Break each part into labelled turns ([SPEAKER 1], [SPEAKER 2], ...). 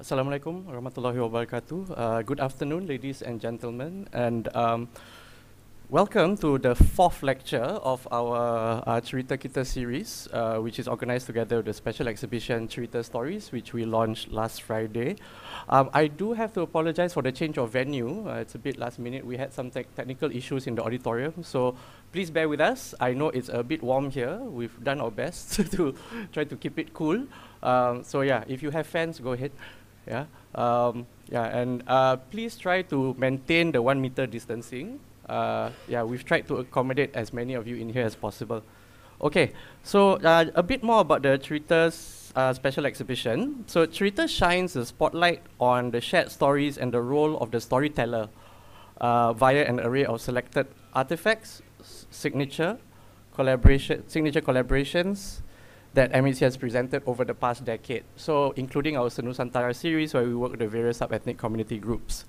[SPEAKER 1] Assalamualaikum warahmatullahi wabarakatuh. Uh, good afternoon, ladies and gentlemen, and um, welcome to the fourth lecture of our uh, Cerita Kita series, uh, which is organized together with the special exhibition Cerita Stories, which we launched last Friday. Um, I do have to apologize for the change of venue. Uh, it's a bit last minute. We had some te technical issues in the auditorium, so please bear with us. I know it's a bit warm here. We've done our best to try to keep it cool. Um, so yeah, if you have fans, go ahead. Yeah, um, yeah, and uh, please try to maintain the one meter distancing. Uh, yeah, we've tried to accommodate as many of you in here as possible. Okay, so uh, a bit more about the Cerita's uh, special exhibition. So Cerita shines the spotlight on the shared stories and the role of the storyteller uh, via an array of selected artifacts, signature, collaboration, signature collaborations, that MHC has presented over the past decade. So including our Senusantara series where we work with the various sub-ethnic community groups.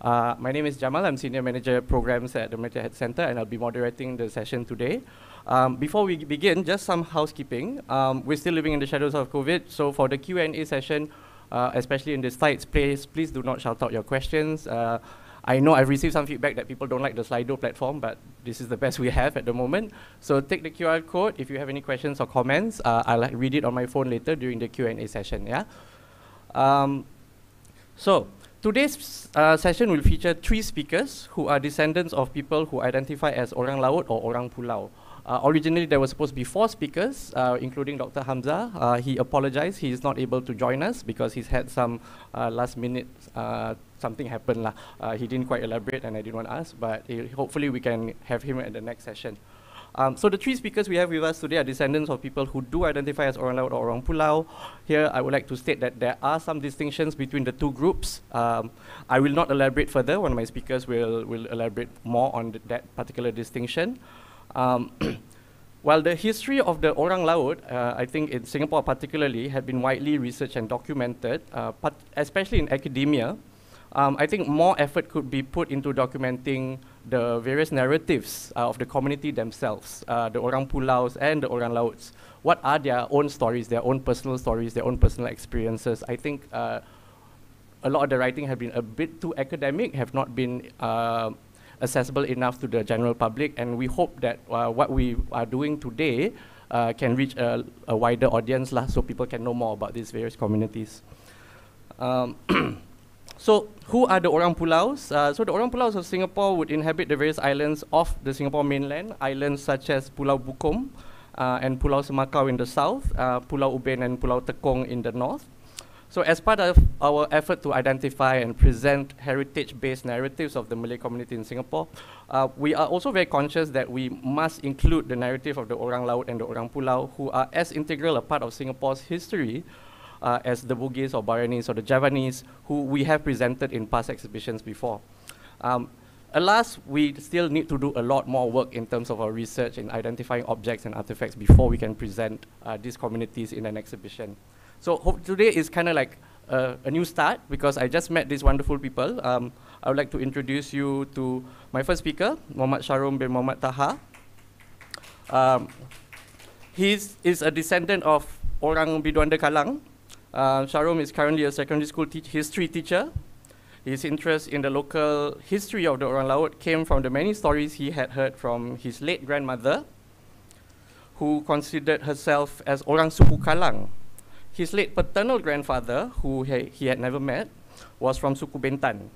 [SPEAKER 1] Uh, my name is Jamal, I'm Senior Manager Programs at the Malay Heritage Centre and I'll be moderating the session today. Um, before we begin, just some housekeeping. Um, we're still living in the shadows of COVID, so for the Q&A session, uh, especially in this tight space, please do not shout out your questions. Uh, I know I've received some feedback that people don't like the Slido platform, but this is the best we have at the moment. So take the QR code. If you have any questions or comments, uh, I'll read it on my phone later during the Q&A session, yeah? Um, so today's uh, session will feature three speakers who are descendants of people who identify as Orang Laut or Orang Pulau. Uh, originally, there were supposed to be four speakers, uh, including Dr. Hamzah. Uh, he apologized. He is not able to join us because he's had some uh, last-minute uh, something happened. lah. Uh, he didn't quite elaborate, and I didn't want to ask, but hopefully we can have him at the next session. Um, so the three speakers we have with us today are descendants of people who do identify as Orang Laut or Orang Pulau. Here, I would like to state that there are some distinctions between the two groups. Um, I will not elaborate further. One of my speakers will, will elaborate more on th that particular distinction. Um, while the history of the Orang Laut, uh, I think in Singapore particularly, had been widely researched and documented, uh, especially in academia, um, I think more effort could be put into documenting the various narratives uh, of the community themselves, uh, the Orang Pulaus and the Orang Lauts. What are their own stories, their own personal stories, their own personal experiences? I think uh, a lot of the writing have been a bit too academic, have not been uh, accessible enough to the general public, and we hope that uh, what we are doing today uh, can reach a, a, wider audience lah, so people can know more about these various communities. Um so who are the Orang Pulaus? Uh, so the Orang Pulaus of Singapore would inhabit the various islands of the Singapore mainland, islands such as Pulau Bukom uh, and Pulau Semakau in the south, uh, Pulau Ubin and Pulau Tekong in the north. So as part of our effort to identify and present heritage-based narratives of the Malay community in Singapore, uh, we are also very conscious that we must include the narrative of the Orang Laut and the Orang Pulau, who are as integral a part of Singapore's history uh, as the Bugis or Boyanese or the Javanese, who we have presented in past exhibitions before. Um, alas, we still need to do a lot more work in terms of our research in identifying objects and artifacts before we can present uh, these communities in an exhibition. So today is kind of like uh, a new start because I just met these wonderful people. Um, I would like to introduce you to my first speaker, Muhammad Sharum bin Muhammad Taha. Um, he is a descendant of Orang Biduanda Kalang. Uh, Sharum is currently a secondary school te history teacher. His interest in the local history of the Orang Laut came from the many stories he had heard from his late grandmother, who considered herself as Orang Suku Kalang, his late paternal grandfather, who he, had never met, was from Suku Bintan.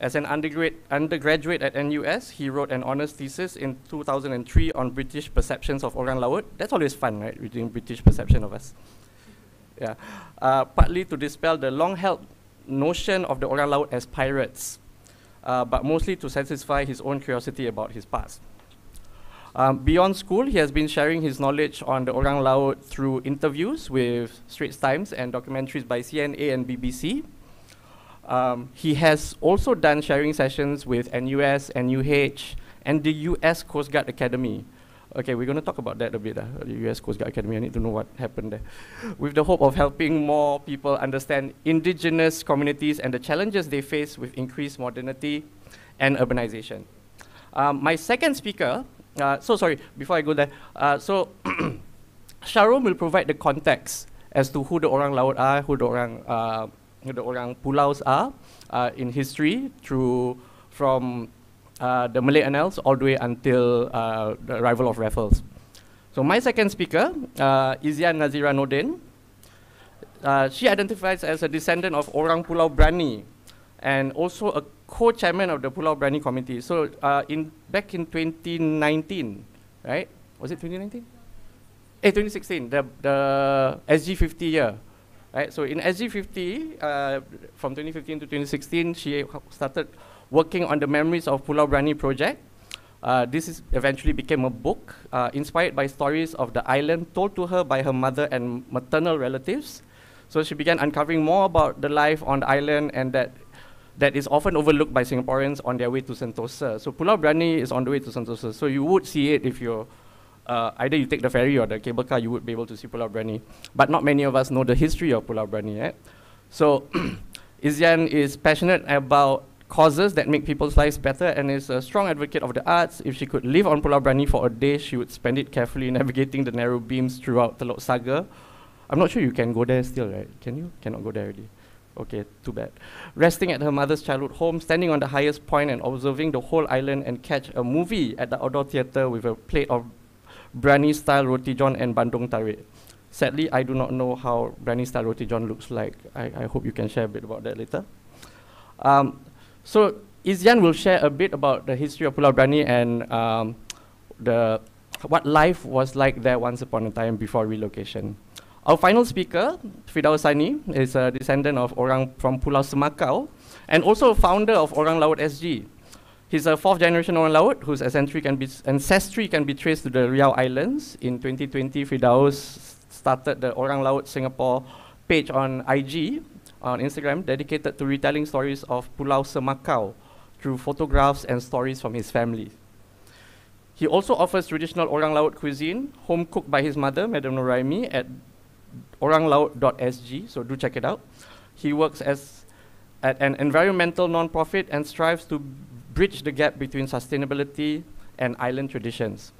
[SPEAKER 1] As an undergrad undergraduate at NUS, he wrote an honors thesis in 2003 on British perceptions of Orang Laut. That's always fun, right, reading British perception of us. Yeah. Uh, partly to dispel the long-held notion of the Orang Laut as pirates, uh, but mostly to satisfy his own curiosity about his past. Um, beyond school, he has been sharing his knowledge on the Orang Laut through interviews with Straits Times and documentaries by CNA and BBC. Um, he has also done sharing sessions with NUS, NUH, and the US Coast Guard Academy. Okay, we're going to talk about that a bit, uh, the US Coast Guard Academy. I need to know what happened there. with the hope of helping more people understand indigenous communities and the challenges they face with increased modernity and urbanization. Um, my second speaker uh, so sorry, before I go there. Uh, so Sharum will provide the context as to who the Orang Laut are, who the Orang uh, the orang pulaus are uh, in history through from uh, the Malay Annals all the way until the arrival of Raffles. So my second speaker, uh, Izian Nazira Nordin, she identifies as a descendant of Orang Pulau Brani and also a co-chairman of the Pulau Brani committee. So uh, in back in 2019, right? Was it 2019? Eh, 2016, the, the SG50 year. Right, so in SG50, uh, from 2015 to 2016, she started working on the Memories of Pulau Brani project. Uh, this is eventually became a book uh, inspired by stories of the island told to her by her mother and maternal relatives. So she began uncovering more about the life on the island and that that is often overlooked by Singaporeans on their way to Sentosa. So Pulau Brani is on the way to Sentosa. So you would see it if you're uh, either you take the ferry or the cable car, you would be able to see Pulau Brani. But not many of us know the history of Pulau Brani. Eh? So Izian is passionate about causes that make people's lives better and is a strong advocate of the arts. If she could live on Pulau Brani for a day, she would spend it carefully navigating the narrow beams throughout Telok Saga. I'm not sure you can go there still, right? Can you? Cannot go there already. Okay, too bad. Resting at her mother's childhood home, standing on the highest point and observing the whole island and catch a movie at the outdoor theatre with a plate of Brani style roti john and bandung tarik. Sadly, I do not know how Brani style roti john looks like. I, I hope you can share a bit about that later. Um, so Izian will share a bit about the history of Pulau Brani and um, the what life was like there once upon a time before relocation. Our final speaker, Firdaus Sani, is a descendant of orang from Pulau Semakau and also a founder of Orang Laut SG. He's a fourth generation Orang Laut whose ancestry can be, ancestry can be traced to the Riau Islands. In 2020, Firdaus started the Orang Laut Singapore page on IG on Instagram dedicated to retelling stories of Pulau Semakau through photographs and stories from his family. He also offers traditional Orang Laut cuisine, home cooked by his mother, Madam Noraimi, at oranglaut.sg, so do check it out. He works as at an environmental nonprofit and strives to bridge the gap between sustainability and island traditions.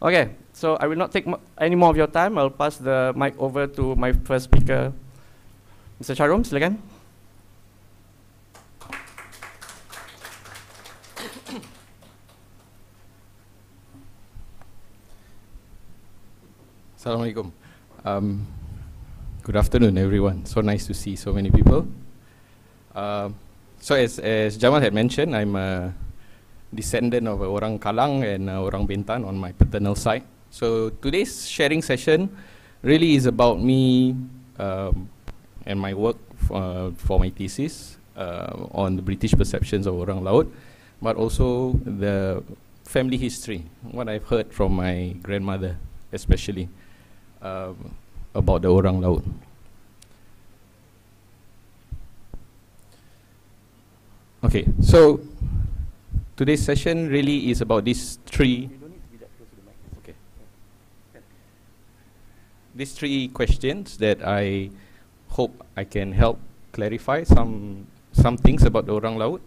[SPEAKER 1] Okay, so I will not take any more of your time. I'll pass the mic over to my first speaker, Mr. Sharum, silakan.
[SPEAKER 2] Assalamualaikum. Um, good afternoon, everyone. So nice to see so many people. Uh, so as, as Jamal had mentioned, I'm a descendant of orang Kalang and uh, orang Bintan on my paternal side. So today's sharing session really is about me um, and my work uh, for my thesis uh, on the British perceptions of Orang Laut, but also the family history, what I've heard from my grandmother, especially um, about the Orang Laut. Okay, so today's session really is about these three. Okay. These three questions that I hope I can help clarify some some things about the Orang Laut.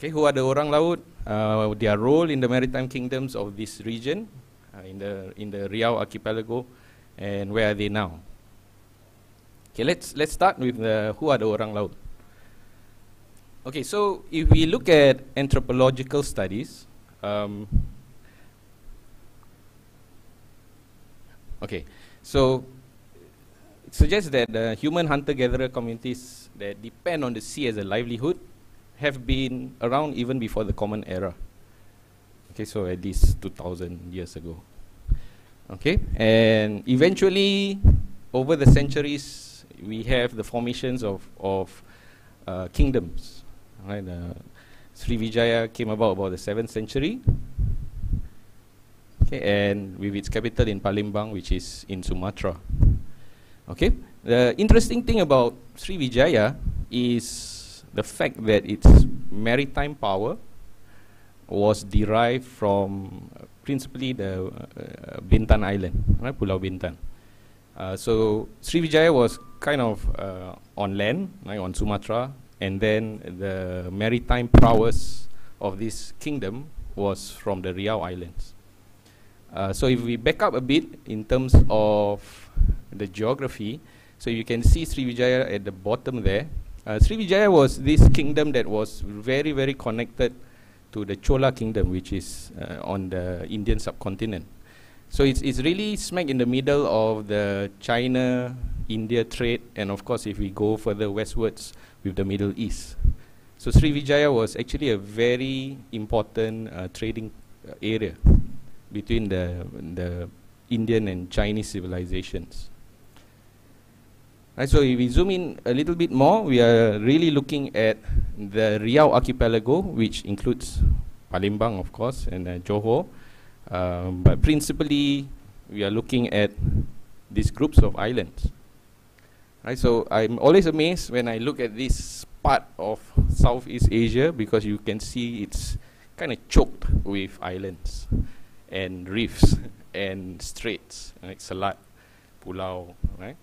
[SPEAKER 2] Okay, who are the Orang Laut? Uh, their role in the maritime kingdoms of this region, uh, in the in the Riau archipelago, and where are they now? Okay, let's let's start with the who are the Orang Laut. Okay, so if we look at anthropological studies, um, okay, so it suggests that the human hunter-gatherer communities that depend on the sea as a livelihood have been around even before the Common Era. Okay, so at least 2,000 years ago. Okay, and eventually, over the centuries, we have the formations of, of uh, kingdoms. Right, uh, Srivijaya came about about the 7th century, okay, and with its capital in Palembang, which is in Sumatra. Okay, the interesting thing about Srivijaya is the fact that its maritime power was derived from principally the uh, Bintan Island, right, Pulau Bintan. Uh, so Srivijaya was kind of uh, on land, right, on Sumatra, and then the maritime prowess of this kingdom was from the Riau Islands. Uh, so if we back up a bit in terms of the geography, So you can see Srivijaya at the bottom there. Uh, Srivijaya was this kingdom that was very, very connected to the Chola kingdom, which is uh, on the Indian subcontinent. So it's, it's really smack in the middle of the China India trade, and of course, if we go further westwards with the Middle East. So Srivijaya was actually a very important uh, trading uh, area between the, the Indian and Chinese civilizations. Right, so if we zoom in a little bit more, we are really looking at the Riau archipelago, which includes Palembang, of course, and uh, Johor. Um, but principally, we are looking at these groups of islands. Right, so I'm always amazed when I look at this part of Southeast Asia because you can see it's kind of choked with islands and reefs and straits, right? Selat, Pulau, right?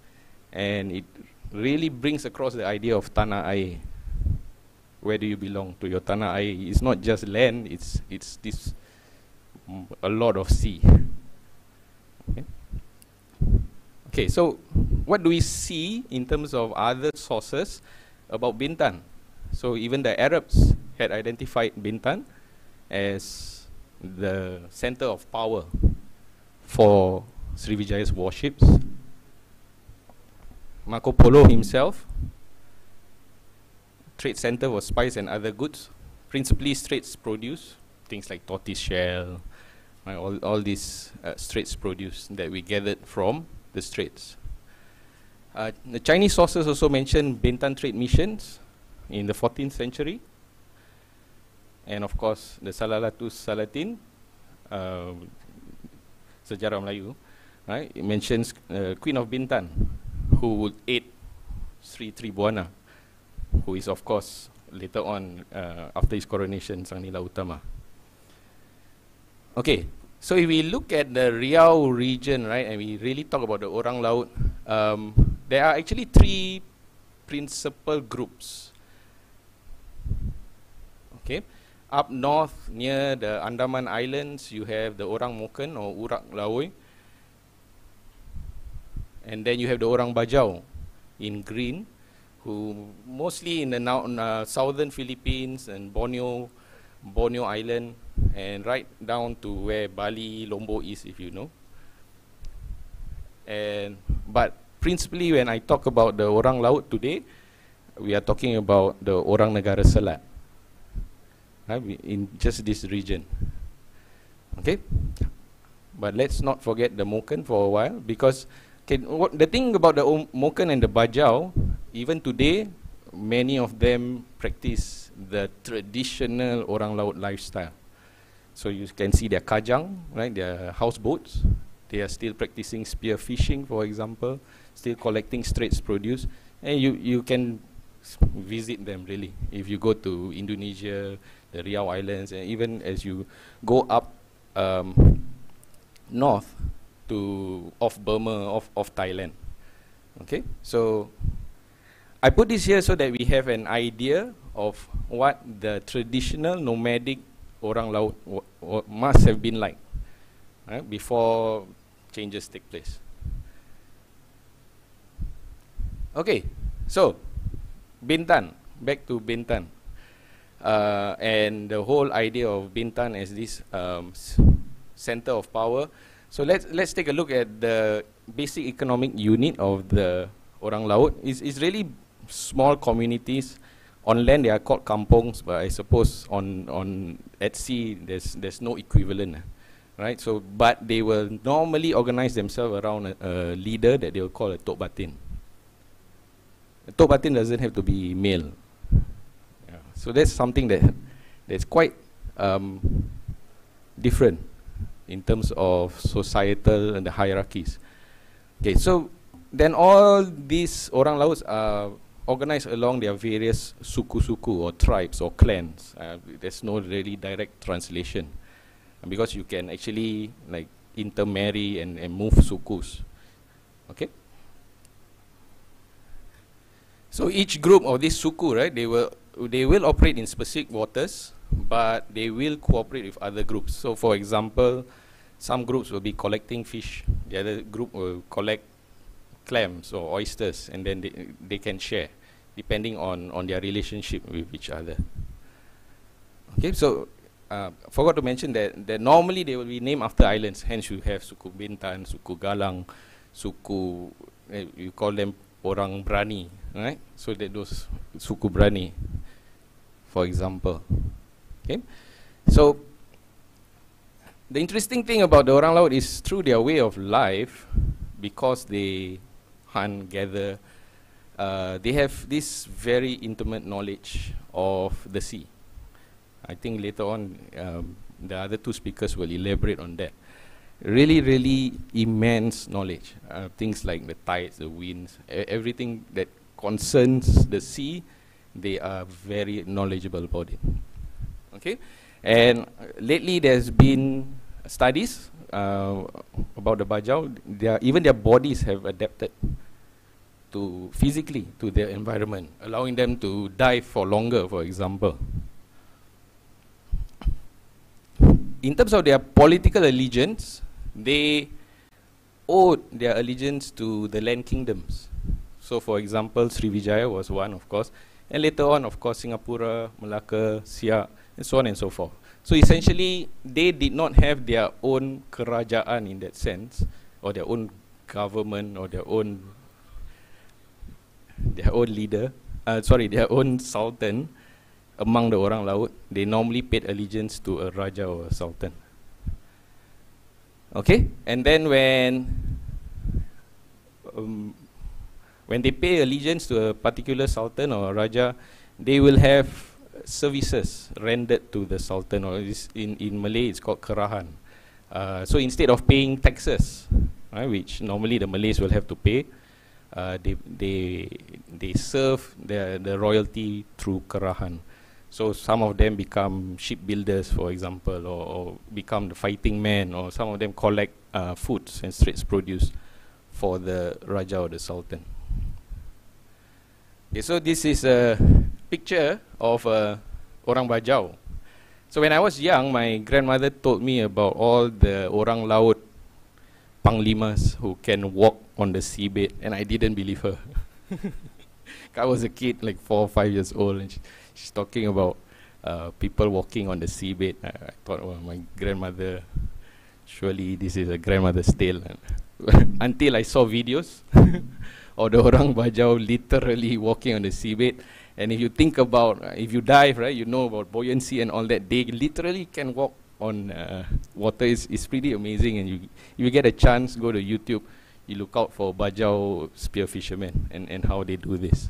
[SPEAKER 2] And it really brings across the idea of tanah. Where do you belong to your tanah? It's not just land, it's, it's this mm, a lot of sea. Okay. okay, so what do we see in terms of other sources about Bintan? So even the Arabs had identified Bintan as the center of power for Srivijaya's warships. Marco Polo himself, trade center for spice and other goods, principally straits produce, things like tortoise shell, all, all these uh, straits produce that we gathered from the straits. Uh, the Chinese sources also mention Bintan trade missions in the 14th century. And of course, the Sulalatus Salatin, uh, sejarah Melayu, right? It mentions uh, Queen of Bintan, who would aid Sri Tribuana, who is of course later on uh, after his coronation Sang Nila Utama. Okay, so if we look at the Riau region, right, and we really talk about the Orang Laut, um, there are actually three principal groups. Okay, up north near the Andaman Islands, you have the Orang Moken or Urak Lawoi. And then you have the Orang Bajau in green, who mostly in the now, uh, southern Philippines and Borneo, Borneo Island, and right down to where Bali, Lombok is, if you know. And but principally, when I talk about the Orang Laut today, we are talking about the Orang Negara Selat right, in just this region. Okay, but let's not forget the Moken for a while because okay, what, the thing about the Moken and the Bajau, even today, many of them practice the traditional Orang Laut lifestyle. So you can see their kajang, right, their houseboats. They are still practicing spear fishing, for example, still collecting straits produce. And you, you can visit them really. If you go to Indonesia, the Riau Islands, and even as you go up um, north to off Burma, off, off Thailand. Okay, so I put this here so that we have an idea of what the traditional nomadic orang laut must have been like right, before changes take place. Okay, so Bintan, back to Bintan uh, and the whole idea of Bintan as this um, center of power. So let's let's take a look at the basic economic unit of the Orang Laut. It's, it's really small communities. On land they are called kampongs, but I suppose on on at sea there's there's no equivalent, right? So but they will normally organize themselves around a, a leader that they will call a tok batin. A tok batin doesn't have to be male. So that's something that that's quite um, different in terms of societal and the hierarchies. Okay, so then all these orang lauts are organized along their various suku-suku or tribes or clans. Uh, there's no really direct translation because you can actually like intermarry and, and move sukus. Okay. So each group of this suku, right, they will they will operate in specific waters, but they will cooperate with other groups. So, for example, some groups will be collecting fish, the other group will collect clams or oysters, and then they, they can share depending on, on their relationship with each other. Okay, so uh, forgot to mention that, that normally they will be named after islands. Hence, you have Suku Bintan, Suku Galang, Suku, uh, you call them Orang Brani, right? So that those Suku Brani, for example. Okay, so the interesting thing about the Orang Laut is through their way of life, because they hunt, gather, uh, they have this very intimate knowledge of the sea. I think later on um, the other two speakers will elaborate on that. Really, really immense knowledge. Uh, things like the tides, the winds, e everything that concerns the sea, they are very knowledgeable about it. Okay, and lately there's been studies uh, about the bajau. Their, even their bodies have adapted to physically to their environment, allowing them to dive for longer, for example. In terms of their political allegiance, they owed their allegiance to the land kingdoms. So, for example, Srivijaya was one, of course, and later on, of course, Singapura, Malacca, Siak, and so on and so forth. So essentially, they did not have their own kerajaan in that sense, or their own government, or their own their own leader, uh, sorry, their own sultan among the orang laut, they normally paid allegiance to a raja or a sultan. Okay, and then when um, when they pay allegiance to a particular sultan or a raja, they will have services rendered to the sultan, or in in Malay it's called kerahan. Uh, so instead of paying taxes, right, which normally the Malays will have to pay, uh, they they they serve the the royalty through kerahan. So some of them become shipbuilders, for example, or, or become the fighting men, or some of them collect uh, foods and streets produce for the Raja or the Sultan. Okay, so this is a picture of uh, orang Bajau. So when I was young, my grandmother told me about all the orang laut panglimas who can walk on the seabed, and I didn't believe her. I was a kid, like four or five years old, and she, she's talking about uh, people walking on the seabed. I, I thought, well, my grandmother, surely this is a grandmother's tale. Until I saw videos of the orang bajau literally walking on the seabed. And if you think about, uh, if you dive, right, you know about buoyancy and all that, they literally can walk on uh, water. It's, it's pretty amazing. And you, you get a chance, go to YouTube, you look out for bajau spear fishermen and, and how they do this.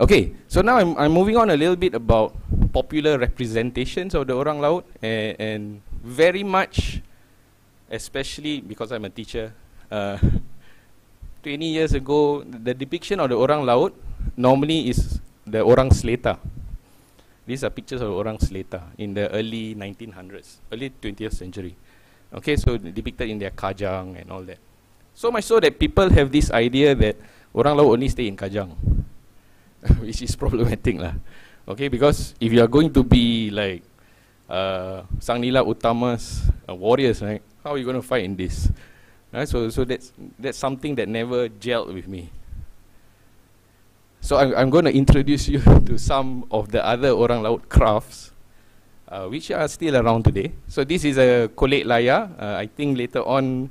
[SPEAKER 2] Okay, so now I'm, I'm moving on a little bit about popular representations of the Orang Laut and, and very much, especially because I'm a teacher, uh, 20 years ago, the depiction of the Orang Laut normally is the Orang Seleta. These are pictures of Orang Seleta in the early 1900s, early 20th century. Okay, so depicted in their kajang and all that. So much so that people have this idea that Orang Laut only stay in kajang. which is problematic lah. Okay, because if you are going to be like uh, Sang Nila Utama's uh, warriors, right? How are you going to fight in this? Right, so, so that's that's something that never gelled with me. So I'm, I'm going to introduce you to some of the other orang laut crafts, uh, which are still around today. So this is a kolek laya. Uh, I think later on,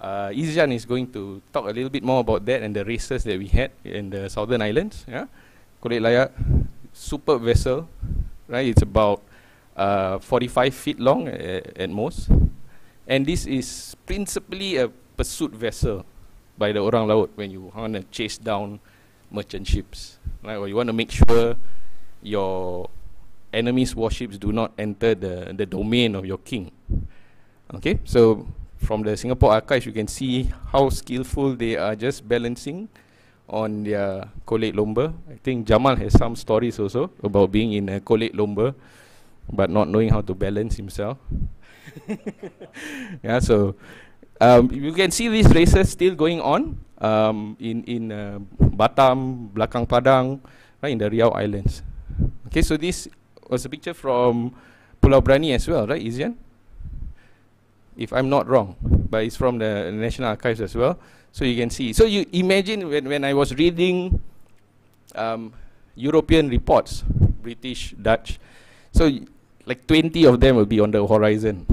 [SPEAKER 2] uh, Izjan is going to talk a little bit more about that and the races that we had in the Southern Islands. Yeah. Kolek Layak, super vessel, right? It's about uh, 45 feet long at, at most. And this is principally a pursuit vessel by the Orang Laut when you want to chase down merchant ships, right? Or you want to make sure your enemy's warships do not enter the, the domain of your king. Okay, so from the Singapore archives, you can see how skillful they are just balancing on their kolek lomba. I think Jamal has some stories also about being in a kolek lomba, but not knowing how to balance himself. yeah, so um, you can see these races still going on um, in in uh, Batam, Belakang Padang, right in the Riau Islands. Okay, so this was a picture from Pulau Brani as well, right, Izian? If I'm not wrong. but it's from the National Archives as well. So you can see. So you imagine when, when I was reading um, European reports, British, Dutch, so like 20 of them will be on the horizon,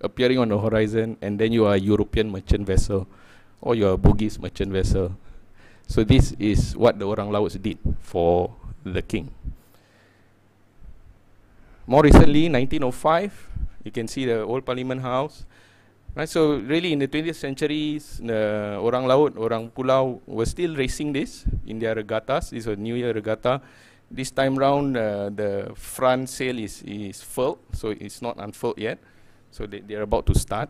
[SPEAKER 2] appearing on the horizon, and then you are a European merchant vessel, or you are a Bugis merchant vessel. So this is what the Orang Laut did for the king. More recently, 1905, you can see the old Parliament House. Right, so really in the 20th century, the Orang Laut, Orang Pulau were still racing this in their regattas. This is a New Year regatta. This time round, uh, the front sail is, is furled, so it's not unfurled yet. So they, they're about to start.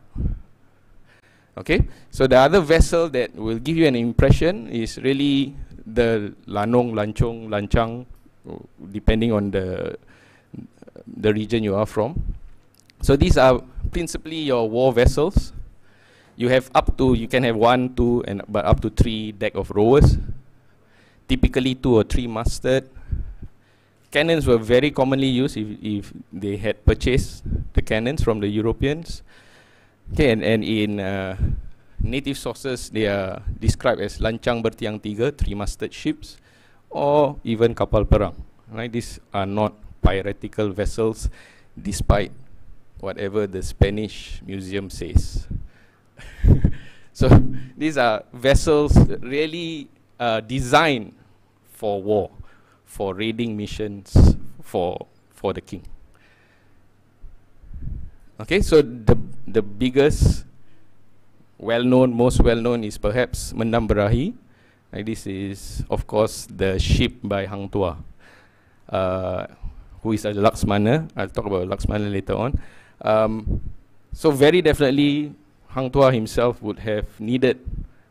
[SPEAKER 2] Okay, so the other vessel that will give you an impression is really the Lanong, Lanchong, Lanchang, depending on the, the region you are from. So these are principally your war vessels. You have up to, you can have one, two, and but up to three deck of rowers. Typically two or three masted. Cannons were very commonly used if, if they had purchased the cannons from the Europeans. Okay, and, and in uh, native sources, they are described as lancang bertiang tiga, three-masted ships, or even kapal perang. Right, these are not piratical vessels, despite whatever the Spanish museum says. so these are vessels really uh, designed for war, for raiding missions, for for the king. Okay, so the the biggest, well-known, most well-known is perhaps Mendam Berahi. Uh, this is, of course, the ship by Hang Tuah, uh, who is a Laksmana. I'll talk about Laksmana later on. Um, so very definitely, Hang Tuah himself would have needed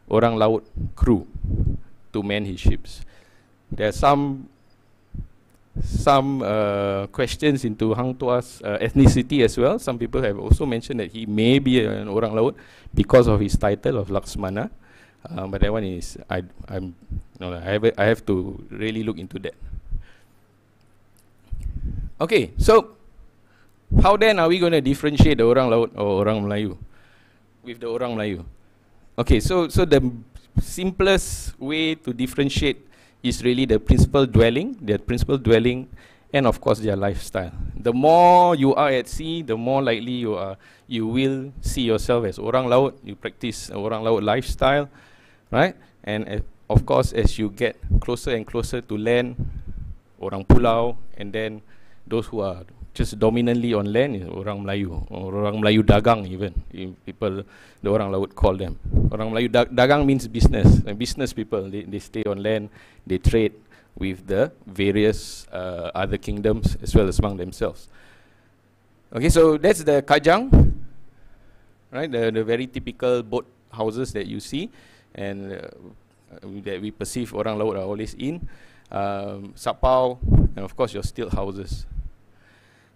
[SPEAKER 2] orang laut crew to man his ships. There are some some uh, questions into Hang Tuah's uh, ethnicity as well. Some people have also mentioned that he may be an orang laut because of his title of Laksmana. Um, but that one is I I'm no I have I have to really look into that. Okay, so how then are we going to differentiate the orang laut or orang Melayu with the orang Melayu? Okay, so so the simplest way to differentiate is really the principal dwelling, their principal dwelling, and of course their lifestyle. The more you are at sea, the more likely you are you will see yourself as orang laut. You practice orang laut lifestyle, right? And uh, of course, as you get closer and closer to land, orang pulau, and then those who are just dominantly on land is orang Melayu. Or orang Melayu dagang even. People the orang laut call them. Orang Melayu da dagang means business. And business people they, they stay on land they trade with the various uh, other kingdoms as well as among themselves. Okay so that's the kajang right? The, the very typical boat houses that you see and uh, that we perceive orang laut are always in. Um, sapau and of course your stilt houses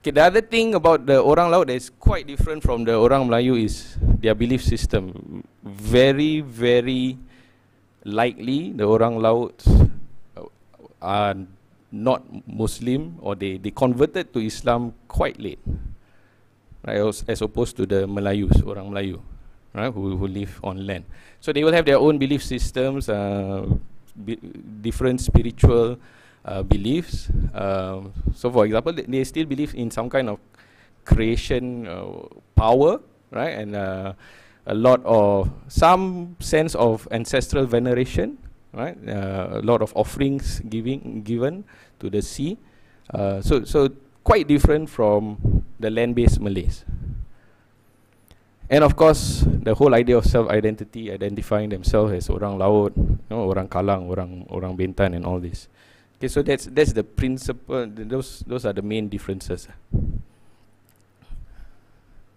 [SPEAKER 2] Okay, the other thing about the orang laut that is quite different from the orang Melayu is their belief system. Very, very likely the orang laut are not Muslim or they, they converted to Islam quite late. Right, as, as opposed to the Melayus, orang Melayu, right, who, who live on land. So they will have their own belief systems, uh, different spiritual uh, beliefs. Um, so, for example, they, they, still believe in some kind of creation uh, power, right? And uh, a lot of some sense of ancestral veneration, right? Uh, a lot of offerings giving given to the sea. So, so quite different from the land-based Malays. And of course, the whole idea of self-identity, identifying themselves as orang laut, you know, orang kalang, orang orang Bintan, and all this. Okay, so that's that's the principle. Those those are the main differences.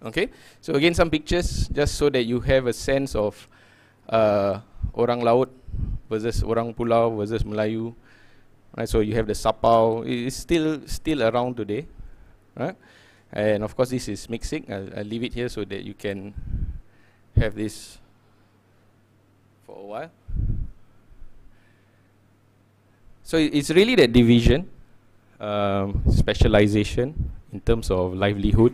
[SPEAKER 2] Okay, so again some pictures just so that you have a sense of uh, orang laut versus orang pulau versus Melayu. Right, so you have the sapau. It's still still around today, right? And of course, this is mixing. I'll, I'll leave it here so that you can have this for a while. So it's really that division, um, specialization in terms of livelihood.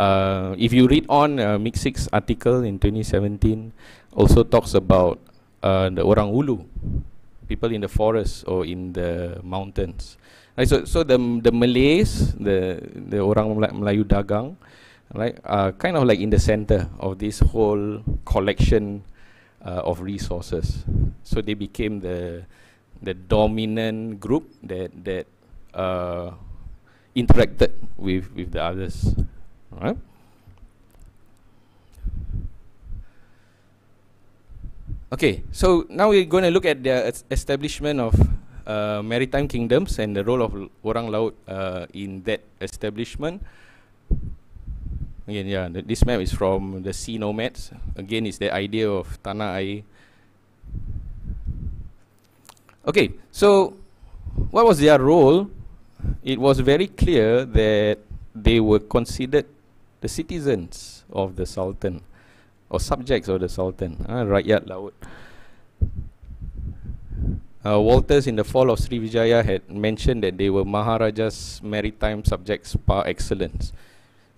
[SPEAKER 2] Uh, if you read on uh, Mixix article in 2017, also talks about uh, the orang ulu, people in the forest or in the mountains. Right, so, so the the Malays, the the orang Melayu dagang, right, are kind of like in the center of this whole collection uh, of resources. So they became the the dominant group that that uh, interacted with with the others, right? Okay, so now we're going to look at the establishment of uh, maritime kingdoms and the role of orang laut uh, in that establishment. Again, yeah, th this map is from the sea nomads. Again, it's the idea of tanah air. Okay, so what was their role? It was very clear that they were considered the citizens of the Sultan or subjects of the Sultan, uh, rakyat laut. Uh, Wolters in the fall of Srivijaya had mentioned that they were Maharaja's maritime subjects par excellence.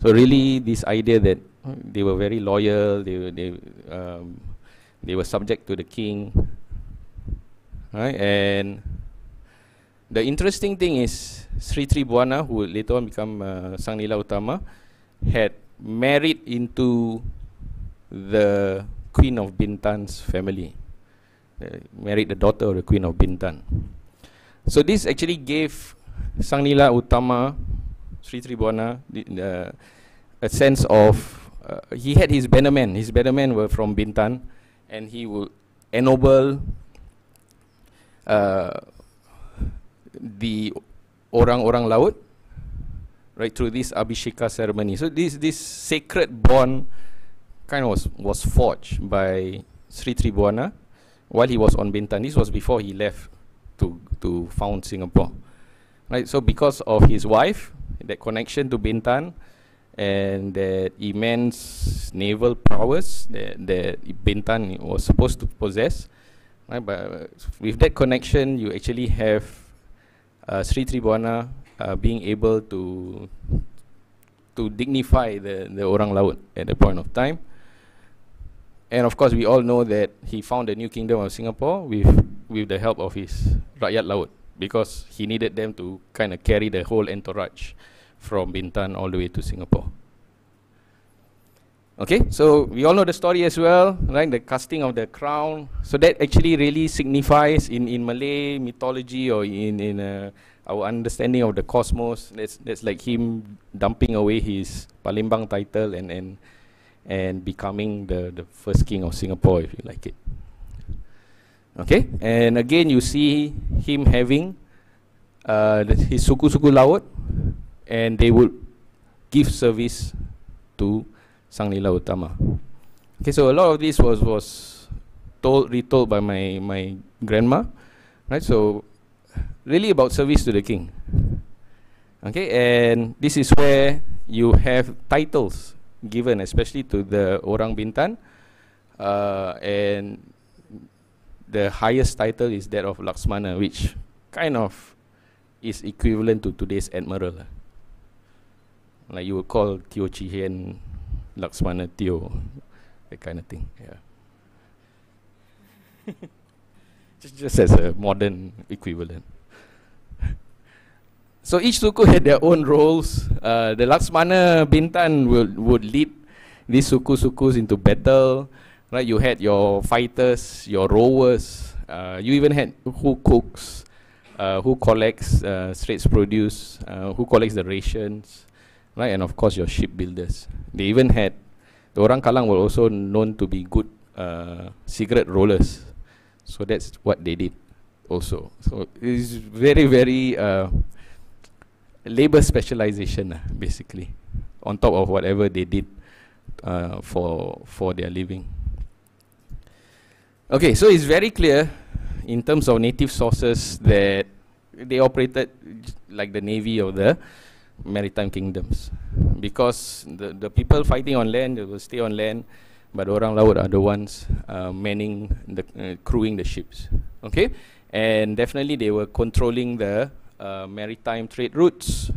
[SPEAKER 2] So really, this idea that they were very loyal, they they, um, they were subject to the king, right? And the interesting thing is Sri Tribuana, who later on become uh, Sang Nila Utama, had married into the Queen of Bintan's family uh, married the daughter of the Queen of Bintan. So this actually gave Sang Nila Utama, Sri Tribuana, uh, a sense of, uh, he had his bannermen, his bannermen were from Bintan, and he would ennoble uh, the orang-orang laut, right, through this Abhisheka ceremony. So this, this sacred bond kind of was, was forged by Sri Tribuana, while he was on Bintan. This was before he left to to found Singapore. Right. So because of his wife, that connection to Bintan, and that immense naval prowess that, that Bintan was supposed to possess, right? But uh, with that connection, you actually have uh, Sri Tribuana uh, being able to to dignify the the orang laut at the point of time. And of course, we all know that he found the new kingdom of Singapore with, with the help of his Rakyat Laut because he needed them to kind of carry the whole entourage from Bintan all the way to Singapore. Okay, so we all know the story as well, right? The casting of the crown. So that actually really signifies in, in Malay mythology or in, in uh, our understanding of the cosmos, that's, that's like him dumping away his Palembang title and, and and becoming the, the first king of Singapore, if you like it. Okay, and again, you see him having uh, his suku-suku laut, and they would give service to Sang Nila Utama. Okay, so a lot of this was was told retold by my my grandma, right? So really about service to the king. Okay, and this is where you have titles given, especially to the Orang Bintan. Uh, and the highest title is that of Laksmana, which kind of is equivalent to today's admiral. Like you would call Teo Chee Hean Laksmana Teo, that kind of thing. Yeah. just, just as a modern equivalent. So each suku had their own roles. Uh, the Laksmana Bintan would, would lead these suku-sukus into battle. Right, you had your fighters, your rowers. Uh, you even had who cooks, uh, who collects uh, straits produce, uh, who collects the rations, right, and of course your shipbuilders. They even had the Orang Kalang were also known to be good uh, cigarette rollers. So that's what they did also. So it's very, very uh, labor specialization uh, basically on top of whatever they did uh, for for their living okay so it's very clear in terms of native sources that they operated like the navy or the maritime kingdoms because the the people fighting on land they will stay on land but orang laut are the ones uh, manning the uh, crewing the ships okay and definitely they were controlling the uh, maritime trade routes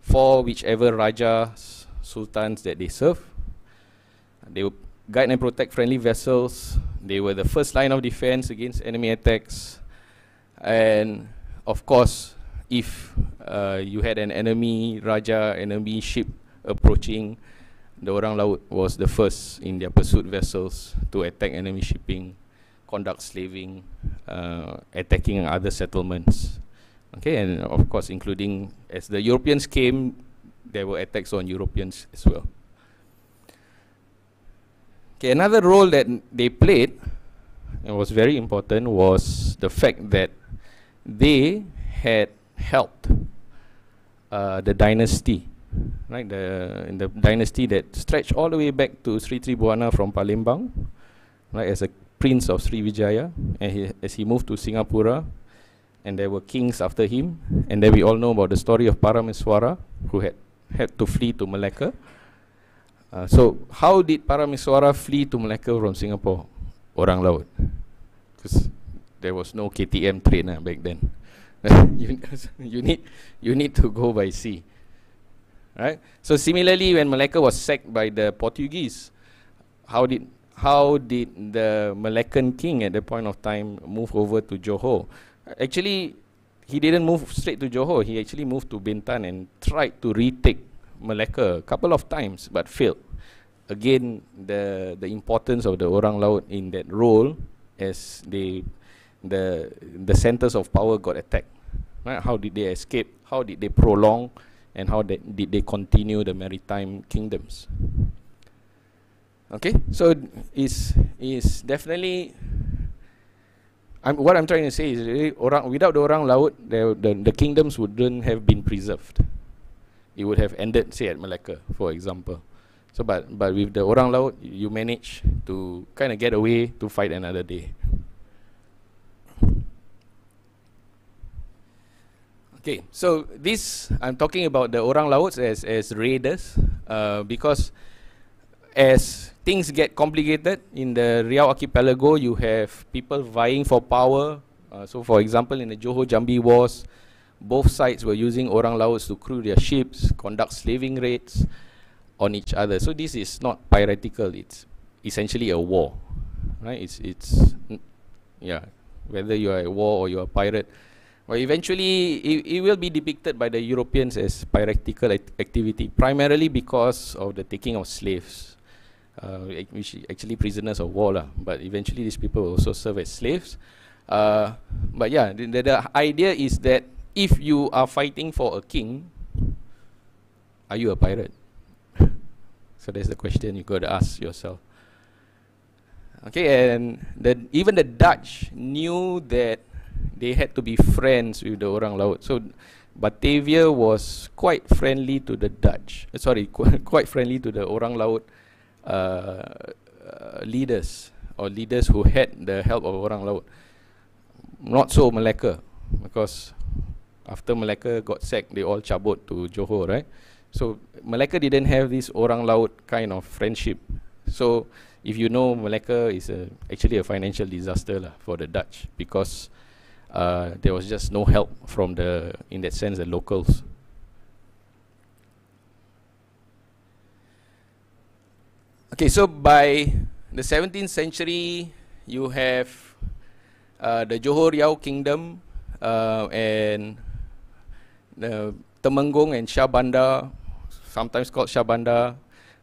[SPEAKER 2] for whichever Raja sultans that they serve. They would guide and protect friendly vessels. They were the first line of defense against enemy attacks. And of course, if uh, you had an enemy Raja, enemy ship approaching, the Orang Laut was the first in their pursuit vessels to attack enemy shipping, conduct slaving, uh, attacking other settlements. Okay, and of course, including as the Europeans came, there were attacks on Europeans as well. Okay, another role that they played and was very important was the fact that they had helped uh, the dynasty, right? The in the dynasty that stretched all the way back to Sri Tribuana from Palembang, right? As a prince of Srivijaya, and he, as he moved to Singapura, and there were kings after him, and then we all know about the story of Parameswara, who had had to flee to Malacca. Uh, so how did Parameswara flee to Malacca from Singapore? Orang laut. Because there was no KTM train uh, back then. you, you need you need to go by sea. Right? So similarly when Malacca was sacked by the Portuguese, how did how did the Malaccan king at the point of time move over to Johor? Actually, he didn't move straight to Johor. He actually moved to Bintan and tried to retake Malacca a couple of times but failed. Again, the the importance of the Orang Laut in that role as they the the centers of power got attacked. Right? How did they escape? How did they prolong? And how they, did they continue the maritime kingdoms? Okay, so is is definitely. I'm, what I'm trying to say is, really orang without the orang laut, the, the the kingdoms wouldn't have been preserved it would have ended say at Malacca for example so but but with the orang laut you manage to kind of get away to fight another day okay so this I'm talking about the orang lauts as as raiders uh, because as things get complicated in the Riau archipelago you have people vying for power uh, so for example in the Johor Jambi wars both sides were using orang lauts to crew their ships, conduct slaving raids on each other. So this is not piratical, it's essentially a war. Right? It's it's yeah, whether you are a war or you are a pirate. Well, eventually it, it will be depicted by the Europeans as piratical act activity, primarily because of the taking of slaves, uh, which actually prisoners of war lah. But eventually these people also serve as slaves. Uh, but yeah, the, the, the idea is that if you are fighting for a king, are you a pirate? so that's the question you got to ask yourself. Okay, and the, even the Dutch knew that they had to be friends with the Orang Laut. So Batavia was quite friendly to the Dutch. Uh, sorry, qu quite friendly to the Orang Laut uh, uh, leaders or leaders who had the help of Orang Laut. Not so Malacca, because after Malacca got sacked, they all cabut to Johor, right? So Malacca didn't have this orang laut kind of friendship. So if you know, Malacca is a, actually a financial disaster lah for the Dutch because uh, there was just no help from the, in that sense, the locals. Okay, so by the 17th century, you have uh, the Johor Riau Kingdom uh, and the Temenggung and Shah Bandar, sometimes called Shah Bandar,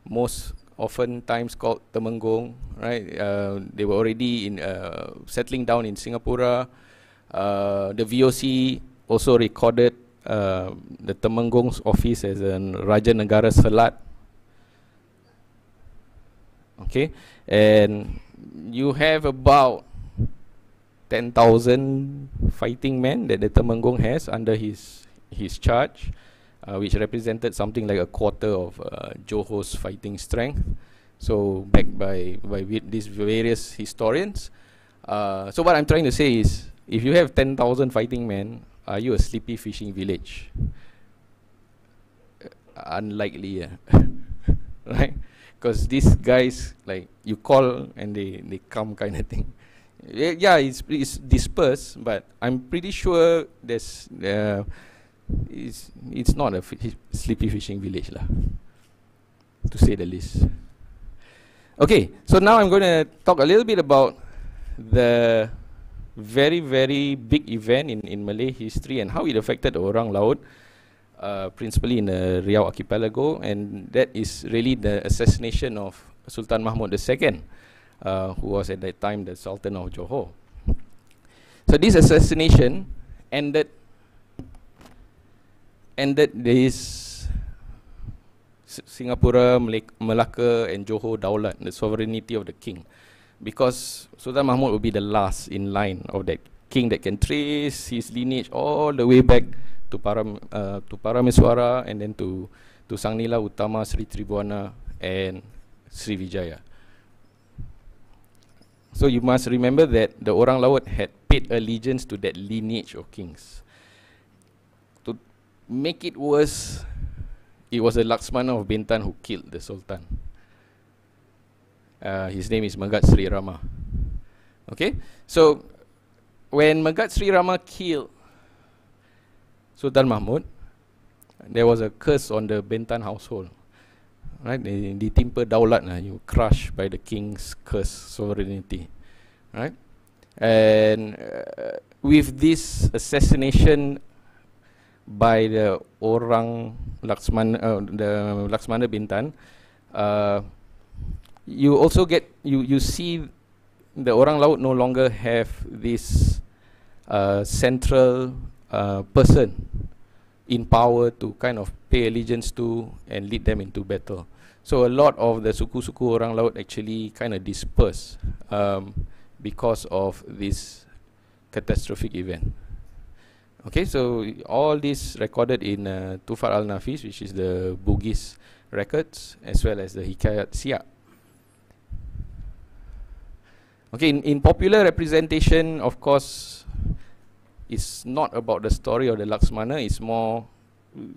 [SPEAKER 2] most often times called Temenggung, right? Uh, they were already in uh, settling down in Singapore. Uh, the VOC also recorded uh, the Temenggung's office as a Raja Negara Selat. Okay, and you have about 10,000 fighting men that the Temenggung has under his his charge, uh, which represented something like a quarter of uh, Johor's fighting strength. So backed by by these various historians. Uh, so what I'm trying to say is, if you have 10,000 fighting men, are you a sleepy fishing village? Uh, unlikely, yeah. right? Because these guys, like you call and they they come kind of thing. Yeah, it's, it's dispersed, but I'm pretty sure there's uh, it's it's not a sleepy fishing village lah. to say the least. Okay, so now I'm going to talk a little bit about the very, very big event in, in Malay history and how it affected Orang Laut, uh, principally in the Riau Archipelago, and that is really the assassination of Sultan Mahmud II, uh, who was at that time the Sultan of Johor. So this assassination ended ended this Singapura, Malacca and Johor Daulat, the sovereignty of the king. Because Sultan Mahmud will be the last in line of that king that can trace his lineage all the way back to Param, uh, to Parameswara and then to, to Sang Nila Utama, Sri Tribuana and Srivijaya. So you must remember that the Orang Laut had paid allegiance to that lineage of kings. To make it worse, it was the Laksmana of Bintan who killed the Sultan. Uh, his name is Megat Sri Rama. Okay, so when Megat Sri Rama killed Sultan Mahmud, there was a curse on the Bintan household. Right, they ditimpa daulat lah, you crushed by the king's curse sovereignty. Right, and uh, with this assassination by the orang Laksmana, uh, the Laksmana Bintan, uh, you also get you you see the orang laut no longer have this uh, central uh, person in power to kind of pay allegiance to and lead them into battle. So a lot of the suku-suku orang laut actually kind of disperse um, because of this catastrophic event. Okay, so all this recorded in uh, Tufat al-Nafis, which is the Bugis records, as well as the Hikayat Siak. Okay, in, in popular representation, of course, it's not about the story of the Laksmana, it's more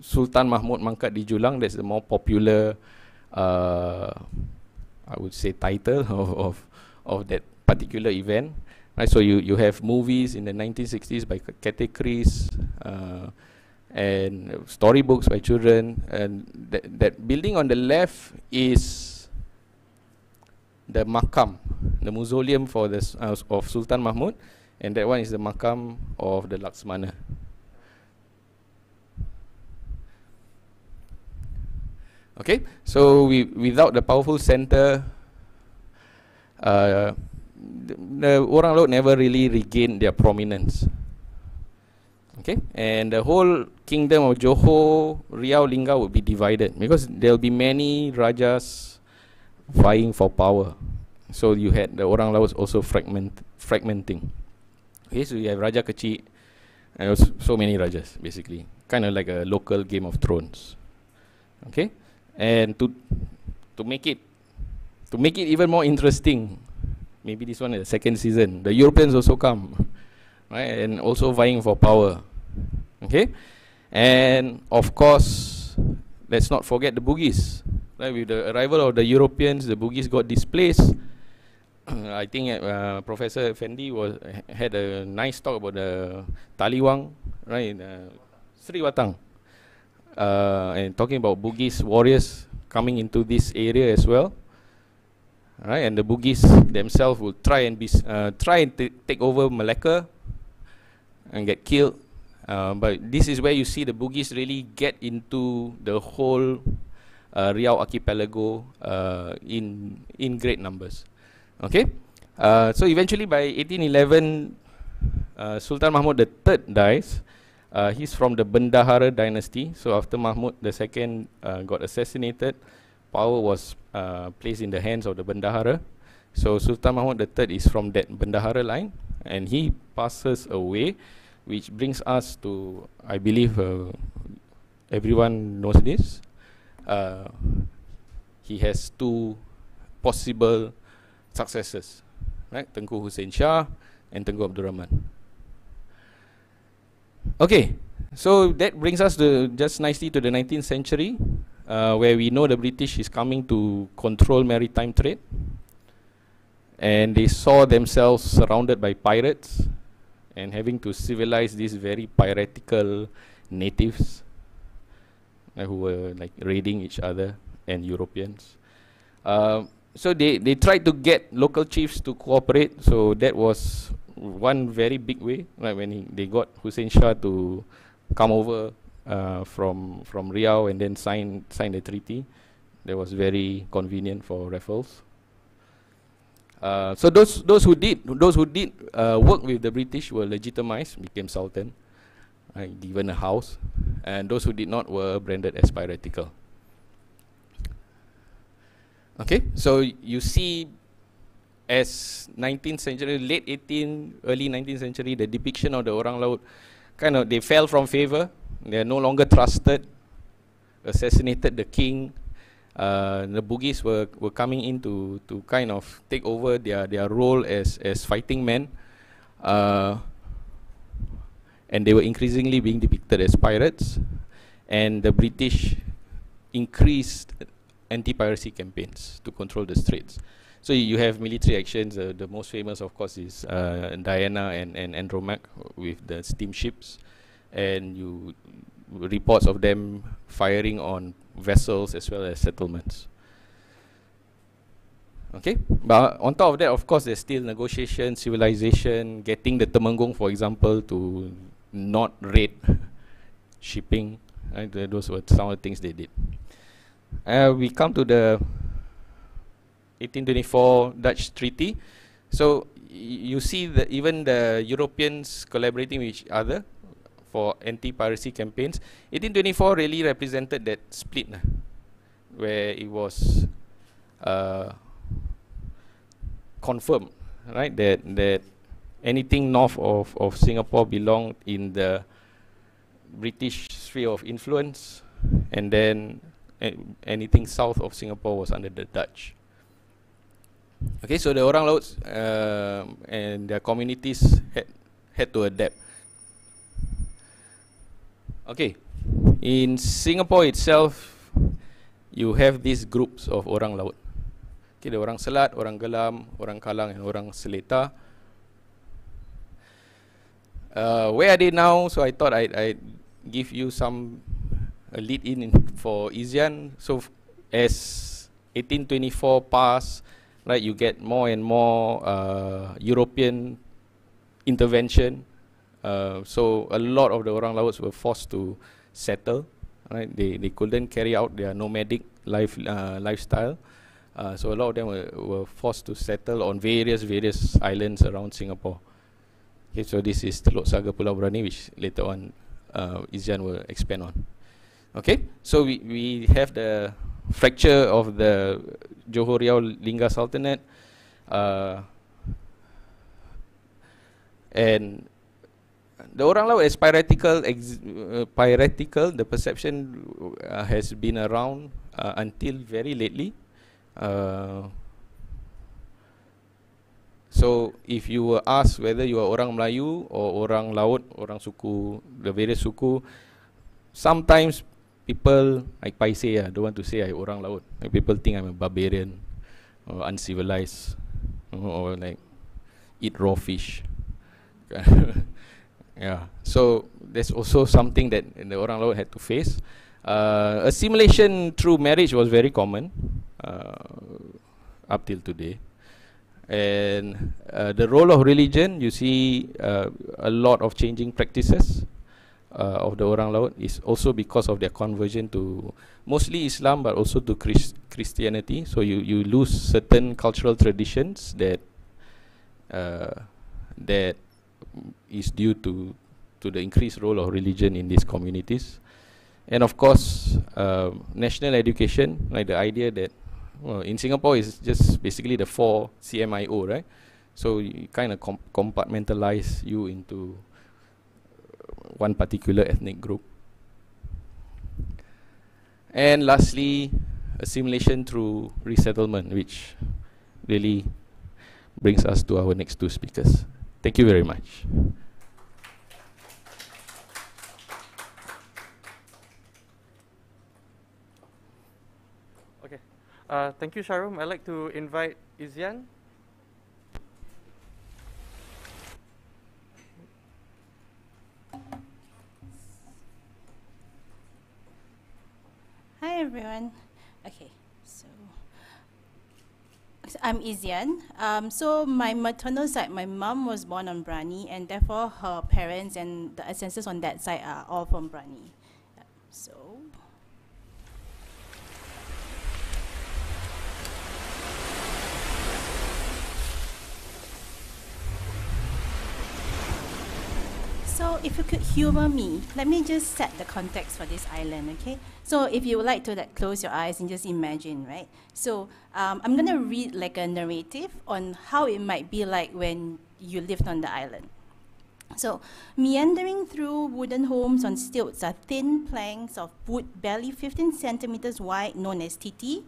[SPEAKER 2] Sultan Mahmud Mangkat di Julang, that's the more popular, uh, I would say, title of, of, of that particular event. Right, so you, you have movies in the 1960s by Cathay Chris, uh, and storybooks by children, and that, that building on the left is the makam, the mausoleum for the uh, of Sultan Mahmud, and that one is the makam of the Laksmana. Okay, so we without the powerful center, uh, the, the Orang Laut never really regained their prominence. Okay, and the whole kingdom of Johor, Riau, Lingga would be divided because there will be many rajas vying for power. So you had the orang laut also fragment fragmenting. Okay, so you have Raja Kecil and so many rajas basically, kind of like a local Game of Thrones. Okay, and to to make it to make it even more interesting, maybe this one is the second season. The Europeans also come, right, and also vying for power. Okay, and of course, let's not forget the Bugis. Right, with the arrival of the Europeans, the Bugis got displaced. I think uh, Professor Fendi was had a nice talk about the Taliwang, right? Uh, Sri Watang, uh, and talking about Bugis warriors coming into this area as well, right? And the Bugis themselves will try and be uh, try and take over Malacca and get killed. Uh, but this is where you see the Bugis really get into the whole uh, Riau Archipelago uh, in in great numbers. Okay, uh, so eventually by 1811, uh, Sultan Mahmud III dies. Uh, he's from the Bendahara dynasty. So after Mahmud II uh, got assassinated, power was uh, placed in the hands of the Bendahara. So Sultan Mahmud III is from that Bendahara line, and he passes away, which brings us to, I believe, uh, everyone knows this uh, he has two possible successors, right? Tengku Hussein Shah and Tengku Abdul Rahman. Okay, so that brings us to just nicely to the 19th century, uh, where we know the British is coming to control maritime trade, and they saw themselves surrounded by pirates and having to civilize these very piratical natives uh, who were like raiding each other and Europeans. Uh, so they, they tried to get local chiefs to cooperate. So that was one very big way, when he, they got Hussein Shah to come over uh, from from Riau and then sign sign the treaty. That was very convenient for Raffles. Uh, so those those who did those who did uh, work with the British were legitimized, became sultan, given a house, and those who did not were branded as piratical. Okay, so you see, as 19th century, late 18th, early 19th century, the depiction of the Orang Laut, kind of they fell from favor. They are no longer trusted. Assassinated the king. Uh, the Bugis were, were coming in to, to kind of take over their, their role as, as fighting men. Uh, and they were increasingly being depicted as pirates. And the British increased anti-piracy campaigns to control the straits. So you have military actions. Uh, the most famous, of course, is uh, Diana and, and with the steamships, and you reports of them firing on vessels as well as settlements. Okay, but on top of that, of course, there's still negotiation, civilization, getting the Temenggung, for example, to not rate shipping. Right? Those were some of the things they did. Uh, we come to the 1824 Dutch Treaty. So you see that even the Europeans collaborating with each other for anti-piracy campaigns. 1824 really represented that split, where it was uh, confirmed, right, that that anything north of, of Singapore belonged in the British sphere of influence, and then anything south of Singapore was under the Dutch. Okay, so the Orang Lauts uh, and their communities had, had to adapt. Okay, in Singapore itself, you have these groups of Orang Laut. Okay, the Orang Selat, Orang Gelam, Orang Kalang, and Orang Seletar. Uh, where are they now? So I thought I'd, I'd give you some a lead in for Izian. So as 1824 pass, right, you get more and more uh, European intervention. Uh, so a lot of the Orang Lauts were forced to settle. Right, they they couldn't carry out their nomadic life uh, lifestyle. Uh, so a lot of them were, were forced to settle on various various islands around Singapore. Okay, so this is Teluk Saga Pulau Brani, which later on uh, Izian will expand on. Okay, so we, we have the fracture of the Johor Riau Lingga Sultanate uh, and the orang laut is piratical, uh, piratical the perception uh, has been around uh, until very lately. Uh, so if you were asked whether you are orang Melayu or orang laut, orang suku, the various suku, sometimes people like paise ah don't want to say I orang laut. Like people think I'm a barbarian or uncivilized or like eat raw fish. Yeah. So there's also something that the orang laut had to face. Uh, assimilation through marriage was very common uh, up till today and uh, the role of religion you see uh, a lot of changing practices uh, of the orang laut is also because of their conversion to mostly Islam but also to Chris Christianity. So you you lose certain cultural traditions that uh, that is due to to the increased role of religion in these communities. And of course uh, national education like the idea that well, in Singapore is just basically the four CMIO right so you kind of com compartmentalize you into one particular ethnic group. And lastly, assimilation through resettlement, which really brings us to our next two speakers. Thank you very much.
[SPEAKER 1] Uh, thank you, Sharum. I'd like to invite Izian
[SPEAKER 3] Hi everyone. Okay, so I'm Izian. Um, so my maternal side, my mom was born on Brani, and therefore her parents and the ancestors on that side are all from Brani. So. So if you could humor me, let me just set the context for this island, okay? So if you would like to like, close your eyes and just imagine, right? So um, I'm gonna read like a narrative on how it might be like when you lived on the island. So, meandering through wooden homes on stilts are thin planks of wood barely 15 centimeters wide, known as titi.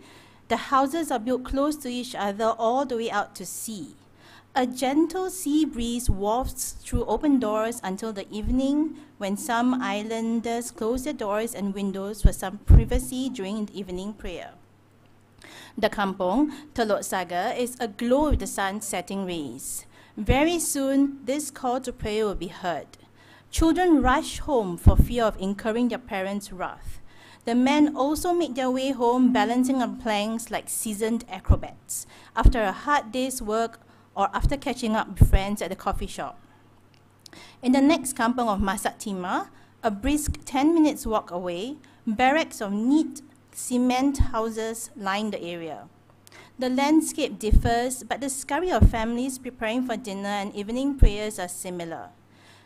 [SPEAKER 3] The houses are built close to each other all the way out to sea. A gentle sea breeze wafts through open doors until the evening, when some islanders close their doors and windows for some privacy during the evening prayer. The kampong, Telok Saga, is aglow with the sun's setting rays. Very soon, this call to prayer will be heard. Children rush home for fear of incurring their parents' wrath. The men also make their way home balancing on planks like seasoned acrobats after a hard day's work or after catching up with friends at the coffee shop. In the next kampong of Masak Timah, a brisk 10 minutes walk away, barracks of neat cement houses line the area. The landscape differs, but the scurry of families preparing for dinner and evening prayers are similar.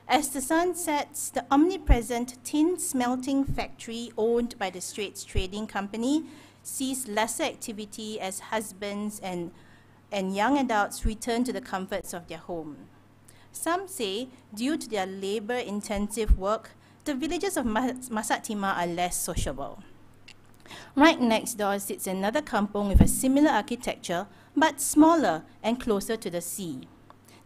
[SPEAKER 3] As the sun sets, the omnipresent tin smelting factory owned by the Straits Trading Company sees lesser activity as husbands and, and young adults return to the comforts of their home. Some say, due to their labor intensive work, the villages of Mas- Masak Timah are less sociable. Right next door sits another kampong with a similar architecture, but smaller and closer to the sea.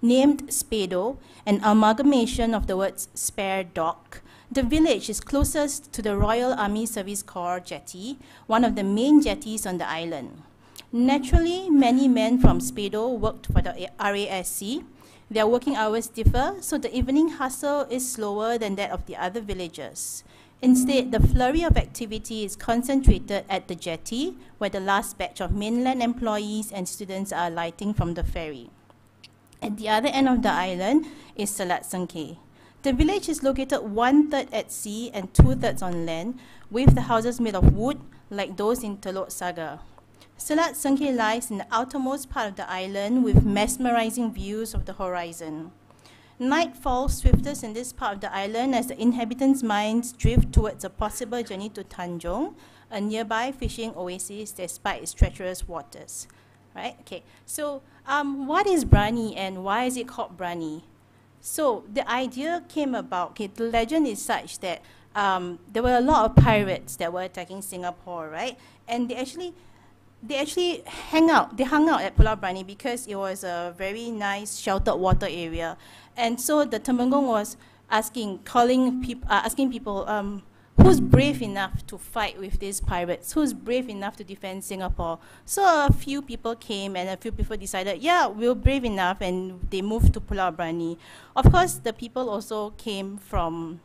[SPEAKER 3] Named Spedo, an amalgamation of the words spare dock, the village is closest to the Royal Army Service Corps jetty, one of the main jetties on the island. Naturally, many men from Spedo worked for the RASC. Their working hours differ, so the evening hustle is slower than that of the other villages. Instead, the flurry of activity is concentrated at the jetty, where the last batch of mainland employees and students are alighting from the ferry. At the other end of the island is Selat Sengkeh. The village is located one third at sea and two thirds on land, with the houses made of wood like those in Telok Saga. Selat Sengkeh lies in the outermost part of the island with mesmerizing views of the horizon. Night falls swiftest in this part of the island as the inhabitants' minds drift towards a possible journey to Tanjong, a nearby fishing oasis despite its treacherous waters. Right? Okay. So, um, what is Brani and why is it called Brani? So the idea came about. Okay, the legend is such that um, there were a lot of pirates that were attacking Singapore, right? And they actually they actually hang out. They hung out at Pulau Brani because it was a very nice sheltered water area, and so the Temenggong was asking, calling people, uh, asking people, um, who's brave enough to fight with these pirates? Who's brave enough to defend Singapore? So a few people came, and a few people decided, yeah, we're brave enough, and they moved to Pulau Brani. Of course, the people also came from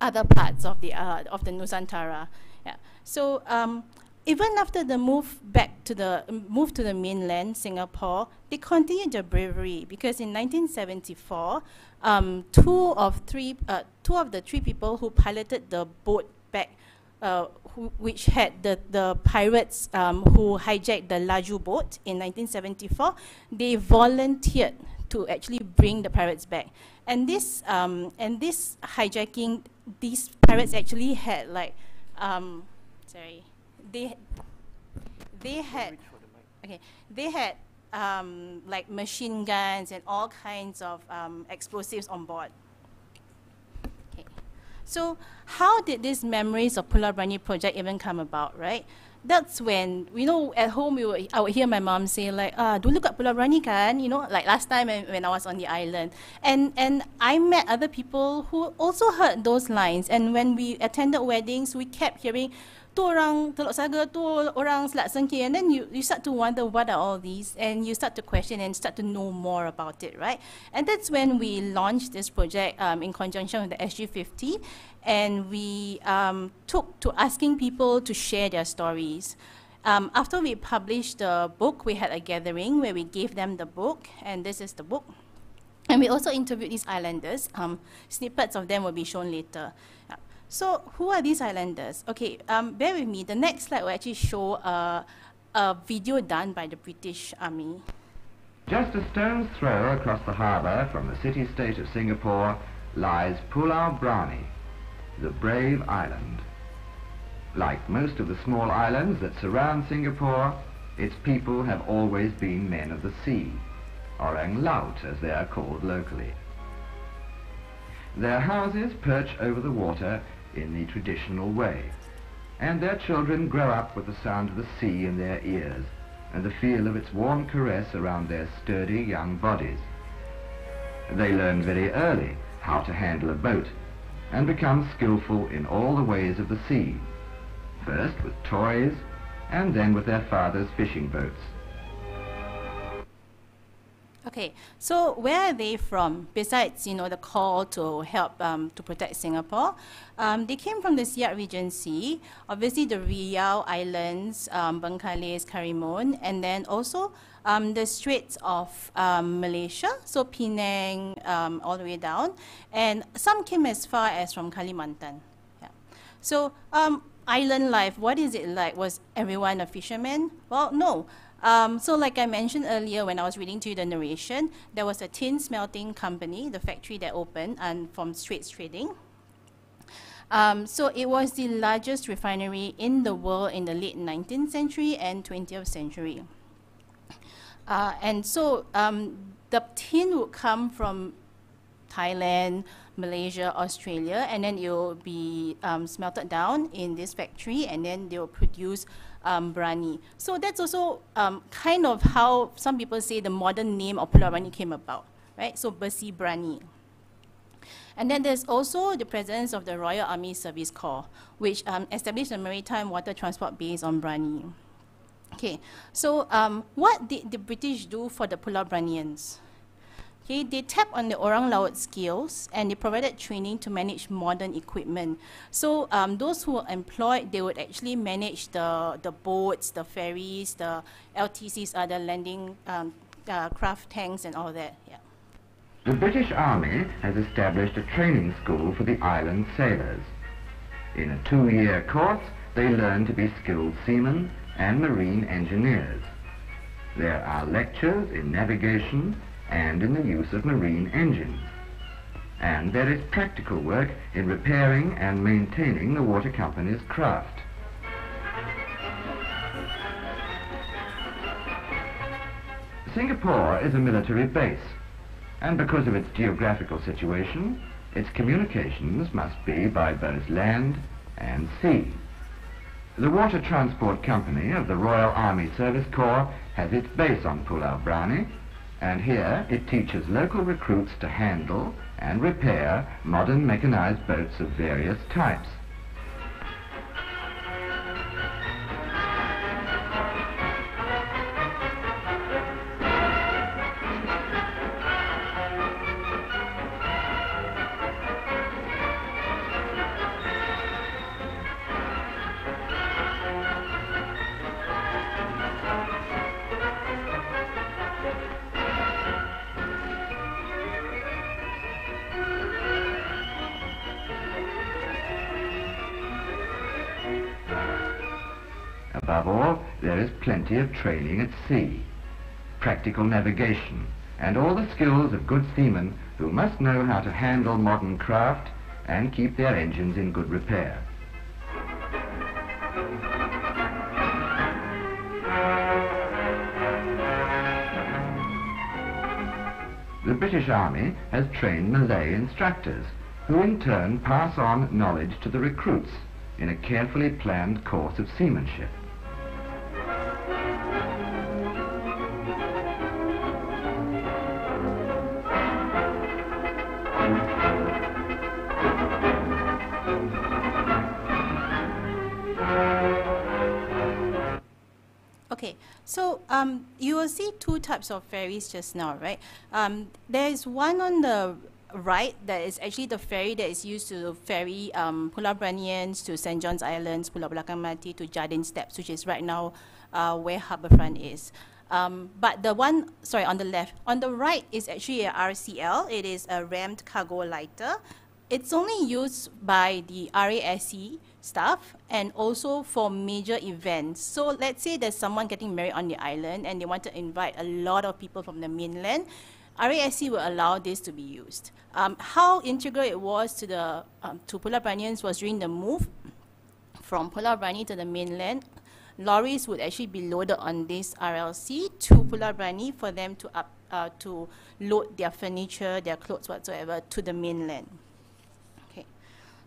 [SPEAKER 3] other parts of the uh, of the Nusantara. Yeah. So um, even after the move back to the move to the mainland, Singapore, they continued their bravery because in 1974, um, two of three, uh, two of the three people who piloted the boat back, uh, who, which had the the pirates um, who hijacked the Laju boat in 1974, they volunteered to actually bring the pirates back. And this um, and this hijacking, these pirates actually had like, um, sorry they they had okay they had um, like machine guns and all kinds of um, explosives on board. Okay, so how did these memories of Pulau Brani project even come about, right? That's when you know at home we would, I would hear my mom say like ah dulu kat Pulau Brani kan you know like last time when, when I was on the island and and I met other people who also heard those lines and when we attended weddings we kept hearing tu orang Telok Saga, tu orang Selat Sengkeh, and then you, you start to wonder what are all these, and you start to question and start to know more about it, right? And that's when we launched this project um, in conjunction with the SG50, and we um, took to asking people to share their stories. um, after we published the book, we had a gathering where we gave them the book, and this is the book. And we also interviewed these islanders. Um, snippets of them will be shown later. So, who are these islanders? Okay, um, bear with me. The next slide will actually show a, a video done by the British Army.
[SPEAKER 4] Just a stone's throw across the harbour from the city-state of Singapore lies Pulau Brani, the brave island. Like most of the small islands that surround Singapore, its people have always been men of the sea, orang laut as they are called locally. Their houses perch over the water in the traditional way, and their children grow up with the sound of the sea in their ears and the feel of its warm caress around their sturdy young bodies. They learn very early how to handle a boat and become skillful in all the ways of the sea, first with toys and then with their father's fishing boats.
[SPEAKER 3] Okay, so where are they from? Besides, you know, the call to help um, to protect Singapore, um, they came from the Siak Regency, obviously the Riau Islands, um, Bengkalis, Karimun, and then also um, the Straits of um, Malaysia, so Penang, um, all the way down, and some came as far as from Kalimantan. Yeah. So um, island life, what is it like? Was everyone a fisherman? Well, no. Um, so like I mentioned earlier when I was reading to you the narration, there was a tin smelting company, the factory that opened and from Straits Trading. Um, so it was the largest refinery in the world in the late 19th century and 20th century. Uh, and so um, the tin would come from Thailand, Malaysia, Australia, and then it will be um, smelted down in this factory, and then they will produce um, Brani. So that's also um, kind of how some people say the modern name of Pulau Brani came about, right? So Besi Brani. And then there's also the presence of the Royal Army Service Corps, which um, established a maritime water transport base on Brani. Okay, so um, what did the British do for the Pulau Branians? Okay, they tapped on the orang laut skills and they provided training to manage modern equipment. So um, those who were employed, they would actually manage the, the boats, the ferries, the LTCs, other landing um, uh, craft tanks and all that. Yeah.
[SPEAKER 4] The British Army has established a training school for the island sailors. In a two-year course, they learn to be skilled seamen and marine engineers. There are lectures in navigation, and in the use of marine engines. And there is practical work in repairing and maintaining the water company's craft. Singapore is a military base, and because of its geographical situation, its communications must be by both land and sea. The Water Transport Company of the Royal Army Service Corps has its base on Pulau Brani, and here it teaches local recruits to handle and repair modern mechanized boats of various types. Of training at sea, practical navigation, and all the skills of good seamen who must know how to handle modern craft and keep their engines in good repair. The British Army has trained Malay instructors, who in turn pass on knowledge to the recruits in a carefully planned course of seamanship.
[SPEAKER 3] Okay, so um, you will see two types of ferries just now, right? Um, there is one on the right, that is actually the ferry that is used to ferry um, Pulau Branians to St. John's Islands, Pulau Belakang Mati to Jardine Steps, which is right now uh, where Harbourfront is. Um, but the one, sorry, on the left, on the right is actually a RCL. It is a rammed cargo lighter. It's only used by the RASC staff and also for major events. So let's say there's someone getting married on the island and they want to invite a lot of people from the mainland. RASC will allow this to be used. Um, how integral it was to the um, to Pulau Branians was during the move from Pulau Brani to the mainland lorries would actually be loaded on this RLC to Pulau Brani for them to up uh, to load their furniture, their clothes, whatsoever, to the mainland. Okay,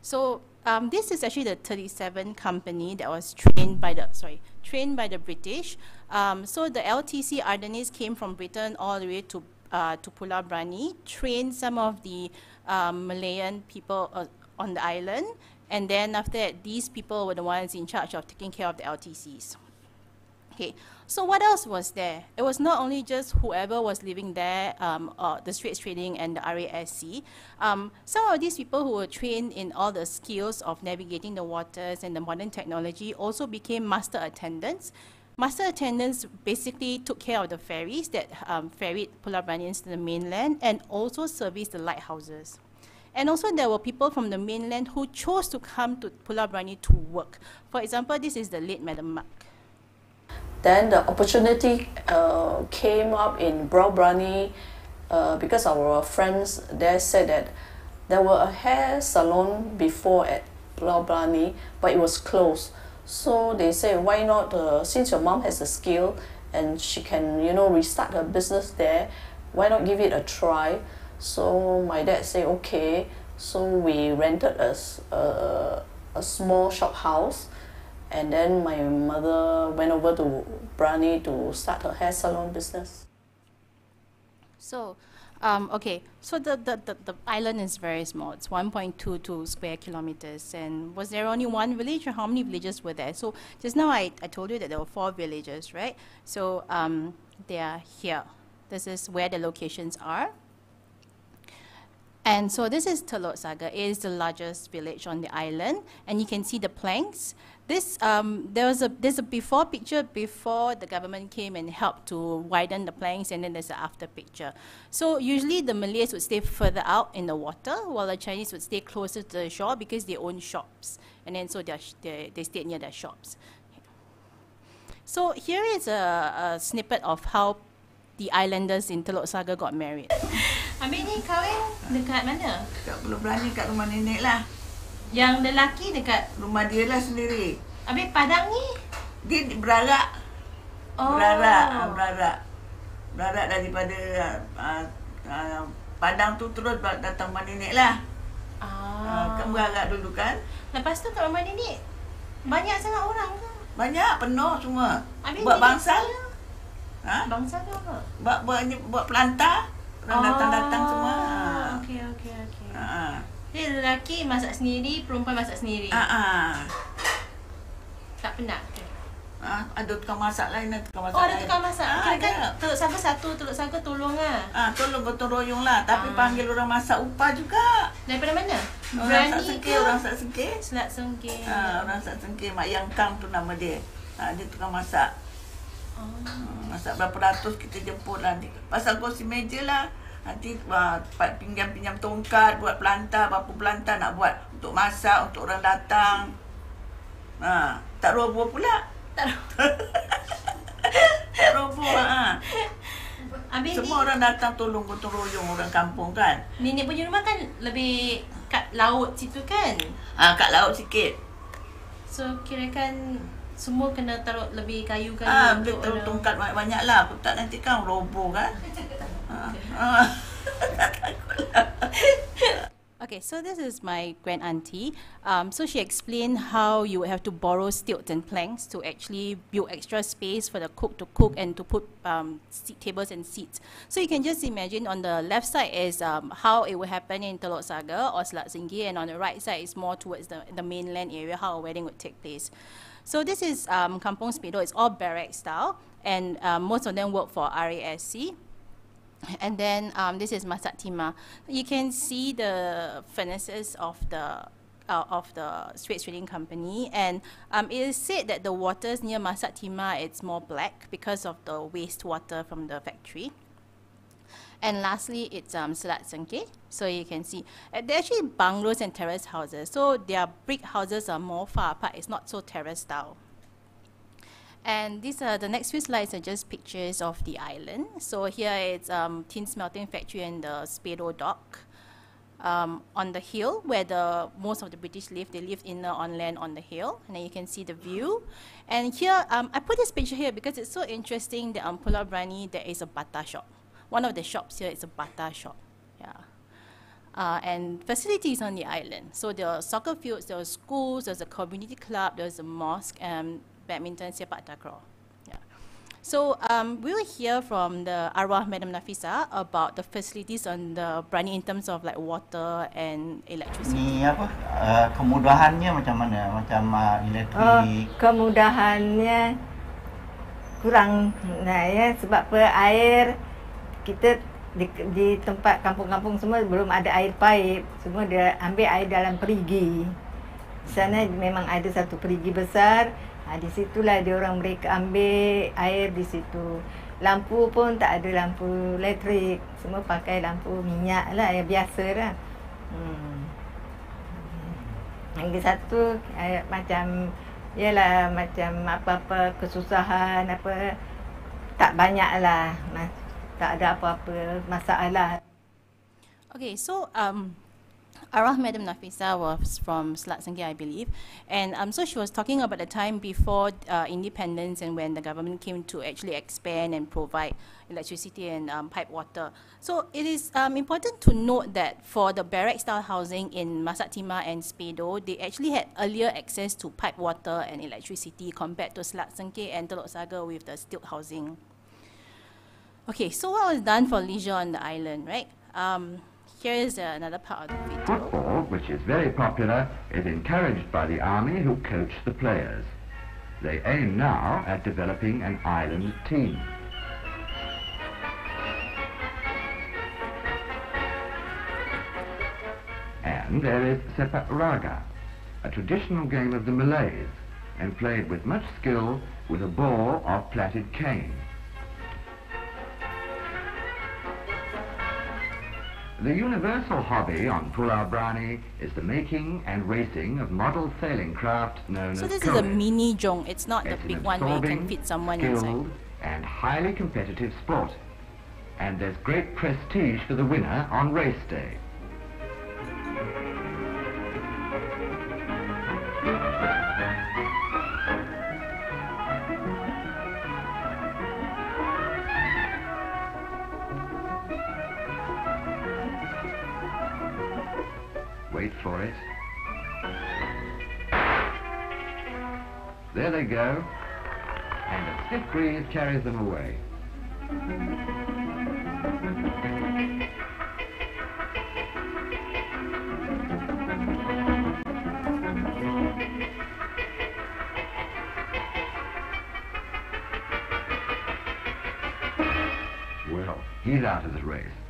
[SPEAKER 3] so um, this is actually the 37 company that was trained by the sorry trained by the British. Um, so the LTC Ardennes came from Britain all the way to uh, to Pulau Brani, trained some of the um, Malayan people uh, on the island, and then after that, these people were the ones in charge of taking care of the LTCs. Okay, so what else was there? It was not only just whoever was living there, um, uh, the Straits Trading and the RASC. Um, some of these people who were trained in all the skills of navigating the waters and the modern technology also became master attendants. Master attendants basically took care of the ferries that um, ferried Branians to the mainland and also serviced the lighthouses. And also there were people from the mainland who chose to come to Pulau Brani to work. For example, this is the late Madam Mark.
[SPEAKER 5] Then the opportunity uh, came up in Pulau uh, because our friends there said that there were a hair salon before at Pulau but it was closed. So they said, why not, uh, since your mom has a skill and she can, you know, restart her business there, why not give it a try? So my dad said, okay. So we rented a, a, a small shop house. And then my mother went over to Brani to start her hair salon business.
[SPEAKER 3] So, um, okay, so the, the, the, the, island is very small. It's 1.22 square kilometers. And was there only one village or how many villages were there? So just now I, I told you that there were four villages, right? So um, they are here. This is where the locations are. And so this is Telok Saga. It is the largest village on the island, and you can see the planks. This um, there was a there's a before picture before the government came and helped to widen the planks, and then there's an after picture. So usually the Malays would stay further out in the water, while the Chinese would stay closer to the shore because they own shops, and then so they they stayed near their shops. So here is a, a snippet of how the islanders in Telok Saga got married.
[SPEAKER 6] Habis ni kahwin dekat mana?
[SPEAKER 7] Dekat Pulau Berani kat rumah nenek lah.
[SPEAKER 6] Yang lelaki dekat
[SPEAKER 7] rumah dia lah sendiri.
[SPEAKER 6] Habis Padang ni?
[SPEAKER 7] Dia berarak. Oh. Berarak, ah, berarak. Berarak daripada uh, uh, Padang tu terus datang rumah nenek lah. Ah. Uh, kan berarak dulu kan.
[SPEAKER 6] Lepas tu kat rumah nenek banyak sangat orang ke?
[SPEAKER 7] Banyak, penuh semua. Habis buat bangsa.
[SPEAKER 6] Ha? Bangsa tu apa?
[SPEAKER 7] Buat buat buat pelantar. Orang datang-datang semua.
[SPEAKER 6] Okey, okey, okey. Ha. Jadi lelaki masak sendiri, perempuan masak sendiri.
[SPEAKER 7] Ha ah.
[SPEAKER 6] Tak penat ke?
[SPEAKER 7] Ha, ada tukang masak lain dan tukang masak
[SPEAKER 6] Oh, ada tukang masak. Ha, Kira kan teluk saga satu, teluk saga tolong lah.
[SPEAKER 7] Ha, tolong gotong royong lah. Tapi ha. panggil orang masak upah juga.
[SPEAKER 6] Daripada mana?
[SPEAKER 7] Orang Berani sengkir, orang sak sengkir.
[SPEAKER 6] Selat sengkir.
[SPEAKER 7] Ha, orang sak sengkir. Mak Yang Kang tu nama dia. Ha, dia tukang masak. Hmm, masak berapa ratus kita jemput lah. Pasal kursi meja lah. Nanti uh, pinjam-pinjam tongkat, buat pelantar, berapa pelantar nak buat untuk masak, untuk orang datang. Ha, tak roboh pula.
[SPEAKER 6] Tak roboh.
[SPEAKER 7] tak roboh. Ha. Habis Semua ni, orang datang tolong gotong royong orang kampung kan.
[SPEAKER 6] Nenek punya rumah kan lebih kat laut situ kan?
[SPEAKER 7] Ah, ha, kat laut sikit.
[SPEAKER 6] So kira kan semua kena taruh lebih kayu-kayu
[SPEAKER 7] ah, untuk taruh tongkat banyak-banyak lah. Aku tak nanti kan roboh kan. ah.
[SPEAKER 3] Okay, so this is my grand auntie. Um, so she explained how you have to borrow stilts and planks to actually build extra space for the cook to cook and to put um, seat tables and seats. So you can just imagine on the left side is um, how it will happen in Telok Saga or Selat Singgi, and on the right side is more towards the, the mainland area, how a wedding would take place. So this is um, Kampong Speedo. It's all barrack style, and um, most of them work for RASC. And then um, this is Masat Timah. You can see the furnaces of the uh, of the Straits Trading Company, and um, it is said that the waters near Masat Timah it's more black because of the wastewater from the factory. And lastly, it's um, Selat Sengkeh. So you can see, uh, they're actually bungalows and terrace houses. So their brick houses are more far apart. It's not so terrace style. And these are the next few slides are just pictures of the island. So here it's um, tin smelting factory and the Spedo dock. Um, on the hill where the most of the British live, they lived in on land on the hill, and then you can see the view. And here, um, I put this picture here because it's so interesting that on Pulau Brani there is a Bata shop. One of the shops here is a bata shop. Yeah. Uh, and facilities on the island. So there are soccer fields, there are schools, there's a community club, there's a mosque, and badminton, sepak takraw. Yeah. So um, we will hear from the arwah Madam Nafisa about the facilities on the Brani in terms of like water and electricity.
[SPEAKER 8] Ni apa? Uh, kemudahannya macam mana? Macam uh, elektrik.
[SPEAKER 9] Oh, kemudahannya kurang nah ya sebab apa air kita di, di tempat kampung-kampung semua belum ada air paip. Semua dia ambil air dalam perigi. Sana memang ada satu perigi besar. Ha, di situlah dia orang mereka ambil air di situ. Lampu pun tak ada lampu elektrik. Semua pakai lampu minyak lah yang biasa lah. Hmm. Lagi satu eh, macam Yalah macam apa-apa kesusahan apa tak banyak lah tak ada apa-apa masalah.
[SPEAKER 3] Okay, so um, Arwah Madam Nafisa was from Selat Sengkeh, I believe. And um, so she was talking about the time before uh, independence and when the government came to actually expand and provide electricity and um, pipe water. So it is um, important to note that for the barrack-style housing in Masat Timah and Spedo, they actually had earlier access to pipe water and electricity compared to Selat Sengkeh and Telok Saga with the stilt housing. Okay, so what was done for leisure on the island, right? Um, here is uh, another part of the video.
[SPEAKER 4] Football, which is very popular, is encouraged by the army who coach the players. They aim now at developing an island team. And there is sepak raga, a traditional game of the Malays, and played with much skill with a ball of plaited cane. The universal hobby on Pulau Brani is the making and racing of model sailing craft known
[SPEAKER 3] so
[SPEAKER 4] as
[SPEAKER 3] this is a mini jong. It's not the
[SPEAKER 4] It's an
[SPEAKER 3] big one where you can fit someone
[SPEAKER 4] skilled,
[SPEAKER 3] inside.
[SPEAKER 4] and highly competitive sport. And there's great prestige for the winner on race day. For it. There they go. And a stiff breeze carries them away. Well, he's out of the race.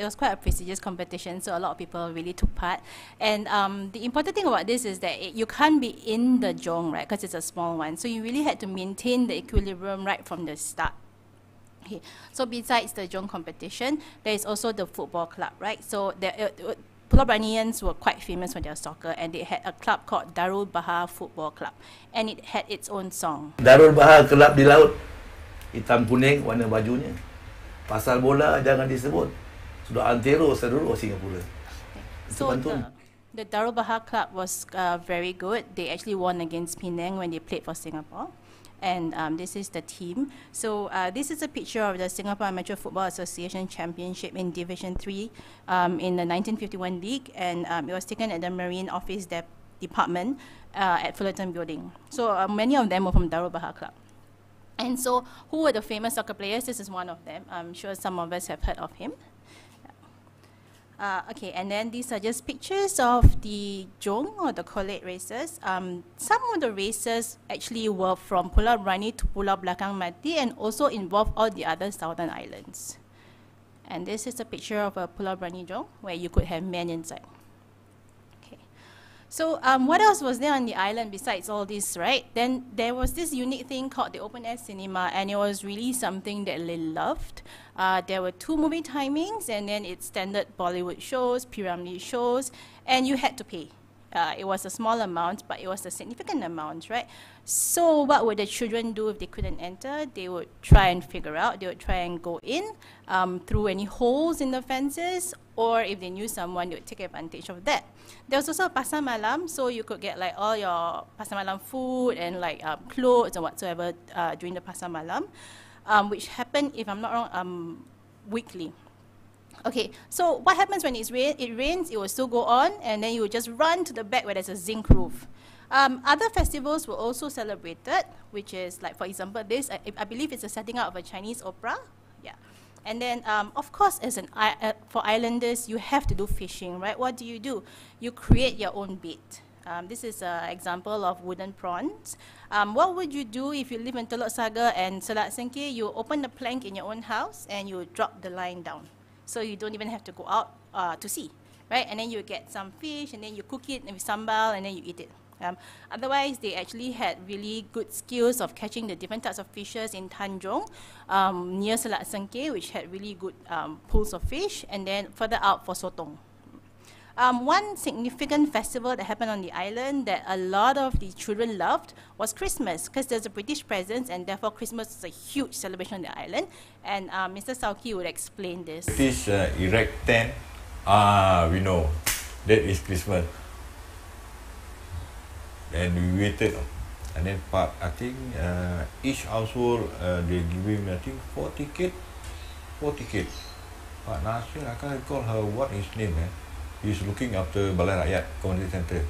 [SPEAKER 3] It was quite a prestigious competition, so a lot of people really took part. And um, the important thing about this is that it, you can't be in the jong, right, because it's a small one. So you really had to maintain the equilibrium right from the start. Okay. So besides the jong competition, there is also the football club, right? So the uh, uh, Pulau Branians were quite famous for their soccer, and they had a club called Darul Bahar Football Club, and it had its own song.
[SPEAKER 10] Darul Bahar kelab di laut. Hitam kuning warna bajunya. Pasal bola jangan disebut. Antero Singapura. Itu
[SPEAKER 3] So the, the Darul Bahar Club was uh, very good. They actually won against Penang when they played for Singapore. And um, this is the team. So uh, this is a picture of the Singapore Amateur Football Association Championship in Division 3 um, in the 1951 league. And um, it was taken at the Marine Office Dep- department uh, at Fullerton Building. So uh, many of them were from Darul Bahar Club. And so, who were the famous soccer players? This is one of them. I'm sure some of us have heard of him. Uh, okay, and then these are just pictures of the Jong or the kolek races. Um, some of the races actually were from Pulau Brani to Pulau Belakang Mati and also involved all the other southern islands. And this is a picture of a Pulau Brani Jong where you could have men inside. Okay. So um, what else was there on the island besides all this, right? Then there was this unique thing called the open air cinema, and it was really something that they loved. Uh, there were two movie timings, and then it's standard Bollywood shows, P. Ramlee shows, and you had to pay. Uh, it was a small amount, but it was a significant amount, right? So what would the children do if they couldn't enter? They would try and figure out. They would try and go in um, through any holes in the fences, or if they knew someone, they would take advantage of that. There was also a pasar malam, so you could get like all your pasar malam food and like um, clothes and whatsoever uh, during the pasar malam, um, which happened, if I'm not wrong, um, weekly. Okay, so what happens when it's rain, it rains, it will still go on, and then you will just run to the back where there's a zinc roof. Um, other festivals were also celebrated, which is like, for example, this, I, I believe it's a setting out of a Chinese opera. Yeah. And then, um, of course, as an uh, for islanders, you have to do fishing, right? What do you do? You create your own bait. Um, this is an example of wooden prawns. Um, what would you do if you live in Telok Saga and Selat Sengkeh? You open the plank in your own house and you drop the line down so you don't even have to go out uh, to sea, right? And then you get some fish, and then you cook it with sambal, and then you eat it. Um, otherwise, they actually had really good skills of catching the different types of fishes in Tanjong, um, near Selat Sengkeh, which had really good um, pools of fish, and then further out for Sotong. Um, one significant festival that happened on the island that a lot of the children loved was Christmas, because there's a British presence, and therefore Christmas is a huge celebration on the island. And uh, Mr. Sauki would explain this.
[SPEAKER 11] British uh, erect tent, ah, we know, that is Christmas. And we waited, and then part, I think uh, each household uh, they give him I think four tickets, four tickets. But Nasir, I can't recall her what his name. Eh? He's looking after Balai Rakyat Community Centre.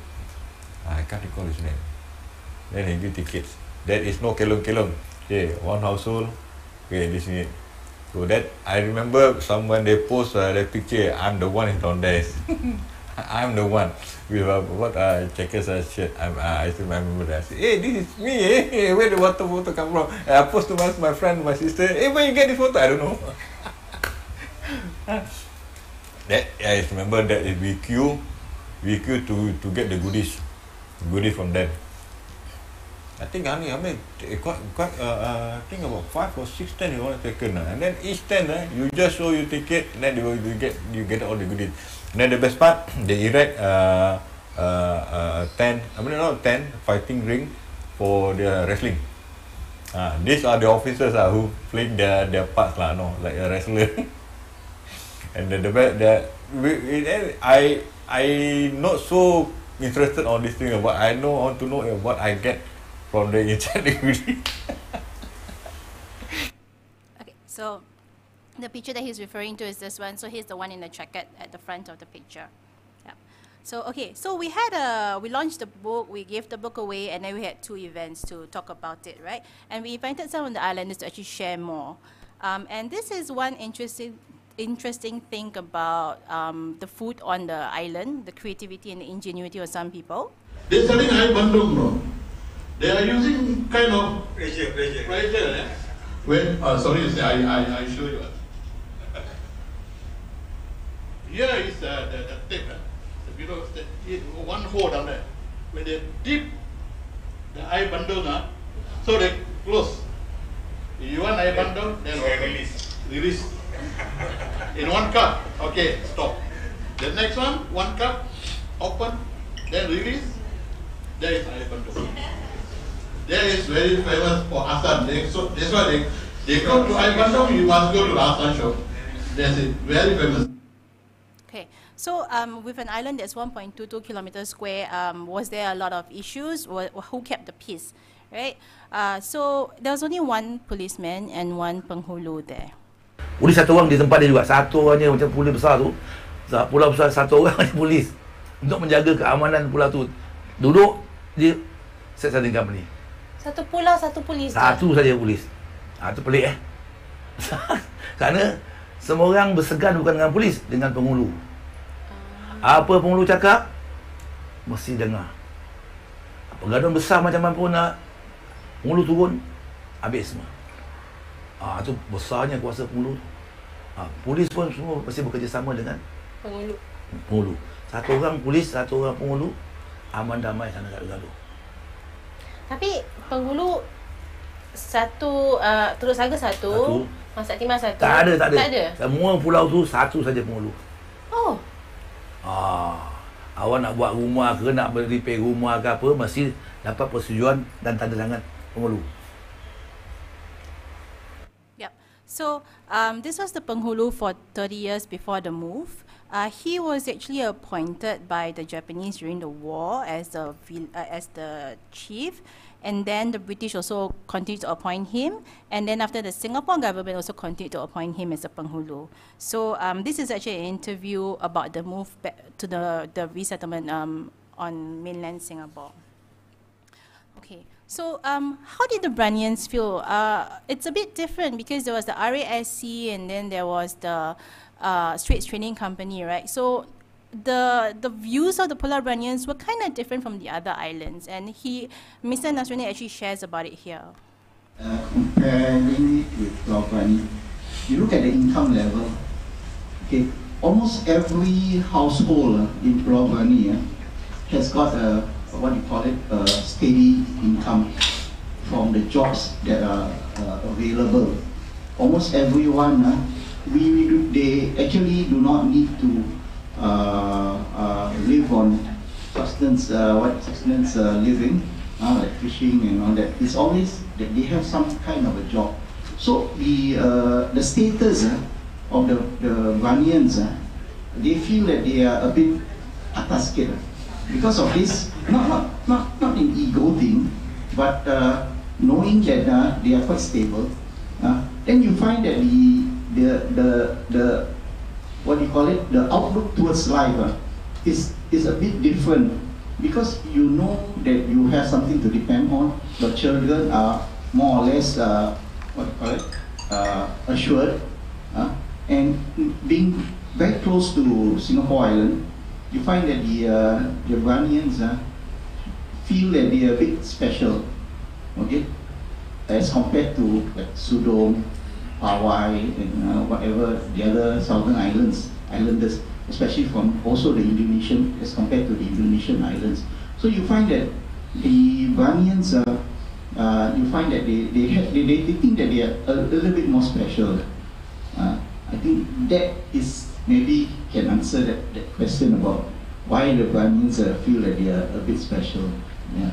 [SPEAKER 11] I can't recall his name. Then he give tickets. That is no kelong-kelong. Okay, one household. Okay, this is it. So that, I remember someone, they post uh, that picture, I'm the one down there. I'm the one with uh, what uh, checkers uh, shirt. I'm, uh, I still remember that. I said, hey, this is me. Eh? Where the water photo come from? And I post to my, my friend, my sister. Hey, where you get this photo? I don't know. that I remember that is we queue, we queue to to get the goodies, goodies from them. I think I mean, I mean quite quite uh, uh, I think about five or six ten you want to taken uh, and then each ten uh, you just show your ticket and then you, you get you get all the goodies. And then the best part they erect uh, uh, uh, ten I mean not ten fighting ring for the wrestling. Uh, these are the officers uh, who playing their their parts lah, no, like a wrestler. and the the the we, then I I not so interested on this thing but I know want to know what I get from the internet
[SPEAKER 3] okay, so the picture that he's referring to is this one. So here's the one in the jacket at the front of the picture. Yeah. So okay, so we had a we launched the book, we gave the book away, and then we had two events to talk about it, right? And we invited some of the islanders to actually share more. Um, and this is one interesting interesting thing about um, the food on the island, the creativity and the ingenuity of some people.
[SPEAKER 12] They're selling high bandung, no? They are using kind of pressure, pressure. pressure eh? When, uh, sorry, I, I, I show you. Here is uh, the, the tape, uh, the below, the, one hole down there. When they dip the air bandung, uh, so they close. You want air bandung, then release. Release in one cup. Okay, stop. The next one, one cup, open, then release. There is air bandung. There is very famous for Hassan. They, so that's why they, they go to bandung, you must go to Hassan shop. That's it, very famous.
[SPEAKER 3] Okay, so um, with an island that's 1.22 kilometers square, um, was there a lot of issues? Who kept the peace, right? Uh, so there was only one policeman and one penghulu there.
[SPEAKER 10] Polis satu orang di tempat dia juga. Satu orangnya macam polis besar tu. Pulau besar satu orang ni polis. Untuk menjaga keamanan pulau tu. duduk di set setting company.
[SPEAKER 6] Satu pulau, satu polis.
[SPEAKER 10] Satu saja polis. Ha, tu pelik eh. Kerana semua orang bersegan bukan dengan polis, dengan penghulu. Apa penghulu cakap, mesti dengar. Pergaduhan besar macam mana pun nak penghulu turun, habis semua. Ah ha, tu besarnya kuasa penghulu. Ha, polis pun semua mesti bekerjasama dengan
[SPEAKER 6] penghulu.
[SPEAKER 10] Penghulu. Satu orang polis, satu orang penghulu, aman damai sana tak gaduh.
[SPEAKER 6] Tapi penghulu satu uh, Teluk Saga satu, satu. Masak Timah satu.
[SPEAKER 10] Tak ada, tak ada.
[SPEAKER 6] Tak ada.
[SPEAKER 10] Semua pulau tu satu saja penghulu.
[SPEAKER 6] Oh.
[SPEAKER 10] Ah, awak nak buat rumah ke nak repair rumah ke apa mesti dapat persetujuan dan tanda tangan penghulu.
[SPEAKER 3] So um, this was the penghulu for 30 years before the move. Uh, he was actually appointed by the Japanese during the war as the uh, as the chief, and then the British also continued to appoint him, and then after the Singapore government also continued to appoint him as a penghulu. So um, this is actually an interview about the move back to the the resettlement um, on mainland Singapore. So um, how did the Branians feel? Uh, it's a bit different because there was the RASC and then there was the uh, Straits Trading Company, right? So the the views of the Pulau Branians were kind of different from the other islands, and he, Mr. Nasrani actually shares about it here.
[SPEAKER 13] Uh, comparing it with Pulau Brani, you look at the income level. Okay, almost every household uh, in Pulau Brani uh, has got a what do you call it a steady income from the jobs that are uh, available. Almost everyone. Uh, we, we do, they actually do not need to uh, uh, live on sustenance, uh, what sustenance uh, living, uh, like fishing and all that. It's always that they have some kind of a job. So the uh, the status uh, of the the Branians, uh, they feel that they are a bit atas because of this. Not not not not an ego thing, but uh, knowing that uh, they are quite stable. Uh, then you find that the the the the what do you call it the outlook towards life uh, is is a bit different because you know that you have something to depend on the children are more or less uh, what do you call it uh, assured uh, and being very close to Singapore Island you find that the uh, the Branians uh, feel that they are a bit special okay as compared to like Sudong Hawaii and uh, whatever the other southern islands, islanders, especially from also the Indonesian as compared to the Indonesian islands. So you find that the Branians, uh, you find that they, they, have, they, they, think that they are a, little bit more special. Uh, I think that is maybe can answer that, that question about why the Branians uh, feel that they are a bit special. Yeah.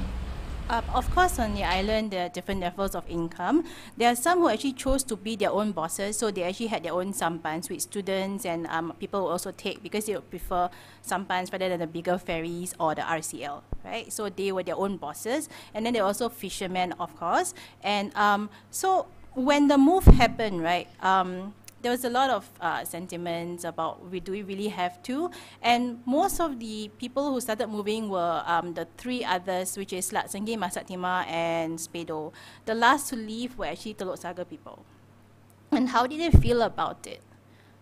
[SPEAKER 3] Uh, of course, on the island, there are different levels of income. There are some who actually chose to be their own bosses, so they actually had their own sampans with students and um, people will also take because they would prefer sampans rather than the bigger ferries or the RCL, right? So they were their own bosses. And then there are also fishermen, of course. And um, so when the move happened, right, um, there was a lot of uh, sentiments about we do we really have to, and most of the people who started moving were um, the three others, which is Masak Timah, and Spedo. The last to leave were actually Teluk Saga people. And how did they feel about it?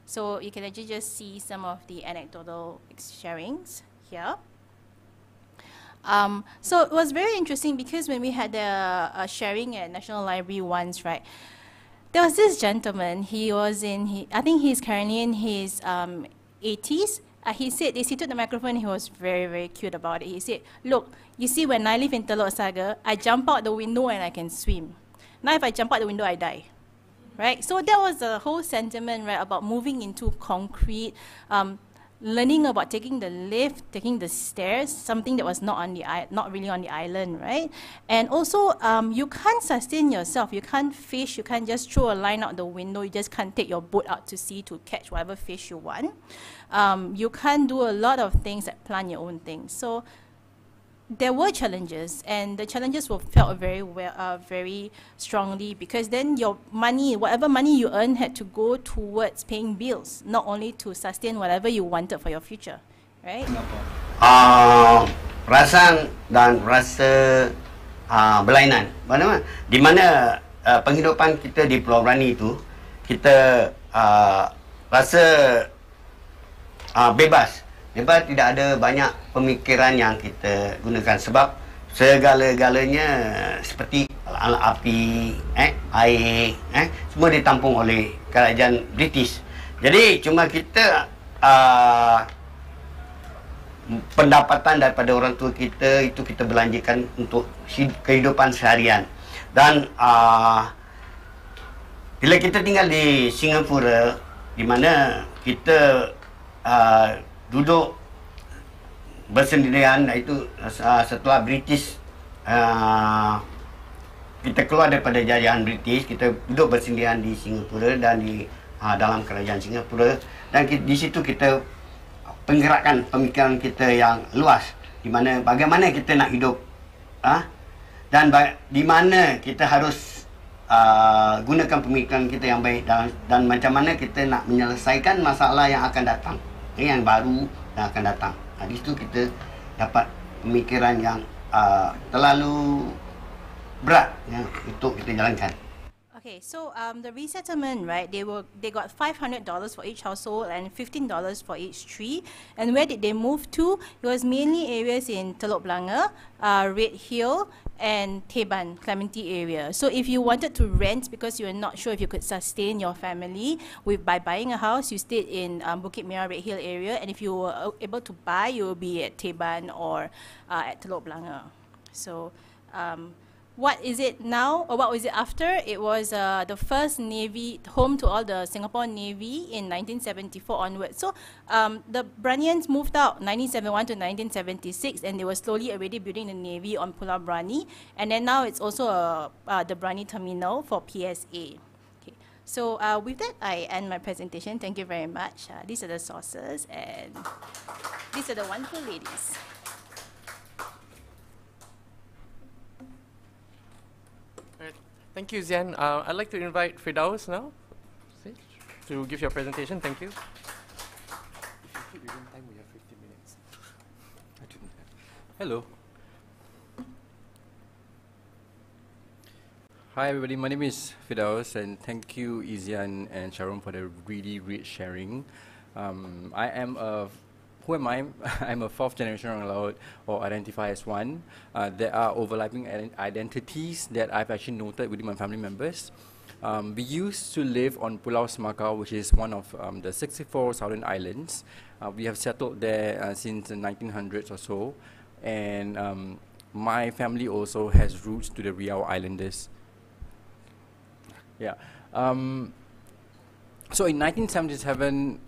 [SPEAKER 3] So you can actually just see some of the anecdotal sharings here. Um, so it was very interesting because when we had the uh, sharing at National Library once, right, there was this gentleman. He was in, he, I think he's currently in his um, 80s. Uh, he said, he took the microphone, he was very, very cute about it. He said, look, you see, when I live in Telok Saga, I jump out the window and I can swim. Now if I jump out the window, I die. Right? So that was the whole sentiment, right, about moving into concrete, um, learning about taking the lift, taking the stairs, something that was not on the not really on the island, right? And also, um, you can't sustain yourself. You can't fish. You can't just throw a line out the window. You just can't take your boat out to sea to catch whatever fish you want. Um, you can't do a lot of things that plan your own things. So there were challenges, and the challenges were felt very well, uh, very strongly because then your money, whatever money you earn, had to go towards paying bills, not only to sustain whatever you wanted for your future, right?
[SPEAKER 10] Uh,
[SPEAKER 14] perasaan dan rasa uh, berlainan. Mana di mana uh, penghidupan kita di Pulau Rani itu kita uh, rasa uh, bebas. Bebas tidak ada banyak pemikiran yang kita gunakan sebab segala-galanya seperti api, eh, air, eh, semua ditampung oleh kerajaan British. Jadi cuma kita uh, pendapatan daripada orang tua kita itu kita belanjakan untuk kehidupan seharian. Dan uh, bila kita tinggal di Singapura di mana kita uh, duduk bersendirian itu uh, setelah British uh, kita keluar daripada jajahan British kita duduk bersendirian di Singapura dan di uh, dalam kerajaan Singapura. Dan di situ kita penggerakkan pemikiran kita yang luas di mana bagaimana kita nak hidup uh, dan di mana kita harus uh, gunakan pemikiran kita yang baik dan, dan macam mana kita nak menyelesaikan masalah yang akan datang yang baru yang akan datang. Nah, di situ kita dapat pemikiran yang uh, terlalu berat ya, untuk kita jalankan
[SPEAKER 3] Okay, so um, the resettlement, right? They were they got five hundred dollars for each household and fifteen dollars for each tree. And where did they move to? It was mainly areas in Telok Blangah, uh, Red Hill, and Teban, Clementi area. So if you wanted to rent because you were not sure if you could sustain your family with by buying a house, you stayed in um, Bukit Merah Red Hill area, and if you were uh, able to buy, you will be at Teban or uh, at Telok Blangah. So. Um, what is it now or what was it after? It was uh, the first Navy, home to all the Singapore Navy in 1974 onwards. So um, the Branians moved out 1971 to 1976 and they were slowly already building the Navy on Pulau Brani. And then now it's also a, uh, the Brani terminal for PSA. Okay. So uh, with that, I end my presentation. Thank you very much. Uh, these are the sources and these are the wonderful ladies.
[SPEAKER 1] Thank you, Izian. Uh, I'd like to invite Firdaus now to give your presentation. Thank you.
[SPEAKER 15] Hello. Hi everybody, my name is Firdaus and thank you Izian and Sharum for the really rich sharing. Um, I am a who am I? I'm a fourth generation allowed or identify as one. Uh, there are overlapping identities that I've actually noted within my family members. Um, we used to live on Pulau Semakau, which is one of um, the 64 southern islands. Uh, we have settled there uh, since the 1900s or so. And um, my family also has roots to the Riau Islanders. Yeah. Um, so in 1977,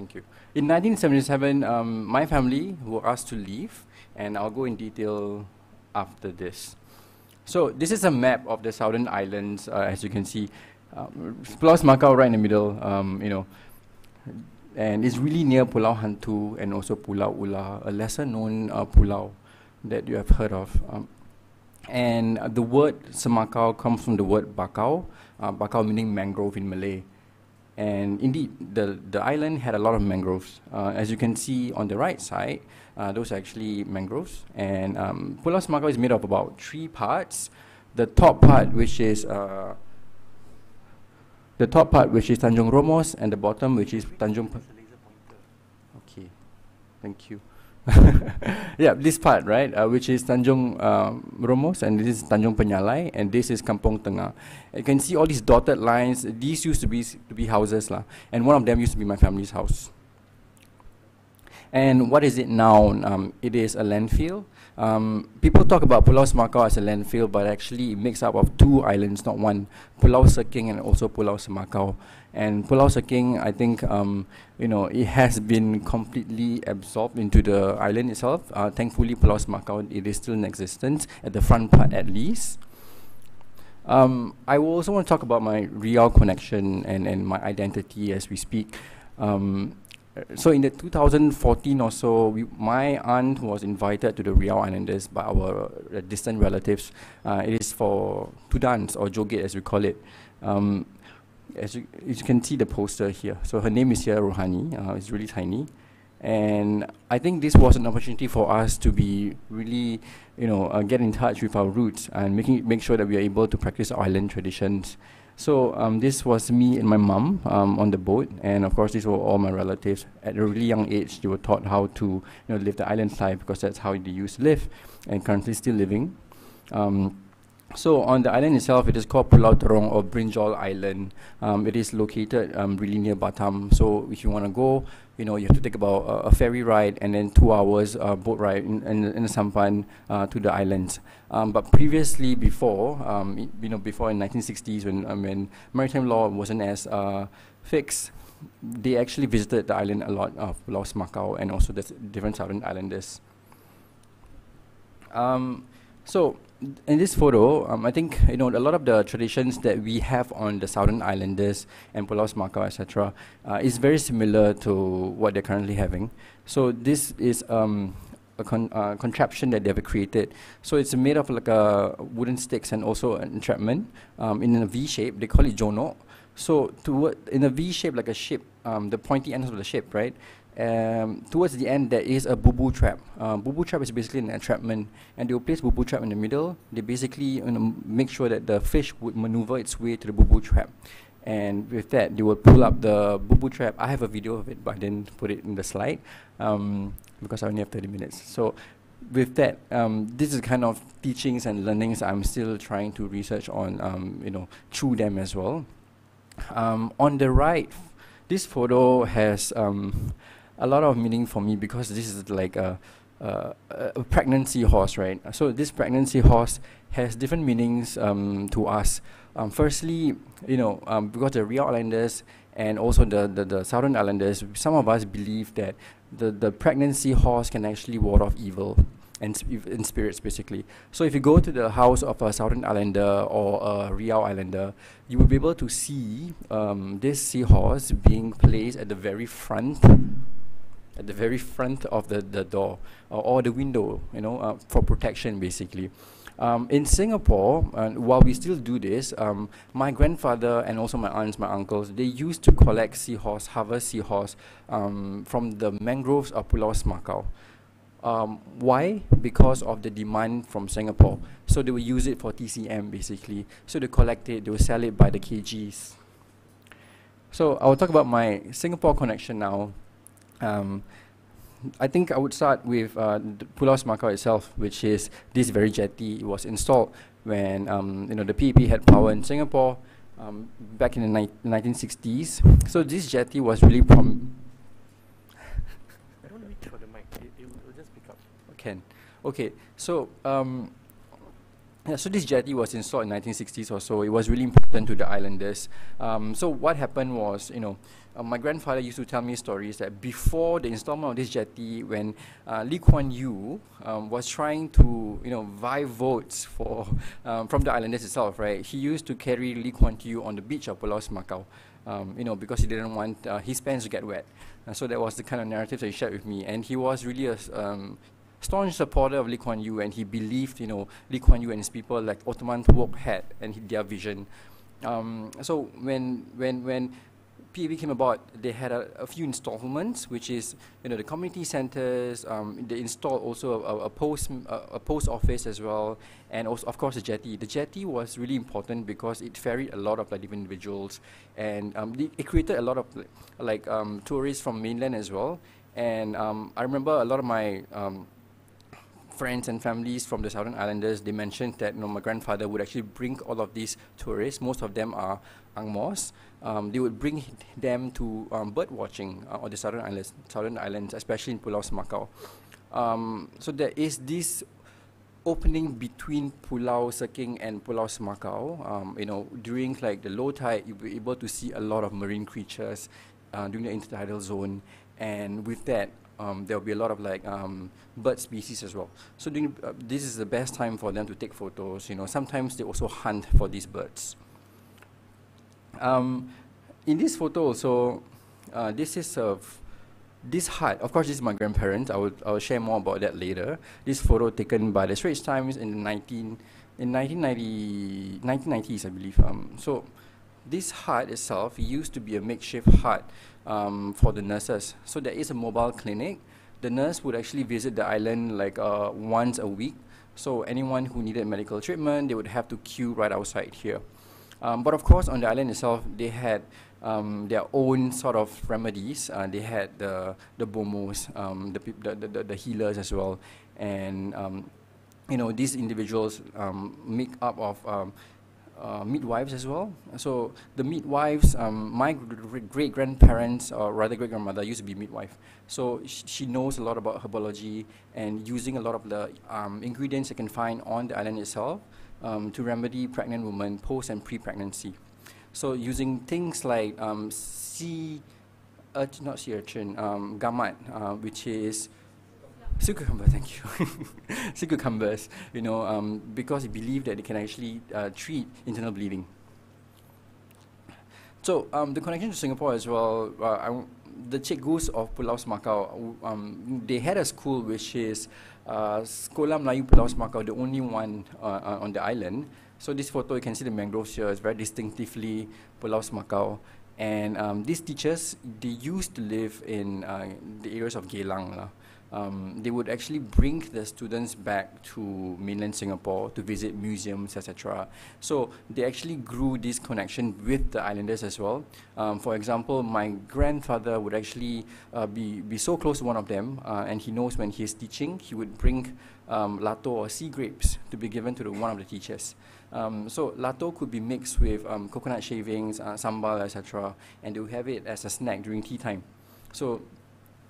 [SPEAKER 15] Thank you. In 1977, um, my family were asked to leave, and I'll go in detail after this. So this is a map of the southern islands, uh, as you can see. Um, Pulau Semakau right in the middle, um, you know, and it's really near Pulau Hantu and also Pulau Ula, a lesser known uh, pulau that you have heard of. Um, and uh, the word Semakau comes from the word bakau, uh, bakau meaning mangrove in Malay. And indeed, the, the island had a lot of mangroves. Uh, as you can see on the right side, uh, those are actually mangroves. And um, Pulau Semakau is made of about three parts. The top part, which is uh, the top part, which is Tanjung Romos, and the bottom, which is Tanjung. Okay, thank you. yeah, this part, right, uh, which is Tanjung um, Romos, and this is Tanjung Penyalai, and this is Kampong Tengah. You can see all these dotted lines. These used to be to be houses, lah, and one of them used to be my family's house. And what is it now? Um, it is a landfill. Um, people talk about Pulau Semakau as a landfill, but actually it makes up of two islands, not one. Pulau Seking and also Pulau Semakau. And Pulau Seking, I think, um, you know, it has been completely absorbed into the island itself. Uh, thankfully, Pulau Semakau, it is still in existence, at the front part at least. Um, I also want to talk about my real connection and, and my identity as we speak. Um, so in the 2014 or so, we, my aunt was invited to the Riau Islanders by our uh, distant relatives. Uh, it is for to dance or joget as we call it. Um, as, you, as you can see the poster here. So her name is here Rohani. Uh, it's really tiny. And I think this was an opportunity for us to be really, you know, uh, get in touch with our roots and making make sure that we are able to practice our island traditions. So um, this was me and my mom um, on the boat, and of course these were all my relatives. At a really young age, they were taught how to you know live the island life because that's how they used to live, and currently still living. Um, so on the island itself, it is called Pulau Terong or Brinjal Island. Um, it is located um, really near Batam. So if you want to go, you know, you have to take about uh, a ferry ride and then two hours uh, boat ride in, in, in sampan uh, to the islands. Um, but previously, before, um, you know, before in 1960s when, um, when maritime law wasn't as uh, fixed, they actually visited the island a lot of Pulau Semakau and also the different southern islanders. Um, so in this photo, um, I think you know a lot of the traditions that we have on the Southern Islanders and Pulau Semakau, etc., uh, is very similar to what they're currently having. So this is um, a con uh, contraption that they've created. So it's made of like a wooden sticks and also an entrapment um, in a V shape. They call it jono. So toward in a V shape, like a ship, um, the pointy ends of the ship, right? Um, towards the end there is a bubu trap. Uh, bubu trap is basically an entrapment, and they will place bubu trap in the middle. They basically you know, make sure that the fish would maneuver its way to the bubu trap, and with that they will pull up the bubu trap. I have a video of it, but I didn't put it in the slide um, because I only have 30 minutes. So. With that, um, this is kind of teachings and learnings I'm still trying to research on, um, you know, through them as well. Um, on the right, this photo has um, a lot of meaning for me because this is like a, a, a pregnancy horse, right? So this pregnancy horse has different meanings um, to us. Um, firstly, you know, um, because the Riau Islanders and also the, the, the Southern Islanders, some of us believe that the, the pregnancy horse can actually ward off evil and in spirits basically. So if you go to the house of a Southern Islander or a Riau Islander, you will be able to see um, this seahorse being placed at the very front at the very front of the, the door or, or the window, you know, uh, for protection basically. Um, in Singapore, uh, while we still do this, um, my grandfather and also my aunts, my uncles, they used to collect seahorse, harvest seahorse um, from the mangroves of Pulau Semakau. Um, why? Because of the demand from Singapore. So they will use it for TCM basically. So they collect it, they will sell it by the kgs. So I will talk about my Singapore connection now. Um, I think I would start with uh, Pulau Semakau itself, which is this very jetty. It was installed when um, you know the PAP had power in Singapore um, back in the 1960s. So this jetty was really prom. I don't need for the mic. It, it will just pick up. Can. Okay. So um, yeah, so this jetty was installed in 1960s or so. It was really important to the islanders. Um, so what happened was, you know, uh, my grandfather used to tell me stories that before the installment of this jetty, when uh, Lee Kuan Yew um, was trying to, you know, vie votes for um, from the islanders itself, right? He used to carry Lee Kuan Yew on the beach of Pulau Semakau, um, you know, because he didn't want uh, his pants to get wet. And so that was the kind of narrative that he shared with me. And he was really a um, staunch supporter of Lee Kuan Yew, and he believed, you know, Lee Kuan Yew and his people, like Othman Wok had, and their vision. Um, so when when when PAP came about, they had a, a, few installments, which is you know the community centers. Um, they installed also a, a post a, a, post office as well, and also of course the jetty. The jetty was really important because it ferried a lot of like different individuals, and um, it created a lot of like um, tourists from mainland as well. And um, I remember a lot of my um, friends and families from the Southern Islanders, they mentioned that you know, my grandfather would actually bring all of these tourists. Most of them are Angmos um, they would bring them to um, bird watching uh, on the southern islands, southern islands, especially in Pulau Semakau. Um, so there is this opening between Pulau Seking and Pulau Semakau. Um, you know, during like the low tide, you'll be able to see a lot of marine creatures uh, during the intertidal zone, and with that, um, there will be a lot of like um, bird species as well. So during, uh, this is the best time for them to take photos. You know, sometimes they also hunt for these birds. Um, in this photo also, uh, this is of this hut. Of course, this is my grandparents. I will I will share more about that later. This photo taken by the Straits Times in 19 in 1990 1990s, I believe. Um, so this hut itself used to be a makeshift hut um, for the nurses. So there is a mobile clinic. The nurse would actually visit the island like uh, once a week. So anyone who needed medical treatment, they would have to queue right outside here. Um, but of course, on the island itself, they had um, their own sort of remedies. Uh, they had the the bomos, um, the, the, the, the healers as well, and um, you know these individuals um, make up of um, uh, midwives as well. So the midwives, um, my great grandparents, or rather great grandmother, used to be midwife. So sh she knows a lot about herbology and using a lot of the um, ingredients you can find on the island itself um, to remedy pregnant women post and pre-pregnancy. So using things like um, sea, uh, not sea urchin, um, gamat, uh, which is sea cucumber, thank you. sea cucumbers, you know, um, because he believed that they can actually uh, treat internal bleeding. So um, the connection to Singapore as well, uh, the cikgus of Pulau Semakau, um, they had a school which is uh, Sekolah Melayu Pulau Semakau, the only one uh, on the island. So this photo, you can see the mangroves here, it's very distinctively Pulau Semakau. And um, these teachers, they used to live in uh, the areas of Geylang. Uh, um, they would actually bring the students back to mainland Singapore to visit museums, etc. So they actually grew this connection with the islanders as well. Um, for example, my grandfather would actually uh, be, be so close to one of them, uh, and he knows when he's teaching, he would bring um, lato or sea grapes to be given to the, one of the teachers. Um, so lato could be mixed with um, coconut shavings, uh, sambal, etc., and they would have it as a snack during tea time. So,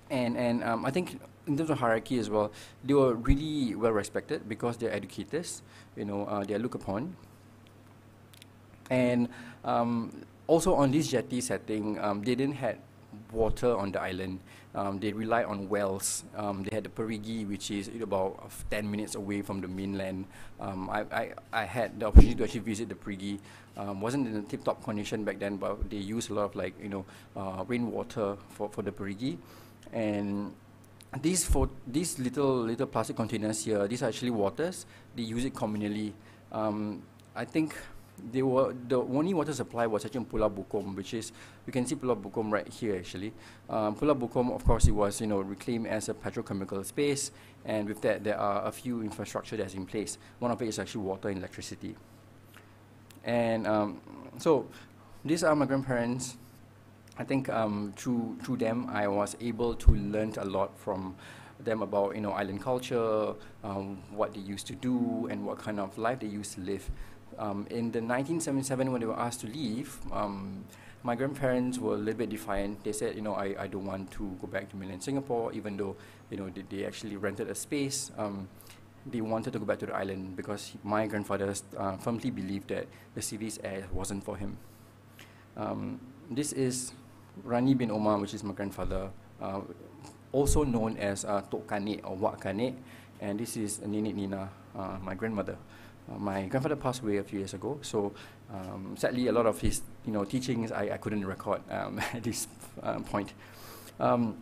[SPEAKER 15] and and um, I think in terms of hierarchy as well, they were really well respected because they're educators, you know, uh, they are looked upon. And um, also on this jetty setting, um, they didn't have water on the island. Um, they relied on wells. Um, they had the Perigi, which is about 10 minutes away from the mainland. Um, I, I, I had the opportunity to actually visit the Perigi. Um, wasn't in a tip-top condition back then, but they used a lot of like, you know, uh, rainwater for, for the Perigi. And these for these little little plastic containers here, these are actually waters. They use it communally. Um, I think they were the only water supply was actually in Pulau Bukom, which is you can see Pulau Bukom right here actually. Um, Pulau Bukom, of course, it was you know reclaimed as a petrochemical space, and with that there are a few infrastructure that's in place. One of it is actually water and electricity. And um, so these are my grandparents. I think um, through through them, I was able to learn a lot from them about you know island culture, um, what they used to do, and what kind of life they used to live. Um, in the 1977, when they were asked to leave, um, my grandparents were a little bit defiant. They said, you know, I, I don't want to go back to mainland Singapore, even though you know they, they actually rented a space. Um, they wanted to go back to the island because my grandfather uh, firmly believed that the city's air wasn't for him. Um, this is Rani bin Omar, which is my grandfather, uh, also known as uh, Tok Kanik or Wak Kanik, and this is Nenek Nina, uh, my grandmother. Uh, my grandfather passed away a few years ago, so um, sadly, a lot of his you know teachings I, I couldn't record um, at this uh, point. Um,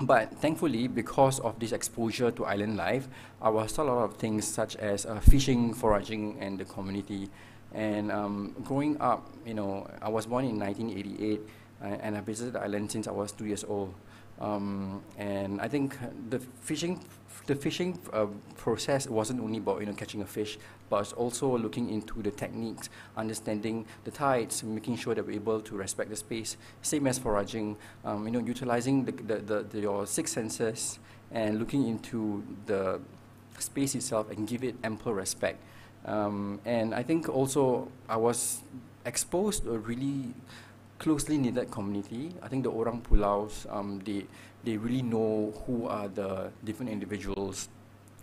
[SPEAKER 15] but thankfully, because of this exposure to island life, I was taught a lot of things such as uh, fishing, foraging, and the community. And um, growing up, you know, I was born in 1988 and I visited the island since I was two years old. Um, and I think the fishing, the fishing uh, process wasn't only about you know catching a fish, but also looking into the techniques, understanding the tides, making sure that we're able to respect the space. Same as foraging, um, you know, utilizing the, the, the, the, your six senses and looking into the space itself and give it ample respect. Um, and I think also I was exposed to a really closely knitted community. I think the Orang Pulaus, um, they, they really know who are the different individuals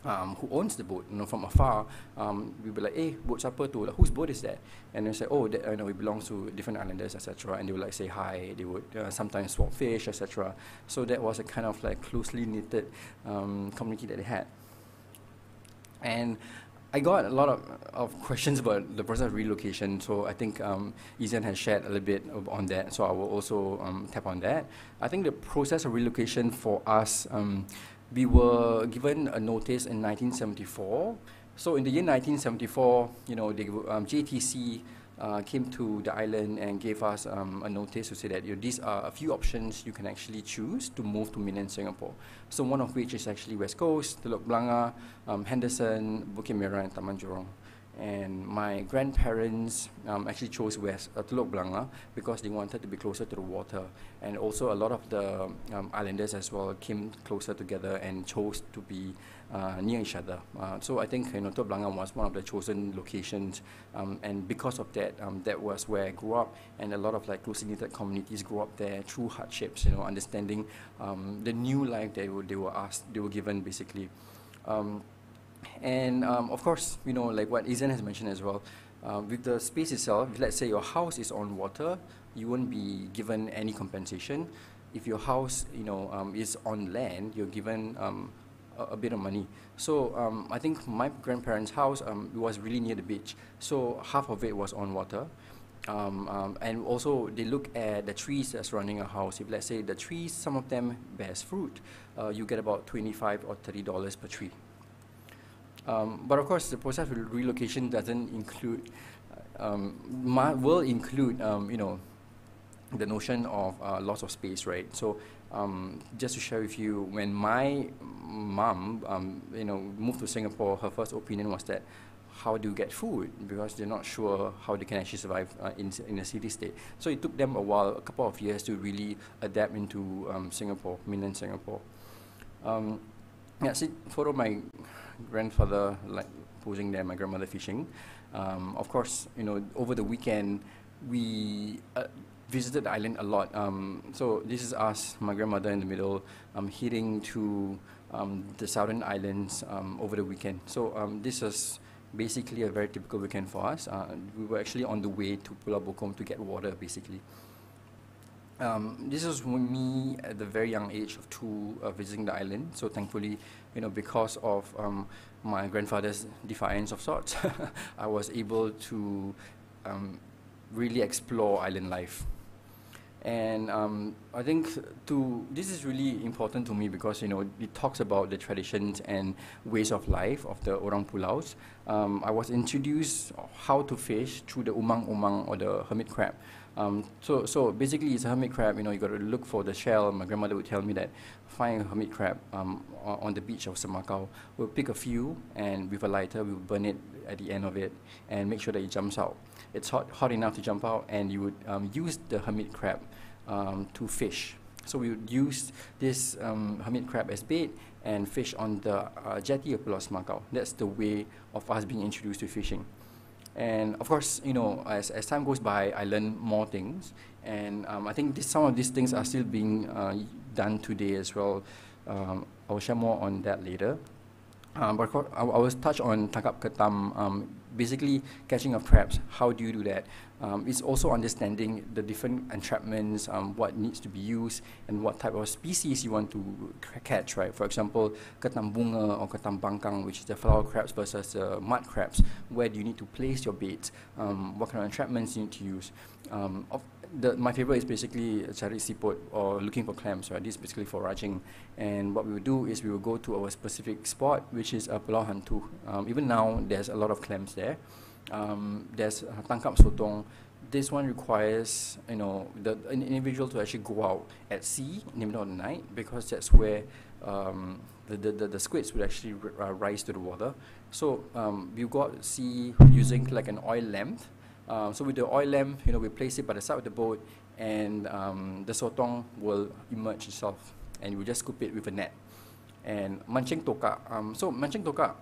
[SPEAKER 15] um, who owns the boat. You know, from afar, um, we be like, "Hey, boat siapa tu? Like, whose boat is that?" And they say, "Oh, that, you know, it belongs to different islanders, etc." And they would like say hi. They would uh, sometimes swap fish, etc. So that was a kind of like closely knitted um, community that they had. And I got a lot of, of questions about the process of relocation, so I think um, has shared a little bit on that, so I will also um, tap on that. I think the process of relocation for us, um, we were given a notice in 1974. So in the year 1974, you know, the um, JTC uh, came to the island and gave us um, a notice to say that you know, these are a few options you can actually choose to move to mainland Singapore. So one of which is actually West Coast, Telok Blangah, um, Henderson, Bukit Merah, and Taman Jurong. And my grandparents um, actually chose West uh, Telok Blangah because they wanted to be closer to the water, and also a lot of the um, islanders as well came closer together and chose to be uh, near each other. Uh, so I think you know Telok Blangah was one of the chosen locations, um, and because of that, um, that was where I grew up, and a lot of like closely knitted communities grew up there through hardships, you know, understanding um, the new life they were they were asked, they were given basically. Um, and um, of course, you know, like what Izian has mentioned as well, uh, with the space itself, let's say your house is on water, you won't be given any compensation. If your house, you know, um, is on land, you're given a, bit of money. So um, I think my grandparents' house um, was really near the beach, so half of it was on water. Um, um, and also they look at the trees that's surrounding a house. If let's say the trees, some of them bears fruit, uh, you get about 25 or 30 dollars per tree. Um, but of course, the process of relocation doesn't include, um, will include, um, you know, the notion of uh, loss of space, right? So um, just to share with you, when my mom, um, you know, moved to Singapore, her first opinion was that how do you get food because they're not sure how they can actually survive uh, in, in a city state. So it took them a while, a couple of years to really adapt into um, Singapore, mainland Singapore. Um, yeah, see, photo my grandfather like posing there, my grandmother fishing. Um, of course, you know, over the weekend, we uh, visited the island a lot. Um, so this is us, my grandmother in the middle, um, heading to um, the southern islands um, over the weekend. So um, this was basically a very typical weekend for us. Uh, we were actually on the way to Pulau Bukom to get water, basically. Um, this was me at the very young age of two uh, visiting the island. So thankfully, you know, because of my grandfather's defiance of sorts, I was able to really explore island life. And um, I think to this is really important to me because you know it talks about the traditions and ways of life of the Orang Pulaus. Um, I was introduced how to fish through the umang umang or the hermit crab. Um, so, so basically, it's a hermit crab. You know, you got to look for the shell. My grandmother would tell me that find a hermit crab um, on the beach of Semakau. We'll pick a few, and with a lighter, we'll burn it at the end of it, and make sure that it jumps out. It's hot, hot enough to jump out, and you would um, use the hermit crab um, to fish. So we would use this um, hermit crab as bait and fish on the uh, jetty of Pulau Semakau. That's the way of us being introduced to fishing. And of course, you know, as, as time goes by, I learn more things. And um, I think this, some of these things are still being uh, done today as well. Um, I'll share more on that later. Um, but I, I was touch on tangkap ketam, um, basically catching of crabs. How do you do that? Um, it's also understanding the different entrapments, um, what needs to be used, and what type of species you want to catch, right? For example, ketam bunga or ketam bangkang, which is the flower crabs versus the mud crabs. Where do you need to place your bait? Um, what kind of entrapments you need to use? Um, the, my favorite is basically cari siput or looking for clams, right? This is basically foraging. And what we will do is we will go to our specific spot, which is a Pulau Hantu. Um, even now, there's a lot of clams there. Um, there's uh, tangkap sotong. This one requires, you know, the an individual to actually go out at sea in the middle of the night because that's where um, the, the, the, the, squids would actually uh, rise to the water. So um, we go out sea using like an oil lamp um, so with the oil lamp, you know, we place it by the side of the boat, and um, the sotong will emerge itself, and we just scoop it with a net. And mancing toka. Um, so mancing toka,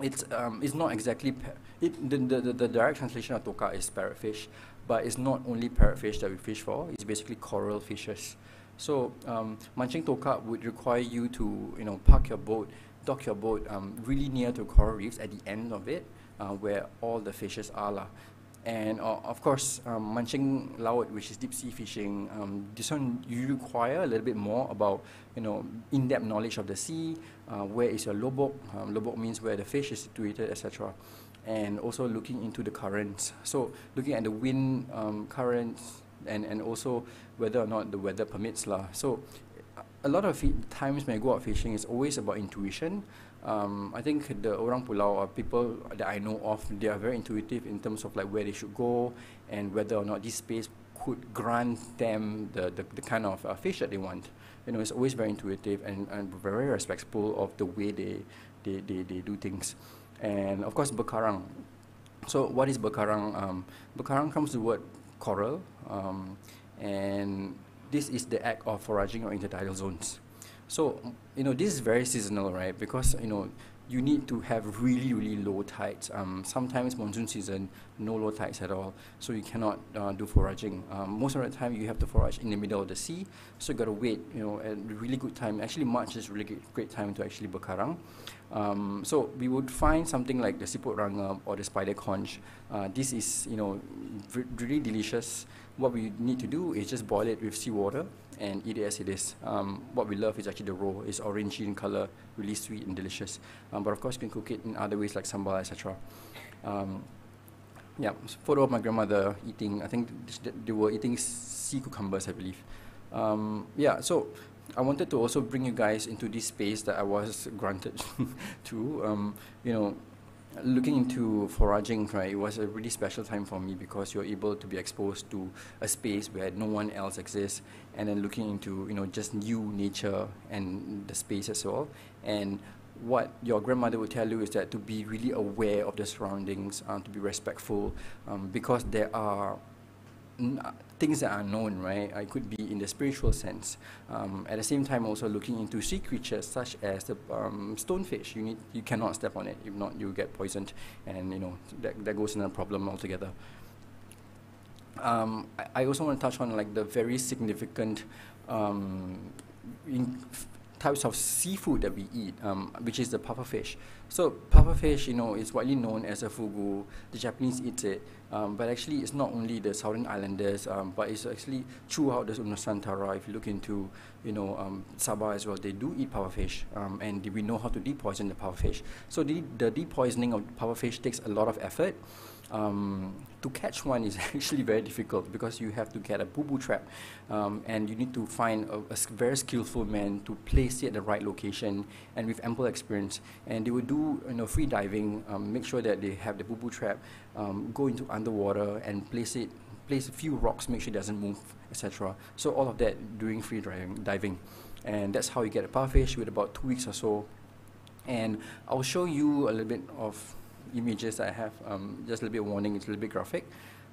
[SPEAKER 15] it's um, it's not exactly it, the, the the direct translation of toka is parrotfish, but it's not only parrotfish that we fish for. It's basically coral fishes. So um, mancing toka would require you to you know park your boat, dock your boat um, really near to coral reefs at the end of it, uh, where all the fishes are. La. And uh, of course, um, mancing laut, which is deep sea fishing, um, this one you require a little bit more about you know in-depth knowledge of the sea. Uh, where is your lobok? Um, lobok means where the fish is situated, etc. And also looking into the currents. So looking at the wind um, currents and and also whether or not the weather permits lah. So a lot of times when I go out fishing, it's always about intuition. um, I think the orang pulau are people that I know of. They are very intuitive in terms of like where they should go and whether or not this space could grant them the, the, the kind of uh, fish that they want. You know, it's always very intuitive and, and very respectful of the way they, they, they, they do things. And of course, Bekarang. So what is Bekarang? Um, Bekarang comes the word coral, um, and this is the act of foraging or intertidal zones. So, you know, this is very seasonal, right? Because, you know, you need to have really, really low tides. Um, sometimes monsoon season, no low tides at all, so you cannot uh, do foraging. Um, most of the time, you have to forage in the middle of the sea, so you got to wait, you know, at a really good time. Actually, March is really great, great time to actually bekarang. Um, so we would find something like the siput rangap or the spider conch. Uh, this is, you know, really delicious. What we need to do is just boil it with seawater and eat it as it is. Um, what we love is actually the raw. It's orangey in color, really sweet and delicious. Um, but of course, you can cook it in other ways like sambal, etc. Um, yeah, photo of my grandmother eating. I think they were eating sea cucumbers, I believe. Um, yeah, so I wanted to also bring you guys into this space that I was granted to. Um, you know, looking into foraging, right, it was a really special time for me because you're able to be exposed to a space where no one else exists, and then looking into you know just new nature and the space as well. And what your grandmother would tell you is that to be really aware of the surroundings, um, to be respectful, um, because there are things that are known, right? It could be in the spiritual sense. Um, at the same time, also looking into sea creatures such as the um, stonefish. You need, you cannot step on it. If not, you get poisoned, and you know that that goes in a problem altogether. Um, I, I, also want to touch on like the very significant um, types of seafood that we eat, um, which is the pufferfish. So pufferfish, you know, is widely known as a fugu. The Japanese eat it, um, but actually it's not only the southern islanders, um, but it's actually throughout the Nusantara. If you look into, you know, um, Sabah as well, they do eat pufferfish, um, and we know how to depoison the pufferfish. So the, the depoisoning of pufferfish takes a lot of effort um, to catch one is actually very difficult because you have to get a boo-boo trap um, and you need to find a, a, very skillful man to place it at the right location and with ample experience. And they will do you know free diving um, make sure that they have the boo-boo trap um, go into underwater and place it place a few rocks make sure it doesn't move etc so all of that during free diving, diving. And that's how you get a pufferfish with about two weeks or so. And I'll show you a little bit of images I have, um, just a little bit warning, it's a little bit graphic.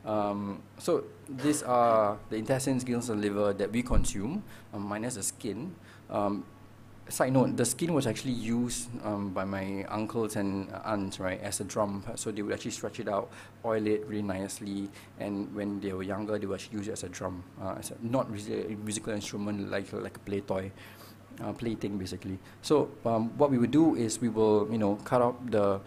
[SPEAKER 15] Um, so these are the intestines, gills, and liver that we consume, um, minus the skin. Um, side note, the skin was actually used um, by my uncles and aunts, right, as a drum. So they would actually stretch it out, oil it really nicely, and when they were younger, they would actually use it as a drum, uh, as a, not a musical instrument like like a play toy. Uh, plaything basically. So um, what we would do is we will, you know, cut up the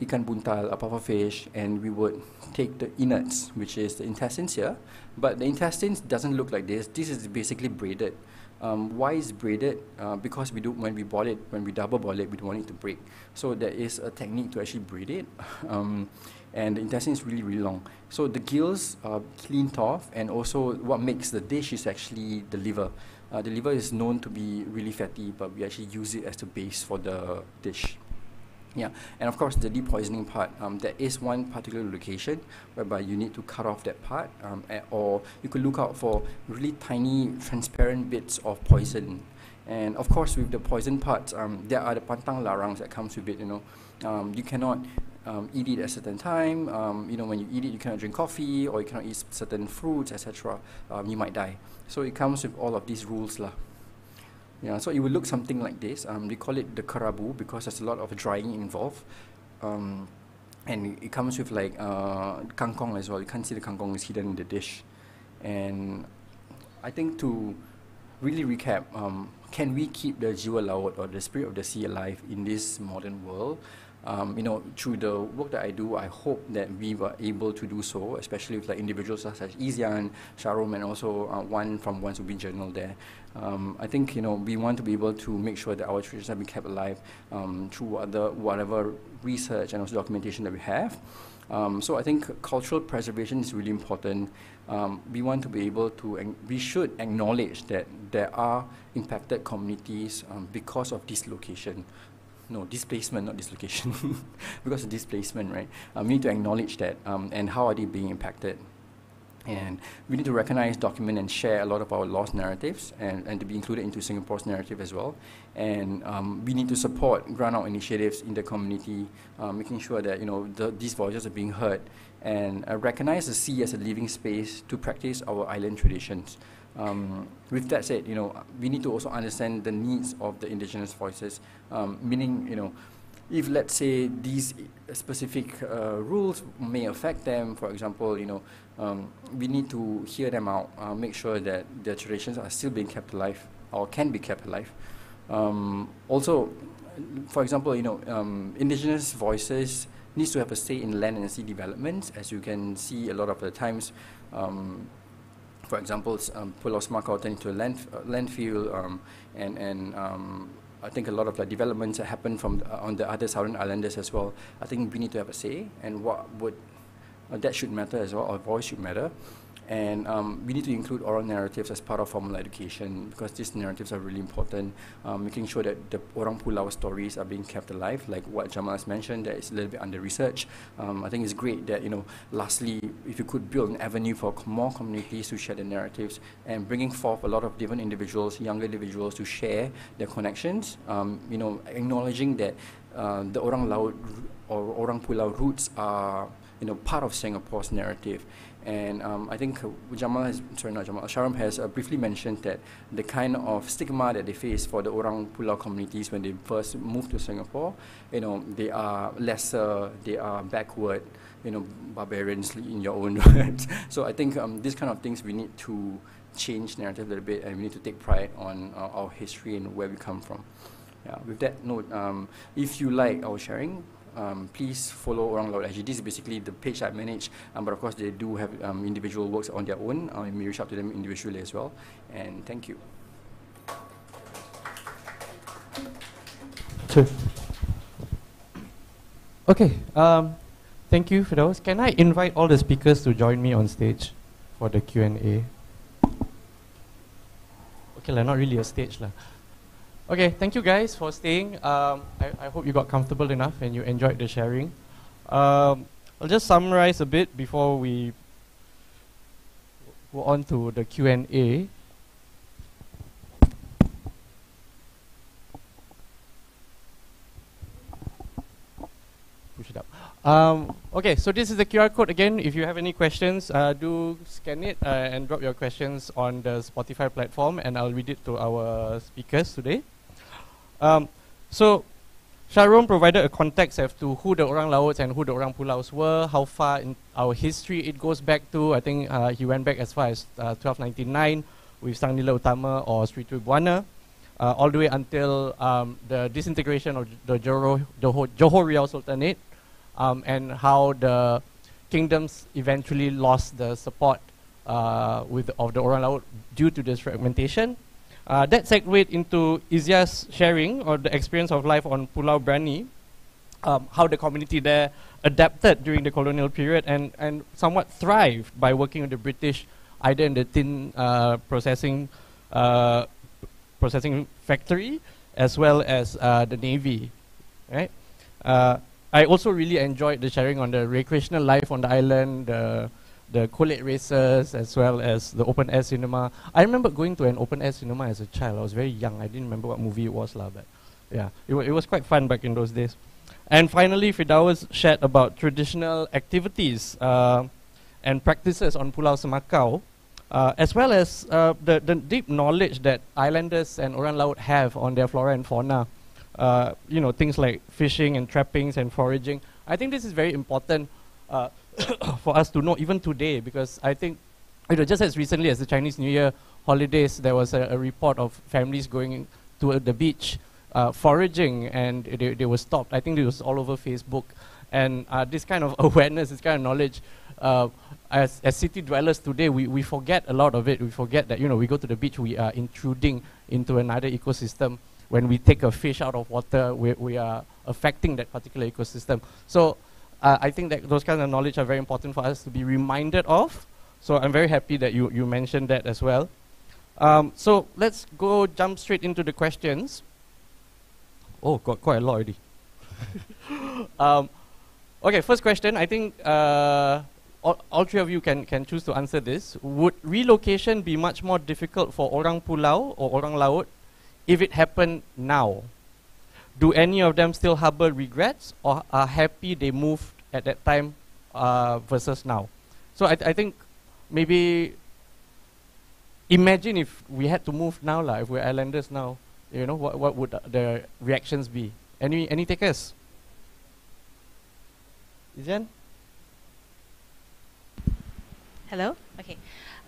[SPEAKER 15] ikan buntal, a pufferfish, and we would take the innards, which is the intestines here. But the intestines doesn't look like this. This is basically braided. Um, why is braided? Uh, because we do when we boil it, when we double boil it, we don't want it to break. So there is a technique to actually braid it. um, and the intestine is really, really long. So the gills are cleaned off, and also what makes the dish is actually the liver. Uh, the liver is known to be really fatty, but we actually use it as the base for the dish. Yeah, and of course the depoisoning part, um, there is one particular location whereby you need to cut off that part, um, or you could look out for really tiny transparent bits of poison. And of course with the poison parts, um, there are the pantang larangs that comes with it, you know. Um, you cannot um, eat it at a certain time, um, you know, when you eat it you cannot drink coffee or you cannot eat certain fruits, etc. Um, you might die. So it comes with all of these rules lah. Yeah, so it will look something like this. Um, we call it the karabu because there's a lot of drying involved. Um, and it comes with like uh, kangkong as well. You can't see the kangkong is hidden in the dish. And I think to really recap, um, can we keep the jiwa laut or the spirit of the sea alive in this modern world? um, you know, through the work that I do, I hope that we were able to do so, especially with like individuals such as Izian, Sharum, and also uh, one from One Subin Journal there. Um, I think, you know, we want to be able to make sure that our traditions have been kept alive um, through other, whatever research and also documentation that we have. Um, so I think cultural preservation is really important. Um, we want to be able to, we should acknowledge that there are impacted communities um, because of this location no displacement, not dislocation, because of displacement, right? Um, we need to acknowledge that um, and how are they being impacted. And we need to recognize, document, and share a lot of our lost narratives and, and to be included into Singapore's narrative as well. And um, we need to support ground out initiatives in the community, uh, making sure that you know the, these voices are being heard and uh, recognize the sea as a living space to practice our island traditions. Um, with that said, you know, we need to also understand the needs of the indigenous voices, um, meaning, you know, if let's say these specific uh, rules may affect them, for example, you know, um, we need to hear them out, uh, make sure that their traditions are still being kept alive or can be kept alive. Um, also, for example, you know, um, indigenous voices needs to have a say in land and sea developments. As you can see, a lot of the times, um, for example, um, Pulau Semakau turned into a land, uh, landfill, um, and, and um, I think a lot of the developments that happen from uh, on the other southern islanders as well. I think we need to have a say, and what would uh, that should matter as well. Our voice should matter. And um, we need to include oral narratives as part of formal education because these narratives are really important. Um, making sure that the Orang Pulau stories are being kept alive, like what Jamal has mentioned, that is a little bit under research. Um, I think it's great that, you know, lastly, if you could build an avenue for more communities to share their narratives and bringing forth a lot of different individuals, younger individuals to share their connections, um, you know, acknowledging that uh, the Orang Laut or Orang Pulau roots are, you know, part of Singapore's narrative and um, I think Jamal has, sorry, not Jamal, Sharam has uh, briefly mentioned that the kind of stigma that they face for the Orang Pulau communities when they first moved to Singapore, you know, they are lesser, they are backward, you know, barbarians in your own words. so I think um, these kind of things we need to change narrative a little bit and we need to take pride on uh, our history and where we come from. Yeah, with that note, um, if you like our sharing, um, please follow Orang Laut SG. This is basically the page I manage, um, but of course they do have um, individual works on their own. Um, you may reach out to them individually as well. And thank you.
[SPEAKER 1] Sure. Okay. Um, thank you, Firdaus. Can I invite all the speakers to join me on stage for the Q and A? Okay, like not really a stage, lah. Okay, thank you guys for staying. Um, I, I hope you got comfortable enough and you enjoyed the sharing. Um, I'll just summarize a bit before we go on to the Q&A. Push it up. Um, okay, so this is the QR code again. If you have any questions, uh, do scan it uh, and drop your questions on the Spotify platform and I'll read it to our speakers today. Um, so Sharum provided a context as to who the Orang Lauts and who the Orang Pulaus were, how far in our history it goes back to. I think uh, he went back as far as uh, 1299 with Sang Nila Utama or Sri Tribuana, uh, all the way until um, the disintegration of the Johor, Johor, Johor Riau Sultanate um, and how the kingdoms eventually lost the support uh, with, of the Orang Laut due to this fragmentation. Uh, that segued into Izian's sharing or the experience of life on Pulau Brani, um, how the community there adapted during the colonial period and, and somewhat thrived by working with the British, either in the tin uh, processing uh, processing factory as well as uh, the navy, right? Uh, I also really enjoyed the sharing on the recreational life on the island, the kolek races as well as the open air cinema. I remember going to an open air cinema as a child. I was very young. I didn't remember what movie it was, lah, but yeah, it, it was quite fun back in those days. And finally, Firdaus shared about traditional activities uh, and practices on Pulau Semakau, uh, as well as uh, the, the deep knowledge that islanders and Orang Laut have on their flora and fauna. Uh, you know, things like fishing and trappings and foraging. I think this is very important uh, for us to know even today because I think you know just as recently as the Chinese New Year holidays there was a, a report of families going to the beach uh, foraging and they, they were stopped. I think it was all over Facebook. And uh, this kind of awareness this kind of knowledge uh, as, as city dwellers today we, we forget a lot of it. We forget that you know we go to the beach we are intruding into another ecosystem. When we take a fish out of water we, we are affecting that particular ecosystem. So uh, I think that those kinds of knowledge are very important for us to be reminded of. So I'm very happy that you, you mentioned that as well. Um, so let's go jump straight into the questions. Oh, got quite a lot already. um, okay, first question. I think uh, all, all three of you can, can choose to answer this. Would relocation be much more difficult for orang pulau or orang laut if it happened now? Do any of them still harbor regrets or are happy they moved at that time uh, versus now? So I, th- I think maybe imagine if we had to move now, lah, if we're islanders now, you know, what, what would the reactions be? Any, any takers? Izian?
[SPEAKER 3] Hello? Okay.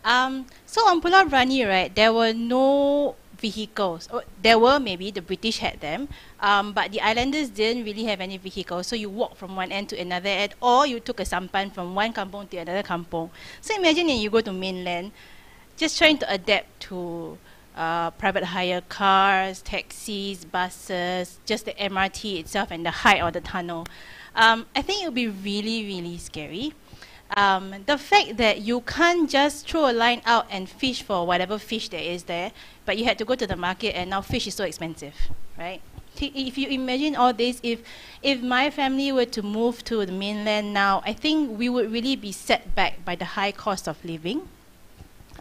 [SPEAKER 3] Um, so on Pulau Brani, right, there were no vehicles. Oh, there were maybe, the British had them, um, but the islanders didn't really have any vehicles. So you walk from one end to another end, or you took a sampan from one kampong to another kampong. So imagine you go to mainland, just trying to adapt to uh, private hire cars, taxis, buses, just the MRT itself and the height of the tunnel. Um, I think it would be really, really scary. Um, the fact that you can't just throw a line out and fish for whatever fish there is there, but you had to go to the market and now fish is so expensive, right? If you imagine all this, if if my family were to move to the mainland now, I think we would really be set back by the high cost of living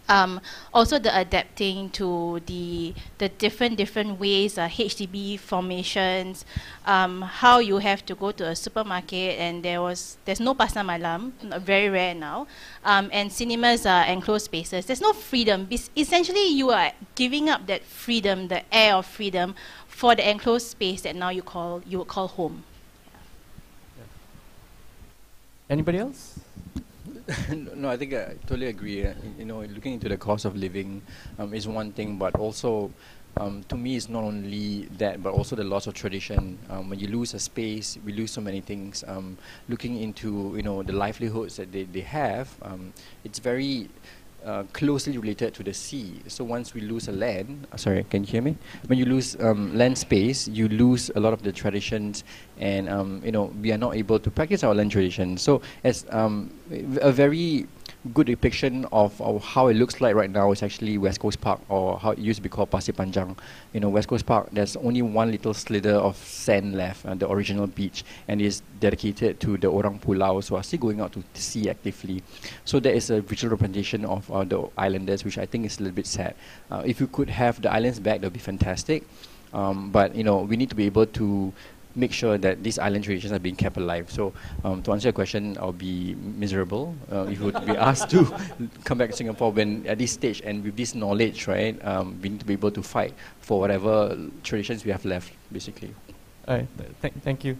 [SPEAKER 3] um, also the adapting to the the different different ways uh, HDB formations um, how you have to go to a supermarket and there was there's no pasar malam very rare now um, and cinemas are enclosed spaces. There's no freedom. Essentially you are giving up that freedom the air of freedom for the enclosed space that now you call you would call home.
[SPEAKER 1] Anybody else
[SPEAKER 15] no, I think I totally agree. Uh, you know, looking into the cost of living um, is one thing, but also um, to me, it's not only that, but also the loss of tradition. Um, when you lose a space, we lose so many things. Um, looking into you know the livelihoods that they, they have, um, it's very uh, closely related to the sea. So once we lose a land, uh, sorry, can you hear me? When you lose um, land space, you lose a lot of the traditions, and um, you know we are not able to practice our land traditions. So as um, a very good depiction of, of how it looks like right now is actually West Coast Park or how it used to be called Pasir Panjang. You know, West Coast Park, there's only one little slither of sand left, uh, the original beach, and is dedicated to the Orang Pulau, so are still going out to sea actively. So there is a visual representation of uh, the islanders, which I think is a little bit sad. Uh, if you could have the islands back, that would be fantastic. Um, but you know, we need to be able to make sure that these island traditions are being kept alive. So um, to answer your question, I'll be miserable uh, if we would be asked to come back to Singapore when at this stage and with this knowledge, right, um, we need to be able to fight for whatever traditions we have left, basically.
[SPEAKER 1] Th- th- thank you.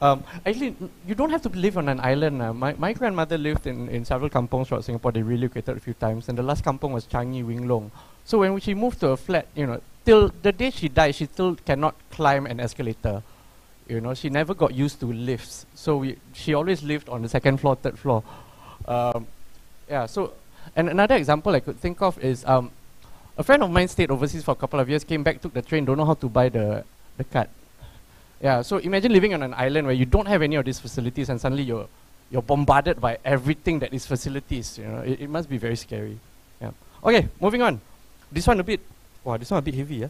[SPEAKER 1] Um, actually, you don't have to live on an island. Uh. My, my grandmother lived in, in several kampongs throughout Singapore. They relocated a few times, and the last kampong was Changi Wing Long. So when she moved to a flat, you know, till the day she died, she still cannot climb an escalator. You know, she never got used to lifts. So we, she always lived on the second floor, third floor. Um, yeah, so, and another example I could think of is um, a friend of mine stayed overseas for a couple of years, came back, took the train, don't know how to buy the, the card. Yeah, so imagine living on an island where you don't have any of these facilities and suddenly you're, you're bombarded by everything that is facilities. You know, it, it must be very scary. Yeah. Okay, moving on. This one a bit, wow, this one a bit heavy. Yeah?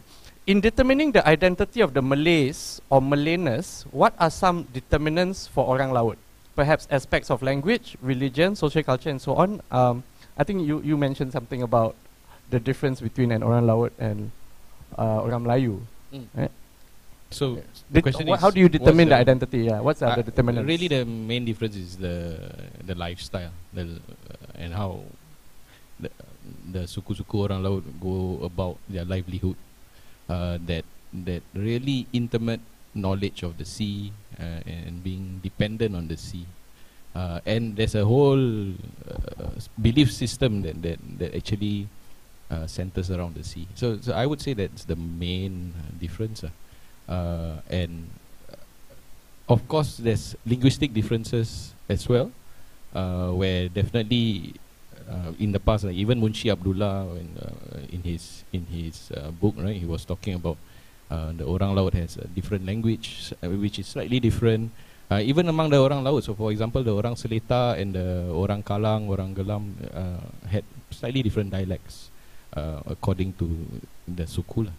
[SPEAKER 1] In determining the identity of the Malays or Malayness, what are some determinants for orang laut? Perhaps aspects of language, religion, social culture, and so on. Um, I think you, you mentioned something about the difference between an orang laut and uh, orang Melayu.
[SPEAKER 2] Mm.
[SPEAKER 1] Right?
[SPEAKER 2] So
[SPEAKER 1] Did-
[SPEAKER 2] the question is,
[SPEAKER 1] how do you determine the identity? Yeah, what's the
[SPEAKER 2] uh,
[SPEAKER 1] other determinants?
[SPEAKER 2] Really, the main difference is the the lifestyle, the uh, and how the the suku-suku orang laut go about their livelihood. Uh, that that really intimate knowledge of the sea uh, and being dependent on the sea. Uh, and there's a whole uh, belief system that that, that actually uh, centers around the sea. So, so I would say that's the main uh, difference. ah. Uh, and uh, of course, there's linguistic differences as well, uh, where definitely uh, in the past, like even Munshi Abdullah, when, uh, in his in his uh, book, right, he was talking about uh, the Orang Laut has a different language, uh, which is slightly different. Uh, even among the Orang Laut, so for example, the Orang Seletar and the Orang Kalang, Orang Gelam uh, had slightly different dialects uh, according to the suku. lah.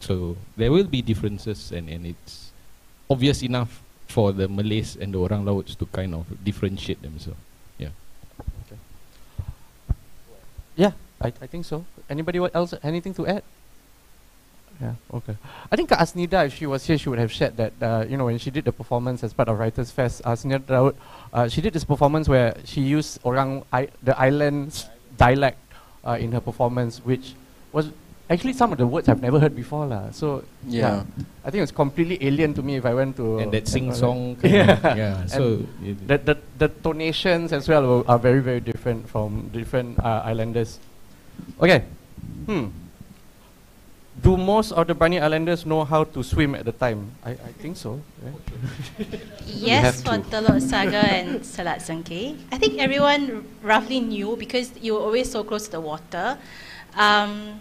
[SPEAKER 2] So there will be differences, and, and it's obvious enough for the Malays and the Orang Lauts to kind of differentiate themselves. Yeah,
[SPEAKER 1] I, I think so. Anybody else anything to add? Yeah, okay. I think Asnida, if she was here, she would have shared that, uh, you know, when she did the performance as part of Writers Fest, Asnida Daud, uh, she did this performance where she used Orang, I, the island's dialect uh, in her performance, which was actually some of the words I've never heard before. La. So,
[SPEAKER 15] Yeah.
[SPEAKER 1] I think it's completely alien to me if I went to.
[SPEAKER 2] And that sing-song
[SPEAKER 1] uh,
[SPEAKER 2] kind
[SPEAKER 1] yeah.
[SPEAKER 2] of- yeah, so it-
[SPEAKER 1] the, the, the tonations as well are very, very different from different uh, islanders. Okay. Hmm. Do most of the Brani Islanders know how to swim at the time? I, I think so. right?
[SPEAKER 3] Yes, for Telok Saga and Selat Sengkeh. I think everyone roughly knew because you were always so close to the water. Um,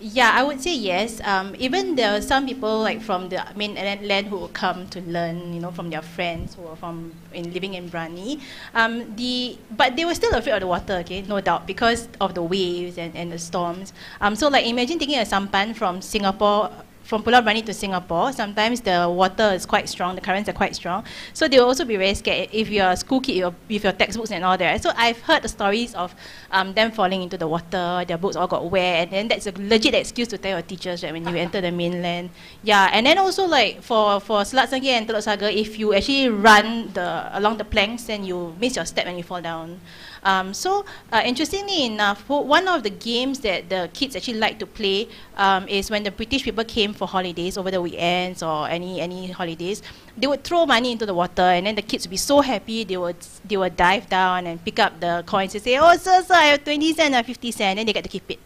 [SPEAKER 3] yeah, I would say yes. Um, even there are some people like from the mainland who would come to learn, you know, from their friends who are from in living in Brani. Um, the but they were still afraid of the water, okay, no doubt, because of the waves and, and the storms. Um, so like imagine taking a sampan from Singapore from Pulau Brani to Singapore, sometimes the water is quite strong, the currents are quite strong. So they will also be very scared if you're a school kid with your textbooks and all that. So I've heard the stories of um, them falling into the water, their books all got wet, and then that's a legit excuse to tell your teachers that when you enter the mainland. Yeah, and then also like for, for Selat Sengkeh and Telok Saga, if you actually run the along the planks, then you miss your step and you fall down. Um, so uh, interestingly enough, one of the games that the kids actually like to play um, is when the British people came for holidays over the weekends or any any holidays, they would throw money into the water and then the kids would be so happy they would they would dive down and pick up the coins and say, oh sir sir I have 20 cent or 50 cent, then they get to keep it.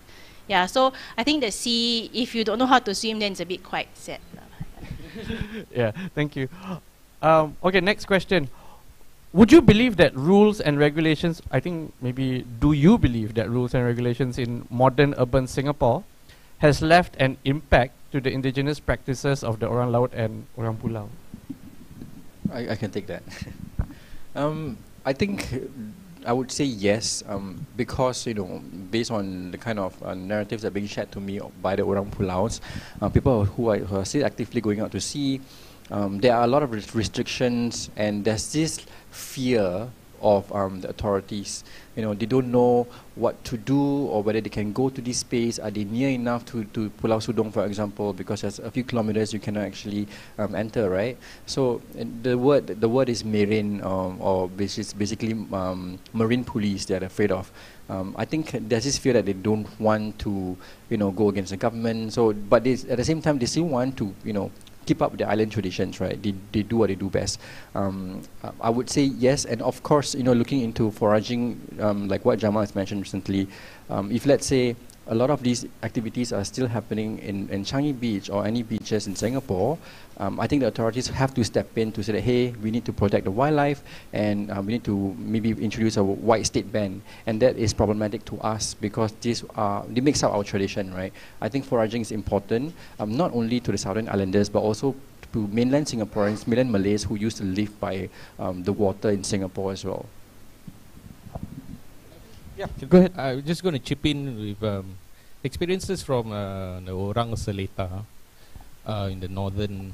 [SPEAKER 3] Yeah, so I think the sea, if you don't know how to swim, then it's a bit quite sad.
[SPEAKER 1] yeah, thank you. Um, okay, next question. Would you believe that rules and regulations, I think maybe, do you believe that rules and regulations in modern urban Singapore has left an impact to the indigenous practices of the Orang Laut and Orang Pulau?
[SPEAKER 15] I, I can take that. um, I think I would say yes, um, because you know, based on the kind of uh, narratives that are being shared to me by the Orang Pulau's, uh, people who are, who are still actively going out to sea, um, there are a lot of restrictions, and there's this fear of um, the authorities. You know, they don't know what to do or whether they can go to this space. Are they near enough to, to Pulau Sudong, for example? Because there's a few kilometers you cannot actually um, enter, right? So the word the word is marine, um, or basically um, marine police. They're afraid of. Um, I think there's this fear that they don't want to, you know, go against the government. So, but they, at the same time, they still want to, you know, keep up the island traditions, right? They, they do what they do best. Um, I would say yes, and of course, you know, looking into foraging, um, like what Jamal has mentioned recently, um, if let's say a lot of these activities are still happening in, in Changi Beach or any beaches in Singapore, um, I think the authorities have to step in to say that, hey, we need to protect the wildlife and uh, we need to maybe introduce a white state ban. And that is problematic to us because this uh, it makes up our tradition, right? I think foraging is important, um, not only to the Southern Islanders, but also to mainland Singaporeans, mainland Malays who used to live by um, the water in Singapore as well.
[SPEAKER 2] Yeah, go ahead. I'm just going to chip in with um, experiences from uh, the Orang Seletar uh, in the northern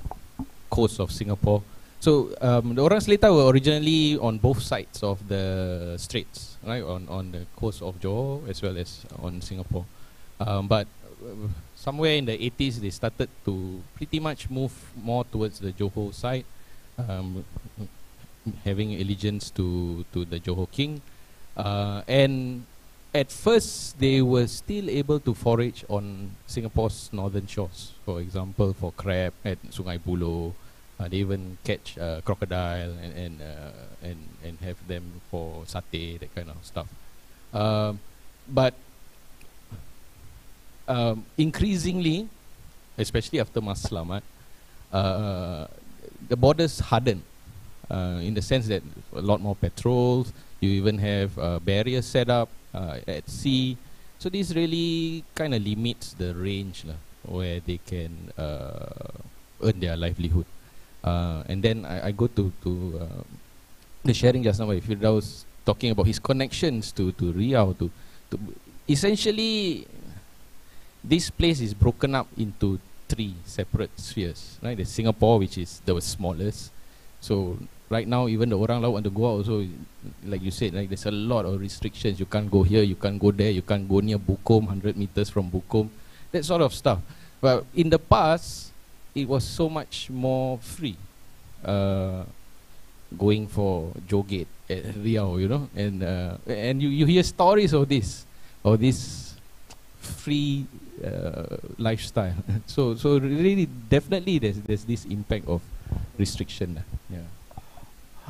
[SPEAKER 2] coast of Singapore. So um, the Orang Seletar were originally on both sides of the straits, right, on, on the coast of Johor as well as on Singapore. Um, but uh, somewhere in the 80s, they started to pretty much move more towards the Johor side, um, having allegiance to, to the Johor King. Uh, and at first, they were still able to forage on Singapore's northern shores. For example, for crab at Sungai Buloh, uh, they even catch uh, crocodile and and, uh, and and have them for satay, that kind of stuff. Um, but um, increasingly, especially after Mas Selamat, uh, the borders hardened uh, in the sense that a lot more patrols. You even have uh, barriers set up uh, at sea. So this really kind of limits the range where they can uh, earn their livelihood. Uh, and then I, I go to to uh, the sharing just now by Firdaus talking about his connections to to Riau to to essentially this place is broken up into three separate spheres. Right, there's Singapore, which is the smallest. So right now, even the orang laut want to go out also, like you said, like there's a lot of restrictions. You can't go here, you can't go there, you can't go near Bukom, 100 meters from Bukom, that sort of stuff. But in the past, it was so much more free. Uh, going for Jogate at Riau, you know, and uh, and you, you hear stories of this, of this free uh, lifestyle. so so really, definitely, there's there's this impact of restriction. lah. Yeah.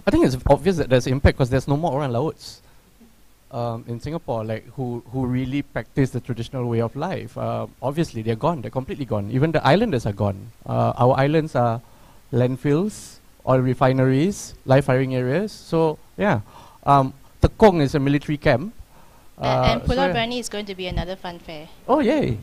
[SPEAKER 1] I think it's obvious that there's impact because there's no more orang lauts um, in Singapore, like who who really practice the traditional way of life. Uh, obviously, they're gone. They're completely gone. Even the islanders are gone. Uh, our islands are landfills, oil refineries, live firing areas. So yeah, um, Tekong is a military camp.
[SPEAKER 3] A- and
[SPEAKER 1] Uh,
[SPEAKER 3] Pulau
[SPEAKER 1] so yeah.
[SPEAKER 3] Is going to be another fun fair.
[SPEAKER 1] Oh yay!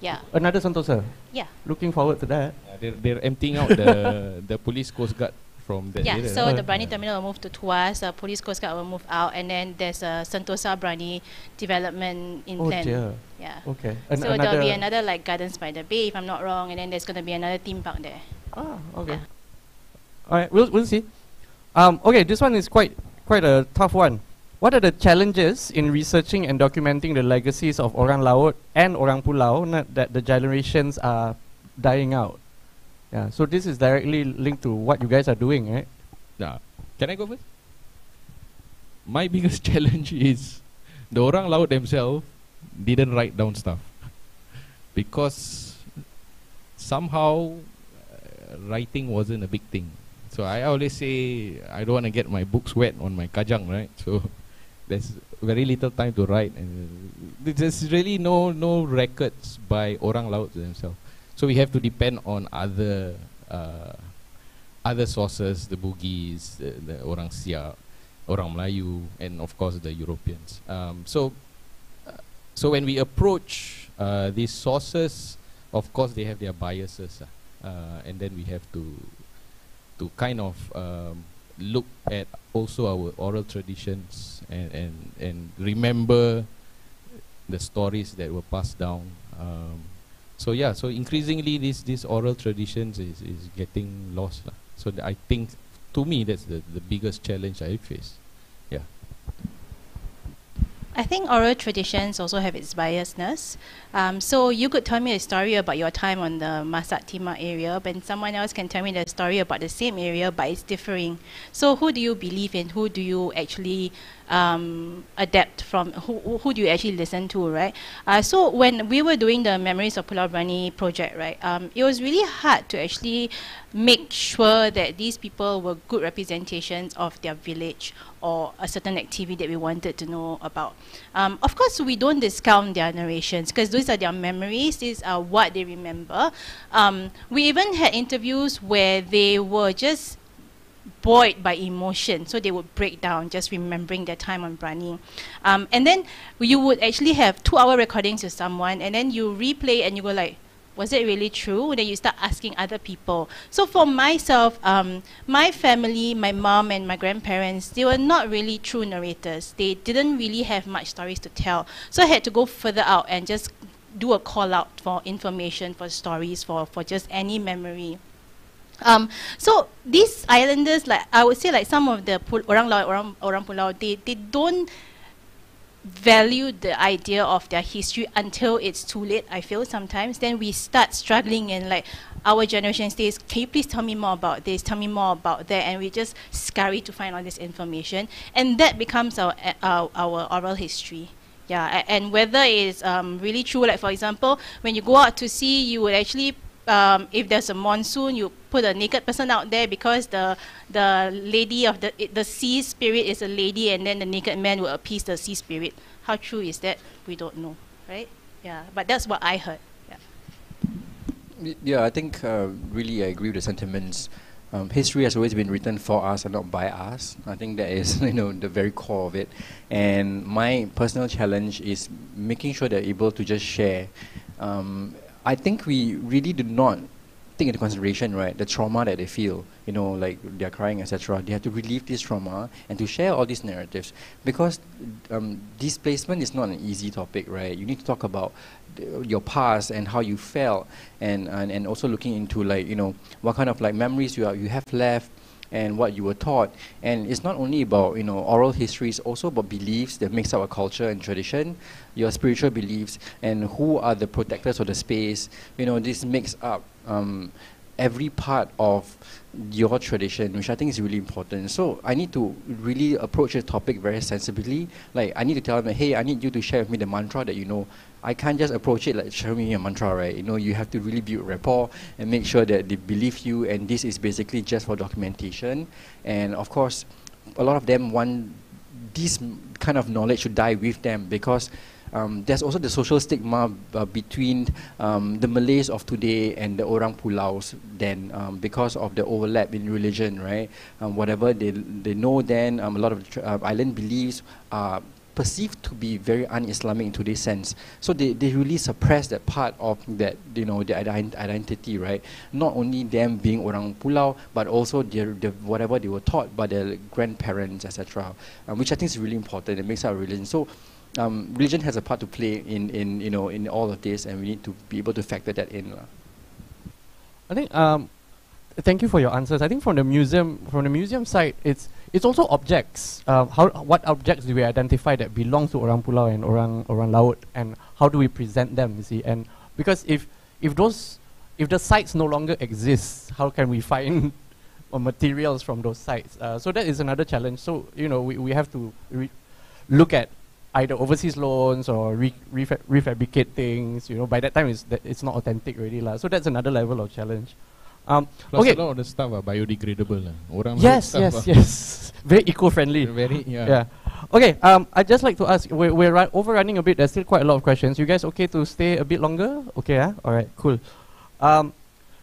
[SPEAKER 3] Yeah.
[SPEAKER 1] Another Sentosa.
[SPEAKER 3] Yeah.
[SPEAKER 1] Looking forward to that.
[SPEAKER 2] Uh, they're, they're emptying out the the police coast guard from that
[SPEAKER 3] Yeah,
[SPEAKER 2] area.
[SPEAKER 3] so the Brani terminal will move to Tuas, the police coast guard will move out, and then there's a Sentosa Brani development in
[SPEAKER 1] Oh
[SPEAKER 3] plan.
[SPEAKER 1] dear.
[SPEAKER 3] Yeah.
[SPEAKER 1] Okay. An-
[SPEAKER 3] so there'll be
[SPEAKER 1] another-
[SPEAKER 3] like Gardens by the Bay, if I'm not wrong, and then there's going to be another theme park there.
[SPEAKER 1] Ah, okay. All right, we'll we'll see. Um, okay, this one is quite quite a tough one. What are the challenges in researching and documenting the legacies of orang laut and orang pulau that the generations are dying out? Yeah, so this is directly linked to what you guys are doing, right?
[SPEAKER 2] Yeah. Can I go first? My biggest challenge is the orang laut themselves didn't write down stuff because somehow uh, writing wasn't a big thing. So I always say I don't want to get my books wet on my kajang, right? So there's very little time to write, and there's really no no records by orang laut themselves. So we have to depend on other uh, other sources, the Bugis, the, the orang Siak, orang Melayu, and of course the Europeans. Um, so, uh, so when we approach uh, these sources, of course they have their biases, uh, uh, and then we have to to kind of um, look at also our oral traditions and and and remember the stories that were passed down. Um, so yeah, so increasingly these these oral traditions is, is getting lost. lah. So I think to me that's the, the biggest challenge I face. Yeah.
[SPEAKER 3] I think oral traditions also have its biasness. Um, so you could tell me a story about your time on the Masak Timah area, but someone else can tell me the story about the same area, but it's differing. So who do you believe in? Who do you actually um, adapt from? Who, who- do you actually listen to, right? Uh, so when we were doing the Memories of Pulau Brani project, right, um, it was really hard to actually make sure that these people were good representations of their village or a certain activity that we wanted to know about. Um, of course, we don't discount their narrations because those are their memories, these are what they remember. Um, we even had interviews where they were just buoyed by emotion, so they would break down just remembering their time on Brani. Um, and then you would actually have two hour recordings with someone, and then you replay and you go like, was it really true? And Then you start asking other people. So for myself, um, my family, my mom and my grandparents, they were not really true narrators. They didn't really have much stories to tell. So I had to go further out and just do a call out for information, for stories, for, for just any memory. Um, so these islanders, like I would say, like some of the pul- orang laut, orang orang pulau, they they don't value the idea of their history until it's too late. I feel sometimes. Then we start struggling, and like our generation says, "Can you please tell me more about this? Tell me more about that?" And we just scurry to find all this information, and that becomes our uh, our, our oral history. Yeah, and whether it's um, really true, like for example, when you go out to sea, you would actually, um, if there's a monsoon, you put a naked person out there because the the lady of the the sea spirit is a lady, and then the naked man will appease the sea spirit. How true is that? We don't know, right? Yeah, but that's what I heard. Yeah.
[SPEAKER 15] Yeah, I think uh, really I agree with the sentiments. Um, history has always been written for us and not by us. I think that is you know the very core of it. And my personal challenge is making sure they're able to just share. Um, I think we really do not take into consideration, right, the trauma that they feel, you know, like they're crying, etc. They have to relieve this trauma and to share all these narratives because um, displacement is not an easy topic, right? You need to talk about your past and how you felt, and, and and also looking into like you know what kind of like memories you are you have left and what you were taught. And it's not only about you know oral history; it's also about beliefs that makes up a culture and tradition, your spiritual beliefs, and who are the protectors of the space. You know, this makes up um, every part of your tradition, which I think is really important. So I need to really approach the topic very sensibly. Like I need to tell them, hey, I need you to share with me the mantra that you know. I can't just approach it like me a mantra, right? You know, you have to really build rapport and make sure that they believe you. And this is basically just for documentation. And of course, a lot of them want this kind of knowledge to die with them because um, there's also the social stigma uh, between um, the Malays of today and the Orang Pulaus then um, because of the overlap in religion, right? Um, whatever they, they know then, um, a lot of uh, island beliefs are perceived to be very un-Islamic in today's sense. So they, they really suppress that part of that, you know, their ident- identity, right? Not only them being Orang Pulau, but also their, their whatever they were taught by their grandparents, etc., um, which I think is really important. It makes our religion. So um, religion has a part to play in, in, you know, in all of this, and we need to be able to factor that in. lah.
[SPEAKER 1] I think um, thank you for your answers. I think from the museum from the museum side, it's it's also objects. Um, how what objects do we identify that belong to Orang Pulau and Orang Orang Laut, and how do we present them? You see, and because if if those if the sites no longer exist, how can we find uh, materials from those sites? Uh, so that is another challenge. So you know we, we have to look at either overseas loans or re- refa- refabricate things. You know by that time it's it's not authentic already lah. So that's another level of challenge. Um,
[SPEAKER 16] Plus
[SPEAKER 1] okay.
[SPEAKER 16] a lot of the stuff are biodegradable. lah. Orang
[SPEAKER 1] Yes, yes, yes. Very eco-friendly.
[SPEAKER 16] Very, yeah.
[SPEAKER 1] Yeah. Okay. Um, I'd just like to ask. We're we're ru- overrunning a bit. There's still quite a lot of questions. You guys okay to stay a bit longer? Okay. Ah. All right. Cool. Um,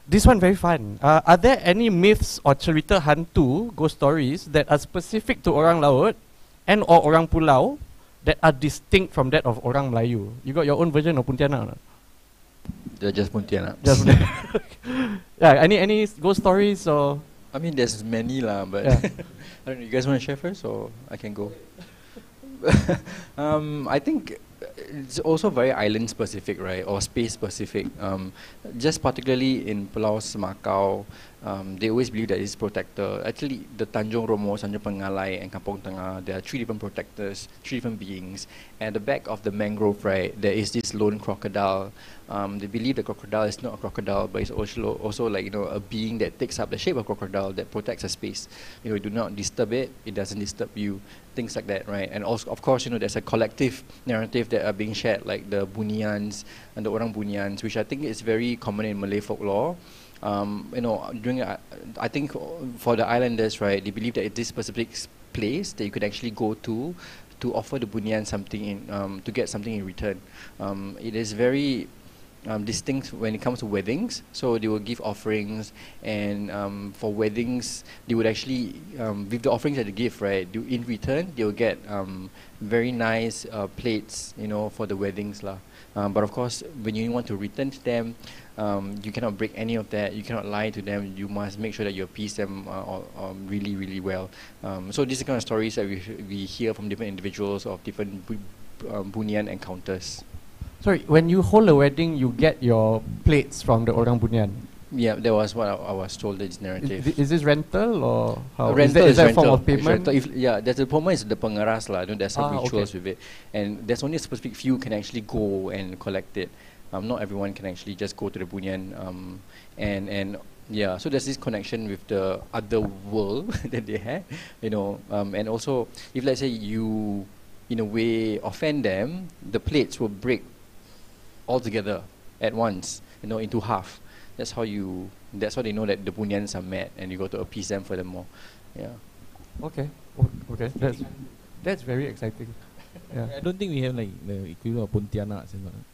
[SPEAKER 1] this one very fun. Uh, are there any myths or cerita hantu ghost stories that are specific to Orang Laut and or Orang Pulau that are distinct from that of Orang Melayu? You got your own version of Pontianak? or not?
[SPEAKER 15] They're just Pontianak.
[SPEAKER 1] Just yeah. Any any ghost stories or?
[SPEAKER 15] I mean, there's many lah, but
[SPEAKER 1] Yeah.
[SPEAKER 15] I don't know. You guys want to share first, or I can go? um, I think it's also very island specific, right, or space specific. Um, just particularly in Pulau Semakau, um, they always believe that it's protector. Actually, the Tanjung Romo, Tanjung Pengalai, and Kampong Tengah, there are three different protectors, three different beings. At the back of the mangrove, right, there is this lone crocodile. Um, they believe the crocodile is not a crocodile, but it's also also like you know a being that takes up the shape of a crocodile that protects a space. You know, do not disturb it; it doesn't disturb you. Things like that, right? And also, of course, you know, there's a collective narrative that are being shared, like the Bunians and the Orang Bunians, which I think is very common in Malay folklore. Um, you know, during uh, I think for the islanders, right, they believe that this specific place that you could actually go to to offer the bunian something in um, to get something in return. Um, it is very um, distinct when it comes to weddings. So they will give offerings, and um, for weddings, they would actually um, with the offerings that they give, right? Do in return, they will get um, very nice uh, plates, you know, for the weddings, lah. Um, but of course, when you want to return to them, um, you cannot break any of that. You cannot lie to them. You must make sure that you appease them uh, or, um, really, really well. Um, so these are kind of stories that we we hear from different individuals of different bu- um, bunian encounters.
[SPEAKER 1] Sorry, when you hold a wedding, you get your plates from the Orang Bunian.
[SPEAKER 15] Yeah, that was what I, I was told. This
[SPEAKER 1] Is,
[SPEAKER 15] narrative.
[SPEAKER 1] thi- is this rental or how?
[SPEAKER 15] Uh,
[SPEAKER 1] Is
[SPEAKER 15] rental
[SPEAKER 1] that,
[SPEAKER 15] is
[SPEAKER 1] is that a
[SPEAKER 15] rental.
[SPEAKER 1] form of payment?
[SPEAKER 15] If, yeah, there's a problem is the pengeras lah. You know, there's some
[SPEAKER 1] Ah, okay.
[SPEAKER 15] rituals with it, and there's only a specific few can actually go and collect it. Um, not everyone can actually just go to the bunian. Um, and and yeah, so there's this connection with the other world that they had, you know. Um, and also, if let's say you, in a way, offend them, the plates will break altogether at once, you know, into half. That's how you. That's how they know that the bunians are mad, and you got to appease them furthermore. Yeah.
[SPEAKER 1] Okay. Okay. That's that's very exciting. Yeah.
[SPEAKER 16] I don't think we have like the equivalent of all.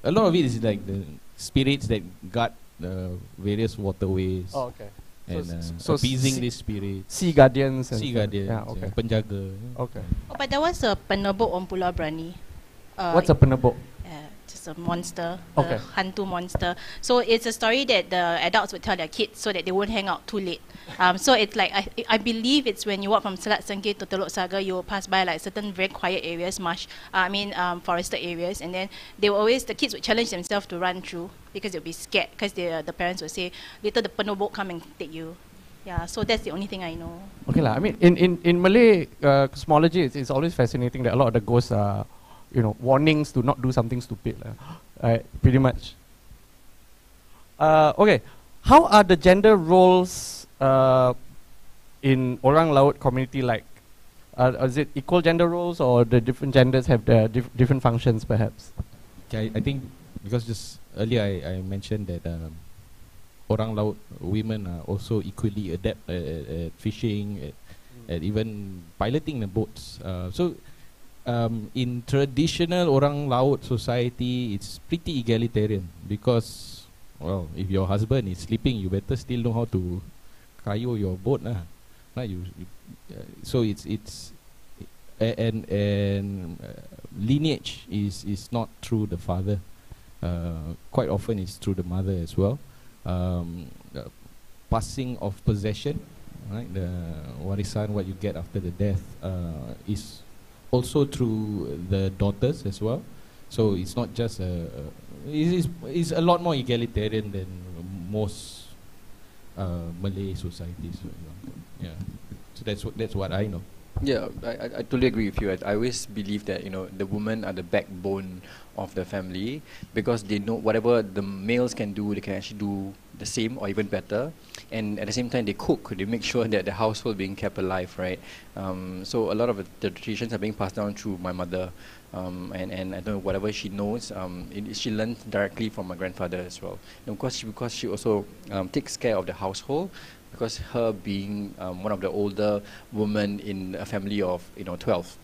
[SPEAKER 16] A lot of it is like the spirits that guard the various waterways.
[SPEAKER 1] Oh, okay. So
[SPEAKER 16] And
[SPEAKER 1] s-
[SPEAKER 16] uh,
[SPEAKER 1] so
[SPEAKER 16] appeasing
[SPEAKER 1] sea-
[SPEAKER 16] these spirits.
[SPEAKER 1] sea guardians and
[SPEAKER 16] Sea guardians.
[SPEAKER 1] Yeah,
[SPEAKER 16] yeah,
[SPEAKER 1] okay.
[SPEAKER 16] Penjaga.
[SPEAKER 1] Okay.
[SPEAKER 6] Oh, but there was a penebok on Pulau Brani. Uh,
[SPEAKER 1] What's a penebok?
[SPEAKER 6] Uh,
[SPEAKER 3] a monster,
[SPEAKER 1] Okay.
[SPEAKER 3] a hantu monster. So it's a story that the adults would tell their kids so that they won't hang out too late. Um, so it's like I, I believe it's when you walk from Selat Sengkeh to Teluk Saga, you will pass by like certain very quiet areas, marsh, uh, I mean um, forested areas, and then they will always the kids would challenge themselves to run through because they'll be scared because the the parents will say later the penobok come and take you. Yeah, so that's the only thing I know.
[SPEAKER 1] Okay lah. I mean, in in in Malay uh, cosmology, it's, it's always fascinating that a lot of the ghosts are, you know, warnings to not do something stupid. Right, pretty much. Uh, okay, how are the gender roles uh, in Orang Laut community like? Uh, is it equal gender roles or the different genders have the dif- different functions perhaps?
[SPEAKER 2] I, I think because just earlier I, I mentioned that um, orang laut women are also equally adept at, at, fishing, at, at even piloting the boats. Uh, so um, in traditional orang laut society, it's pretty egalitarian because well, if your husband is sleeping, you better still know how to kayuh your boat, lah. You, you uh, so it's it's and and uh, lineage is is not through the father. Uh, quite often it's through the mother as well. Um, uh, passing of possession, right? The warisan, what you get after the death, uh, is also through the daughters as well. So it's not just a, a it's, it's, a lot more egalitarian than most uh, Malay societies. for example. Yeah. So that's what that's what I know.
[SPEAKER 15] Yeah, I, I totally agree with you. I, I always believe that you know the women are the backbone of the family because they know whatever the males can do, they can actually do the same or even better. And at the same time, they cook. They make sure that the household being kept alive, right? Um, so a lot of the traditions are being passed down through my mother, um, and and I don't know whatever she knows. Um, it, she learned directly from my grandfather as well. And of course, she, because she also um, takes care of the household because her being um, one of the older women in a family of you know 12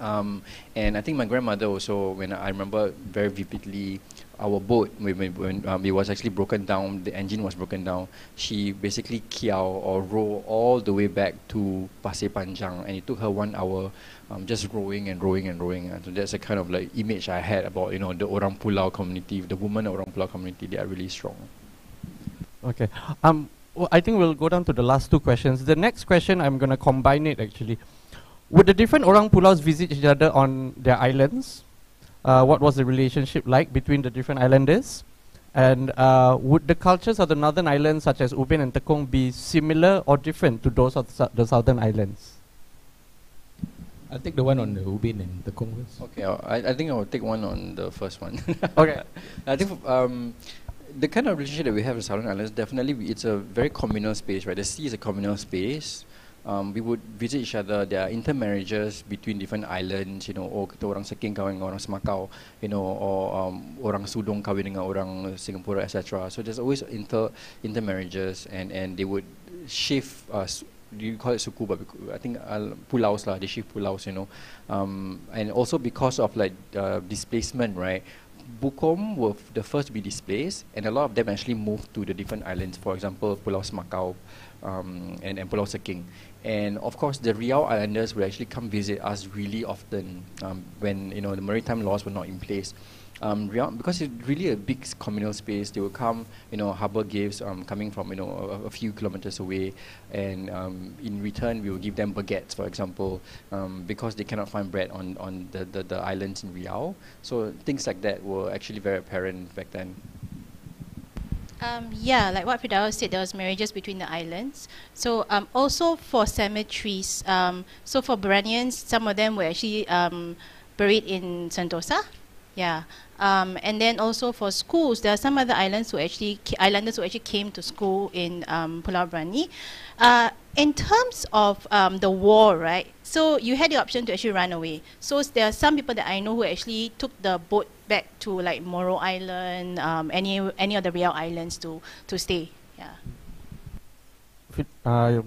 [SPEAKER 15] um, and I think my grandmother also when I remember very vividly our boat when, when, um, it was actually broken down the engine was broken down she basically kayuh or row all the way back to Pasir Panjang and it took her one hour um, just rowing and rowing and rowing and so that's a kind of like image I had about you know the Orang Pulau community the women Orang Pulau community they are really strong
[SPEAKER 1] Okay. Um, well, I think we'll go down to the last two questions. The next question, I'm going to combine it actually. Would the different Orang Pulaus visit each other on their islands? Uh, what was the relationship like between the different islanders? And uh, would the cultures of the northern islands, such as Ubin and Tekong, be similar or different to those of the, sou- the southern islands?
[SPEAKER 2] I'll take the one on the Ubin and the Congress.
[SPEAKER 15] Okay, I'll- I, I think I will take one on the first one.
[SPEAKER 1] Okay.
[SPEAKER 15] I think um, the kind of relationship that we have with Southern Islands, definitely it's a very communal space, right? The sea is a communal space. Um, we would visit each other. There are intermarriages between different islands, you know, oh kita orang Seking kahwin dengan orang Semakau, you know, or um, orang Sudong kahwin dengan orang Singapura, etc. So there's always inter intermarriages, and and they would shift. Uh, s- do you call it suku? But I think uh, pulaus lah. They shift pulaus, you know, um, and also because of like uh, displacement, right? Bukom were the first to be displaced, and a lot of them actually moved to the different islands. For example, Pulau Semakau um, and, and Pulau Seking. And of course, the Riau Islanders would actually come visit us really often um, when you know the maritime laws were not in place. Um, Riau, because it's really a big communal space, they would come, you know, harbor gifts um, coming from you know a, a few kilometers away, and um, in return we would give them baguettes, for example, um, because they cannot find bread on on the, the, the islands in Riau. So things like that were actually very apparent back then.
[SPEAKER 3] Um, yeah, like what Firdaus said, there was marriages between the islands. So um, also for cemeteries, um, so for Branians, some of them were actually um, buried in Sentosa. Yeah. Um, and then also for schools, there are some other islands who actually islanders who actually came to school in um, Pulau Brani. Uh, in terms of um, the war, right? So you had the option to actually run away. So there are some people that I know who actually took the boat back to like Moro Island, um, any any of the Riau Islands to to stay. Yeah.
[SPEAKER 1] Uh,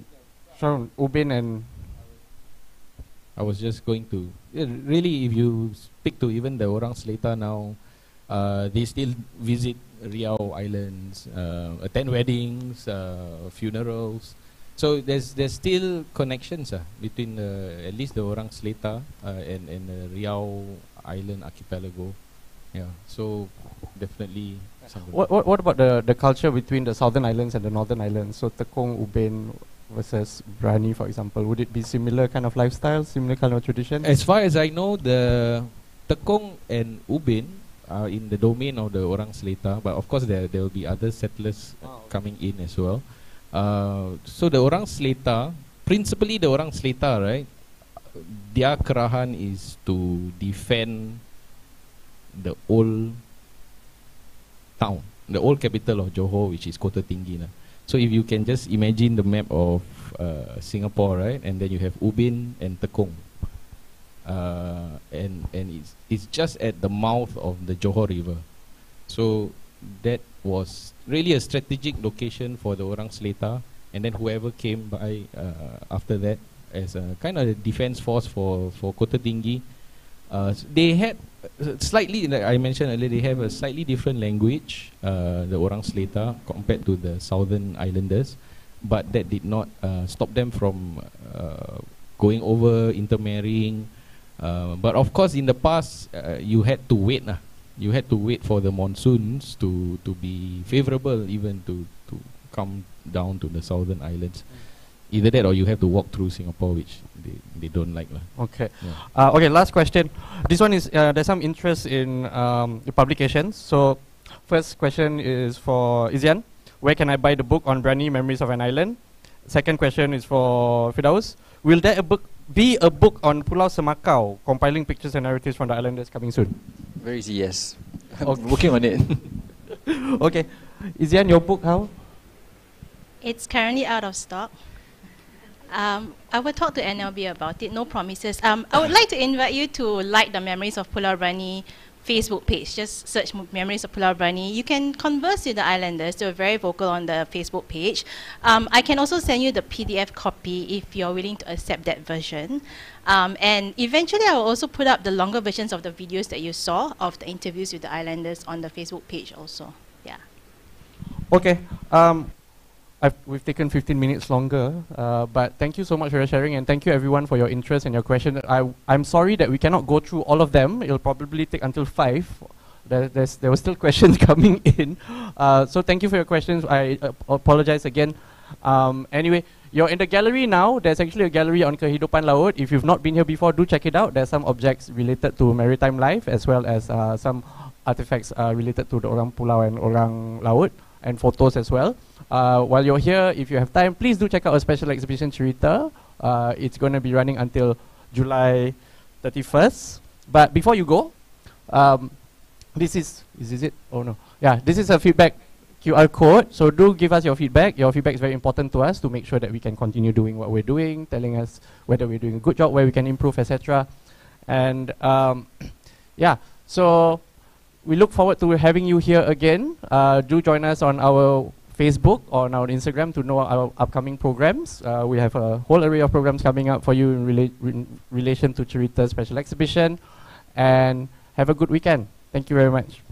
[SPEAKER 1] so Ubin and
[SPEAKER 2] I was just going to really if you speak to even the Orang Seletar now, uh, they still visit Riau Islands, uh, attend weddings, uh, funerals. So there's there's still connections uh, between the, at least the Orang Seletar uh, and and the Riau Island archipelago. Yeah, so definitely.
[SPEAKER 1] What, what, what about the, the culture between the southern islands and the northern islands? So Tekong, Ubin versus Brani, for example. Would it be similar kind of lifestyle, similar kind of tradition?
[SPEAKER 2] As far as I know, the Tekong and Ubin are in the domain of the Orang Seletar, but of course there there will be other settlers uh, coming in as well. Uh, so the Orang Seletar, principally the Orang Seletar, right? Their kerahan is to defend the old town, the old capital of Johor, which is Kota Tinggi. Lah. So if you can just imagine the map of uh, Singapore, right, and then you have Ubin and Tekong, uh, and and it's it's just at the mouth of the Johor River, so that was really a strategic location for the Orang Seletar, and then whoever came by uh, after that as a kind of a defense force for for Kota Tinggi, uh, they had uh, slightly like I mentioned earlier, they have a slightly different language, uh, the Orang Seletar compared to the Southern Islanders, but that did not uh, stop them from uh, going over intermarrying. Uh, but of course, in the past, uh, you had to wait. Uh, you had to wait for the monsoons to to be favorable, even to to come down to the Southern Islands. Either that, or you have to walk through Singapore, which they, they don't like. lah.
[SPEAKER 1] Okay.
[SPEAKER 2] Yeah.
[SPEAKER 1] Uh, okay, last question. This one is uh, there's some interest in um, the publications. So, first question is for Izian. Where can I buy the book on Brani Memories of an Island? Second question is for Firdaus. Will there a book be a book on Pulau Semakau compiling pictures and narratives from the islanders coming soon?
[SPEAKER 15] Very easy, yes. I'm
[SPEAKER 1] Okay.
[SPEAKER 15] working on it.
[SPEAKER 1] okay. is Izian, your book how?
[SPEAKER 3] It's currently out of stock. Um, I will talk to NLB about it, no promises. Um, I would like to invite you to like the Memories of Pulau Brani Facebook page. Just search Memories of Pulau Brani. You can converse with the islanders. They're very vocal on the Facebook page. Um, I can also send you the PDF copy if you're willing to accept that version. Um, and eventually, I will also put up the longer versions of the videos that you saw of the interviews with the islanders on the Facebook page also. Yeah.
[SPEAKER 1] Okay. Um, I've, we've taken 15 minutes longer, uh, but thank you so much for your sharing and thank you everyone for your interest and your question. I, I'm sorry that we cannot go through all of them. It'll probably take until 5. There, there were still questions coming in. Uh, so thank you for your questions. I uh, apologize again. Um, anyway, you're in the gallery now. There's actually a gallery on Kehidupan Laut. If you've not been here before, do check it out. There's some objects related to maritime life as well as uh, some artifacts uh, related to the Orang Pulau and Orang Laut and photos as well. Uh, while you're here, if you have time, please do check out a special exhibition Cerita. Uh, it's going to be running until July 31st. But before you go, um, this is, is this it? Oh no. Yeah, this is a feedback QR code. So do give us your feedback. Your feedback is very important to us to make sure that we can continue doing what we're doing, telling us whether we're doing a good job, where we can improve, etc. And um, yeah, so we look forward to having you here again. Uh, do join us on our Facebook or on our Instagram to know our upcoming programs. Uh, we have a whole array of programs coming up for you in, rela- in relation to Charita Special Exhibition. And have a good weekend. Thank you very much.